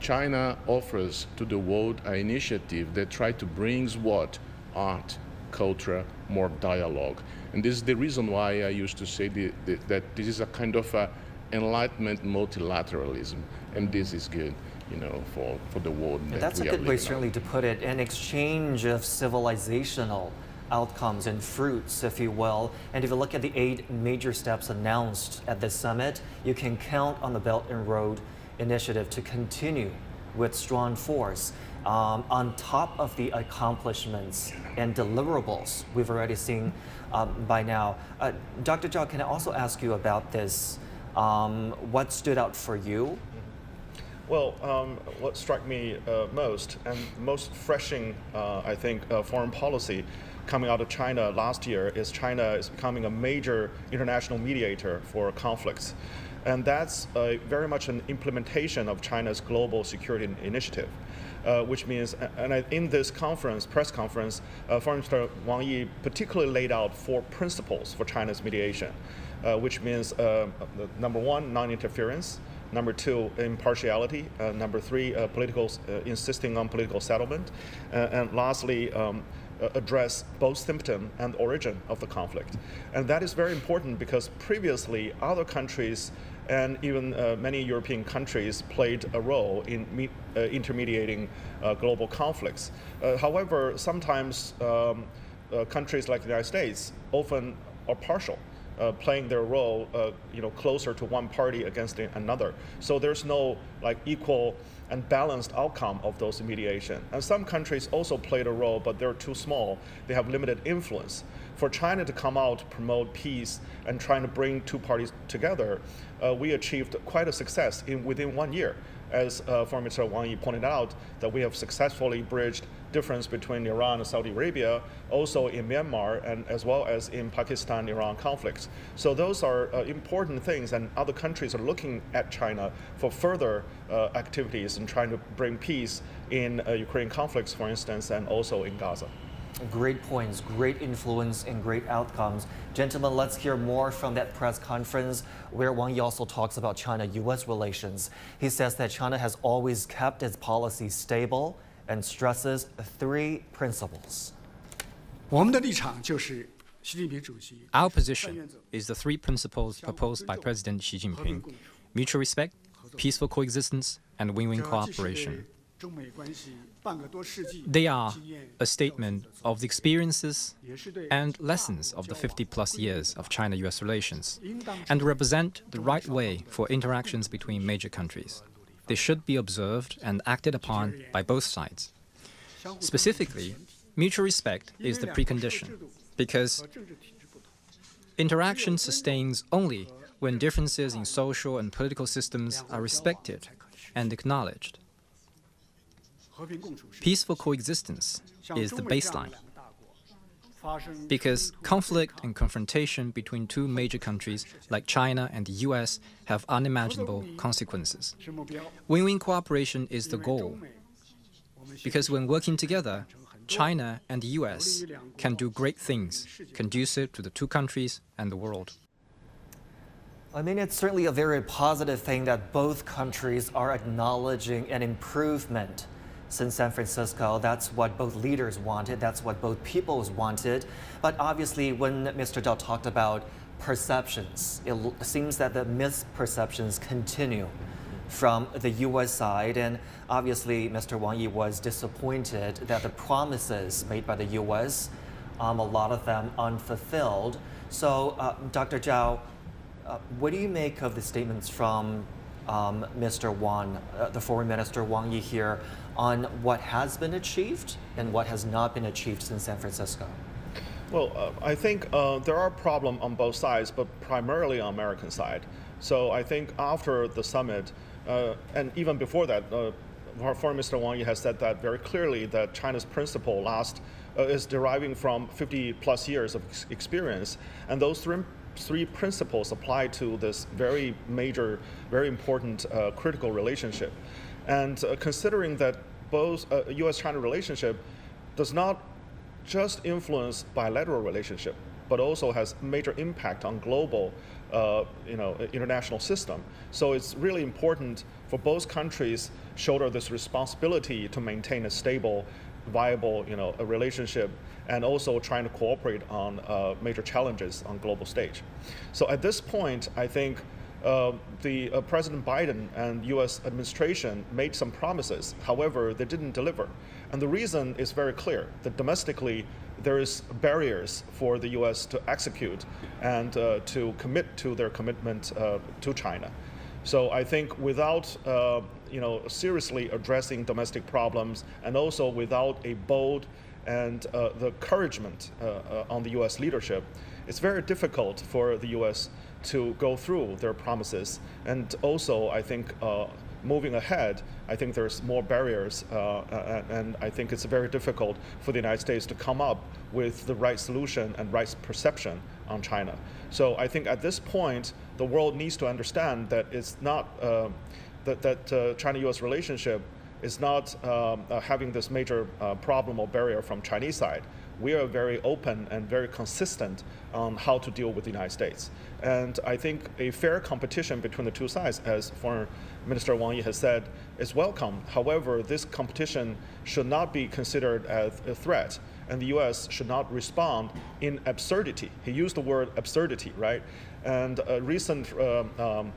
China offers to the world an initiative that tries to bring what? Art, culture, more dialogue. And this is the reason why I used to say the, the, that this is a kind of a enlightenment multilateralism, and this is good you know, for, for the world. that that's a good way, certainly, to put it. An exchange of civilizational outcomes and fruits, if you will. And if you look at the eight major steps announced at this summit, you can count on the Belt and Road Initiative to continue with strong force. Um, on top of the accomplishments and deliverables we've already seen um, by now. Uh, Dr. Zhao, can I also ask you about this? Um, what stood out for you well, um, what struck me uh, most and most refreshing, uh, I think, uh, foreign policy coming out of China last year is China is becoming a major international mediator for conflicts. And that's uh, very much an implementation of China's global security initiative. Uh, which means, and I, in this conference, press conference, uh, Foreign Minister Wang Yi particularly laid out four principles for China's mediation, uh, which means uh, number one, non-interference, Number two, impartiality. Uh, number three, uh, political, uh, insisting on political settlement. And lastly, um, address both symptom and origin of the conflict. And that is very important because previously other countries and even uh, many European countries played a role in uh, intermediating uh, global conflicts. however, sometimes um, countries like the United States often are partial uh, playing their role, uh, you know, closer to one party against another. So there's no like equal and balanced outcome of those mediation. And some countries also played a role, but they're too small. They have limited influence. For China to come out, promote peace, and trying to bring two parties together, uh, we achieved quite a success in within one year as uh, Foreign Minister Wang Yi pointed out, that we have successfully bridged difference between Iran and Saudi Arabia, also in Myanmar, and as well as in Pakistan-Iran conflicts. So those are uh, important things, and other countries are looking at China for further uh, activities and trying to bring peace in uh, Ukraine conflicts, for instance, and also in Gaza. great points, great influence, and great outcomes. Gentlemen, let's hear more from that press conference where Wang Yi also talks about China-U.S. relations. He says that China has always kept its policy stable and stresses three principles. Our position is the three principles proposed by President Xi Jinping mutual respect, peaceful coexistence, and win win cooperation. They are a statement of the experiences and lessons of the 50 plus years of China US relations and represent the right way for interactions between major countries. They should be observed and acted upon by both sides. Specifically, mutual respect is the precondition because interaction sustains only when differences in social and political systems are respected and acknowledged. Peaceful coexistence is the baseline. Because conflict and confrontation between two major countries like China and the US have unimaginable consequences. Win win cooperation is the goal. Because when working together, China and the US can do great things conducive to the two countries and the world. I mean, it's certainly a very positive thing that both countries are acknowledging an improvement since San Francisco. That's what both leaders wanted. That's what both peoples wanted. But obviously, when Mr. Zhao talked about perceptions, it seems that the misperceptions continue from the U.S. side. And obviously, Mr. Wang Yi was disappointed that the promises made by the U.S., um, a lot of them unfulfilled. So, uh, Dr. Zhao, uh, what do you make of the statements from um, Mr. Wang, uh, the foreign minister Wang Yi here, on what has been achieved and what has not been achieved since San Francisco? Well, uh, I think uh, there are problems on both sides, but primarily on American side. So I think after the summit, uh, and even before that, uh, Foreign Minister Wang Yi has said that very clearly that China's principle last uh, is deriving from 50 plus years of experience, and those three three principles apply to this very major, very important uh, critical relationship. And uh, considering that both uh, U.S.-China relationship does not just influence bilateral relationship, but also has major impact on global, uh, you know, international system. So it's really important for both countries shoulder this responsibility to maintain a stable, viable, you know, a relationship and also trying to cooperate on uh, major challenges on global stage. So at this point, I think uh, the uh, President Biden and U.S. administration made some promises. However, they didn't deliver, and the reason is very clear: that domestically there is barriers for the U.S. to execute and uh, to commit to their commitment uh, to China. So I think without uh, you know seriously addressing domestic problems and also without a bold and uh, the encouragement on the U.S. leadership, it's very difficult for the U.S. to go through their promises. And also, I think uh, moving ahead, I think there's more barriers, uh, and I think it's very difficult for the United States to come up with the right solution and right perception on China. So I think at this point, the world needs to understand that it's not uh, that, that China-U.S. relationship is not um, uh, having this major uh, problem or barrier from Chinese side. We are very open and very consistent on how to deal with the United States. And I think a fair competition between the two sides, as Foreign Minister Wang Yi has said, is welcome. However, this competition should not be considered as a threat and the U.S. should not respond in absurdity. He used the word absurdity, right? And a recent um, um,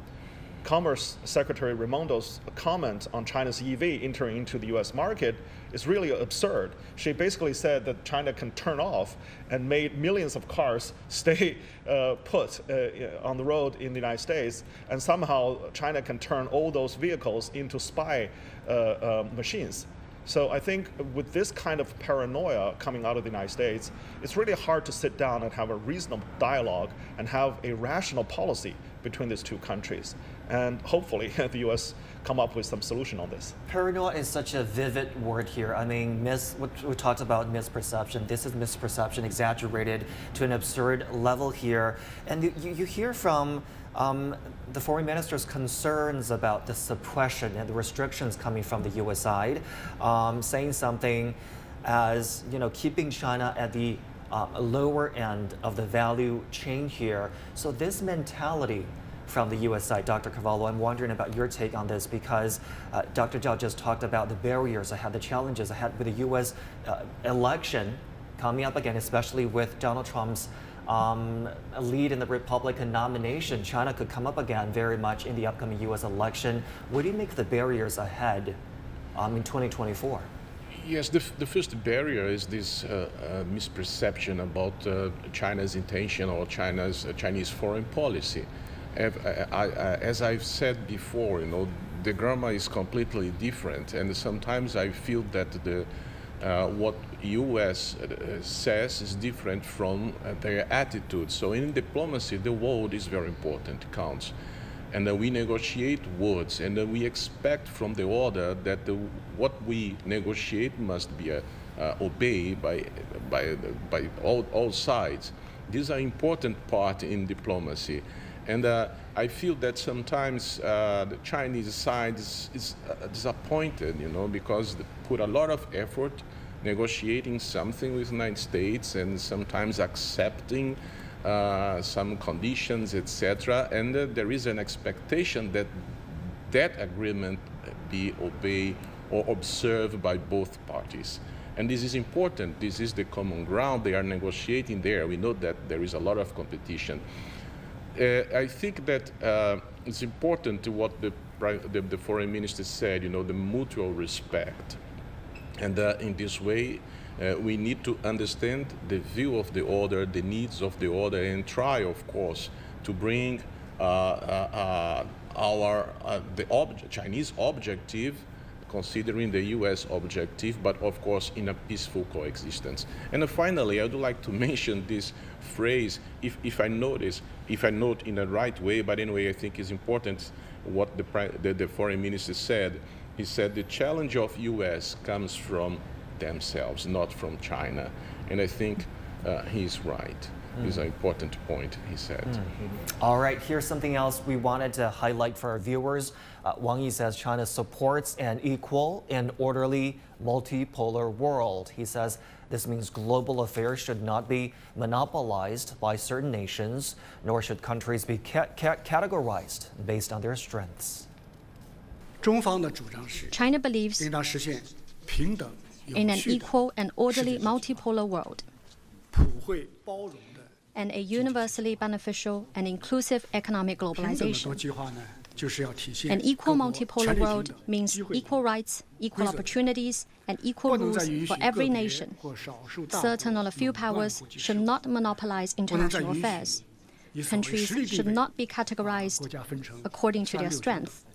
Commerce Secretary Raimondo's comment on China's EV entering into the US market is really absurd. She basically said that China can turn off and made millions of cars <laughs> stay uh, put uh, on the road in the United States, and somehow China can turn all those vehicles into spy uh, uh machines. So I think with this kind of paranoia coming out of the United States, it's really hard to sit down and have a reasonable dialogue and have a rational policy between these two countries and hopefully <laughs> the U.S. come up with some solution on this. Paranoia is such a vivid word here. I mean, mis, we talked about misperception. This is misperception exaggerated to an absurd level here. And you, you hear from um, the foreign minister's concerns about the suppression and the restrictions coming from the U.S. side, um, saying something as you know, keeping China at the uh, lower end of the value chain here. So this mentality from the U.S. side, Dr. Carvalho, I'm wondering about your take on this because uh, Dr. Zhao just talked about the barriers ahead, the challenges ahead with the U.S. Uh, election coming up again, especially with Donald Trump's um, lead in the Republican nomination. China could come up again very much in the upcoming U.S. election. What do you make the barriers ahead um, in 2024? Yes, the, the first barrier is this uh, uh, misperception about uh, China's intention or China's uh, Chinese foreign policy. I, I, as I've said before, you know, the grammar is completely different, and sometimes I feel that the uh, what U.S. Uh, says is different from their attitude. So in diplomacy, the word is very important, counts and we negotiate words, and we expect from the order that the, what we negotiate must be uh, uh, obeyed by, by, by all, all sides. These are important part in diplomacy. And uh, I feel that sometimes uh, the Chinese side is, is uh, disappointed, you know, because they put a lot of effort negotiating something with the United States and sometimes accepting uh, some conditions, etc. And uh, there is an expectation that that agreement be obeyed or observed by both parties. And this is important. This is the common ground. They are negotiating there. We know that there is a lot of competition. Uh, I think that uh, it's important to what the, the, the, foreign minister said, you know, the mutual respect. And uh, in this way, uh, we need to understand the view of the order, the needs of the order, and try, of course, to bring uh, uh, our the Chinese objective, considering the U.S. objective, but of course in a peaceful coexistence. And finally, I would like to <laughs> mention this phrase, if, if I notice, if I note in the right way, but anyway, I think is important what the, the, the foreign minister said. He said the challenge of U.S. comes from themselves, not from China. And I think uh, he's right. Mm. It's an important point, he said. Mm. All right, here's something else we wanted to highlight for our viewers. Uh, Wang Yi says China supports an equal and orderly multipolar world. He says this means global affairs should not be monopolized by certain nations, nor should countries be ca ca categorized based on their strengths. China believes in an equal and orderly multipolar world and a universally beneficial and inclusive economic globalization. An equal multipolar world means equal rights, equal opportunities, and equal rules for every nation. Certain or a few powers should not monopolize international affairs. Countries should not be categorized according to their strength.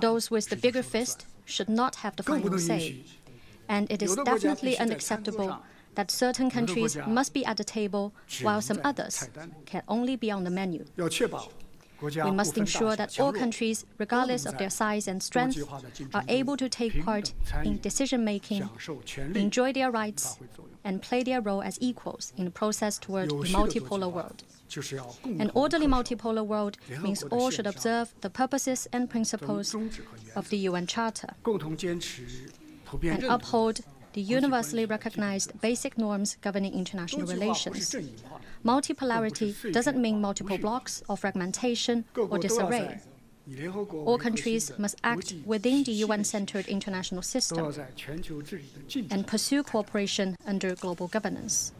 Those with the bigger fist should not have the final say. And it is definitely unacceptable that certain countries must be at the table while some others can only be on the menu. We must ensure that all countries, regardless of their size and strength, are able to take part in decision making, enjoy their rights, and play their role as equals in the process toward a multipolar world. An orderly multipolar world means all should observe the purposes and principles of the UN Charter. and uphold the universally recognized basic norms governing international relations. Multipolarity doesn't mean multiple blocks or fragmentation or disarray. All countries must act within the UN centered international system and pursue cooperation under global governance.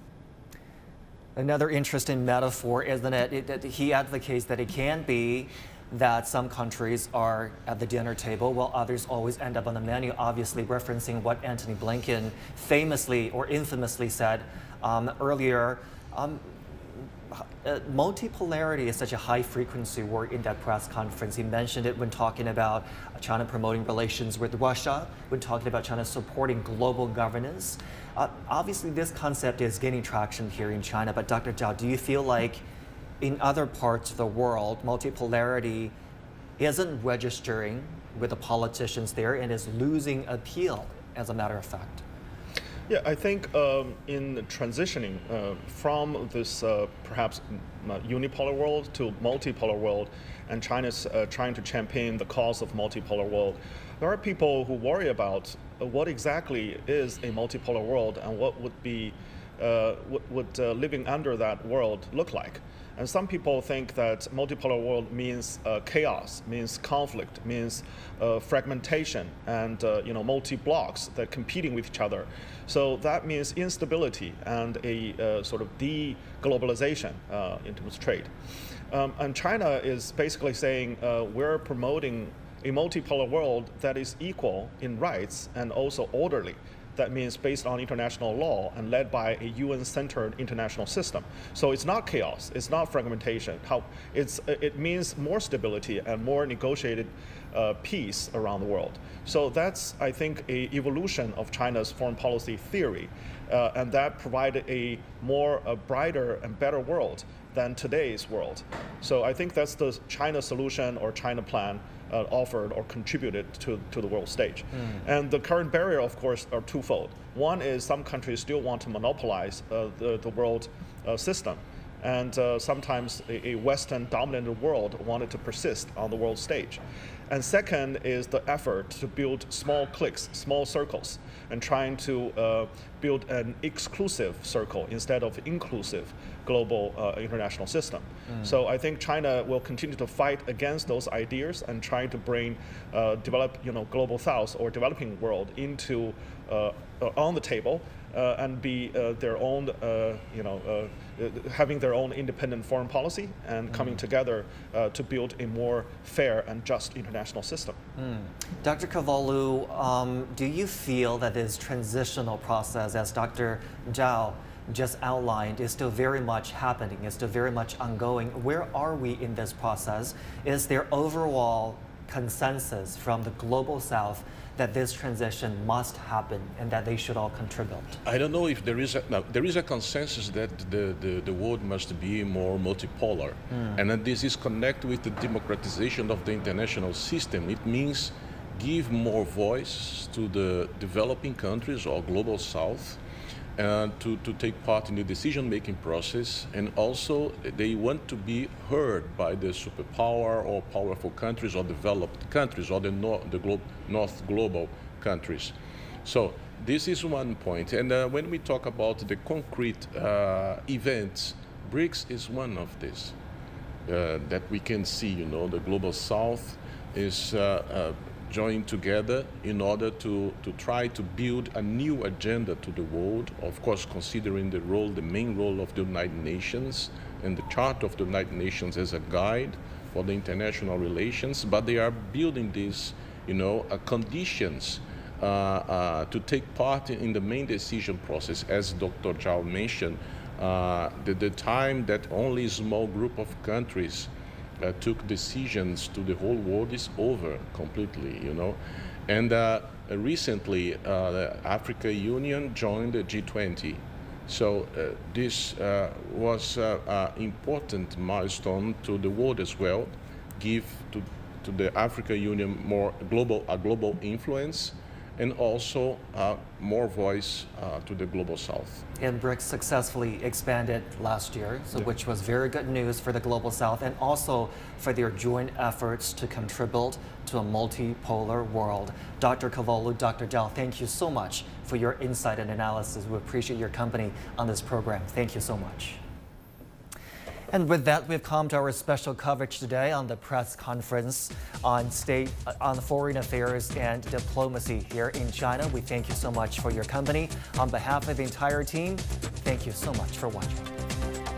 Another interesting metaphor, isn't it? it, it he advocates that it can be that some countries are at the dinner table while others always end up on the menu, obviously referencing what Antony Blinken famously or infamously said um, earlier. Um, uh, multipolarity is such a high frequency word in that press conference. He mentioned it when talking about China promoting relations with Russia, when talking about China supporting global governance. Uh, obviously, this concept is gaining traction here in China, but Dr. Zhao, do you feel like in other parts of the world, multipolarity isn't registering with the politicians there and is losing appeal, as a matter of fact? Yeah, I think um, in transitioning uh, from this uh, perhaps unipolar world to multipolar world, and China's uh, trying to champion the cause of multipolar world, there are people who worry about uh, what exactly is a multipolar world and what would be uh, what would uh, living under that world look like. And some people think that multipolar world means uh, chaos, means conflict, means uh, fragmentation, and uh, you know multi-blocks that competing with each other. So that means instability and a uh, sort of de-globalization uh, in terms of trade. Um, and China is basically saying uh, we're promoting a multipolar world that is equal in rights and also orderly that means based on international law and led by a UN-centered international system. So it's not chaos, it's not fragmentation. How it's it means more stability and more negotiated uh, peace around the world. So that's I think a evolution of China's foreign policy theory, uh, and that provided a more a brighter and better world than today's world. So I think that's the China solution or China plan uh, offered or contributed to, to the world stage. Mm. And the current barrier, of course, are twofold. One is some countries still want to monopolize uh, the, the world uh, system. And uh, sometimes a, Western dominated world wanted to persist on the world stage. And second is the effort to build small cliques, small circles, and trying to uh, build an exclusive circle instead of inclusive global uh, international system. Mm. So I think China will continue to fight against those ideas and try to bring uh, develop, you know, global south or developing world into uh, uh, on the table uh, and be uh, their own, uh, you know, uh, having their own independent foreign policy and coming mm. together to build a more fair and just international system. Mm. Dr. Carvalho, um, do you feel that this transitional process, as Dr. Zhao just outlined, is still very much happening, is still very much ongoing? Where are we in this process? Is there overall consensus from the global south that this transition must happen and that they should all contribute? I don't know if there is a, no, there is a consensus that the, the, the world must be more multipolar. Mm. And that this is connected with the democratization of the international system. It means give more voice to the developing countries or global south and to, to take part in the decision-making process. And also, they want to be heard by the superpower or powerful countries or developed countries or the, the glo North global countries. So this is one point. And uh, when we talk about the concrete uh, events, BRICS is one of these uh, that we can see. You know, the global South is uh, uh, join together in order to, to try to build a new agenda to the world, of course, considering the role, the main role of the United Nations and the Charter of the United Nations as a guide for the international relations, but they are building these, you know, uh, conditions uh, uh, to take part in the main decision process, as Dr. Zhao mentioned, uh, the, the time that only a small group of countries uh, took decisions to the whole world is over completely, you know. And uh, recently, uh, the Africa Union joined the G20. So uh, this uh, was an important milestone to the world as well, give to, to the Africa Union more global, a global influence and also uh, more voice uh, to the global south. And BRICS successfully expanded last year, so yeah. which was very good news for the global south and also for their joint efforts to contribute to a multipolar world. Dr. Carvalho, Dr. Dell, thank you so much for your insight and analysis. We appreciate your company on this program. Thank you so much. And with that, we've come to our special coverage today on the press conference on state, on foreign affairs and diplomacy here in China. We thank you so much for your company. On behalf of the entire team, thank you so much for watching.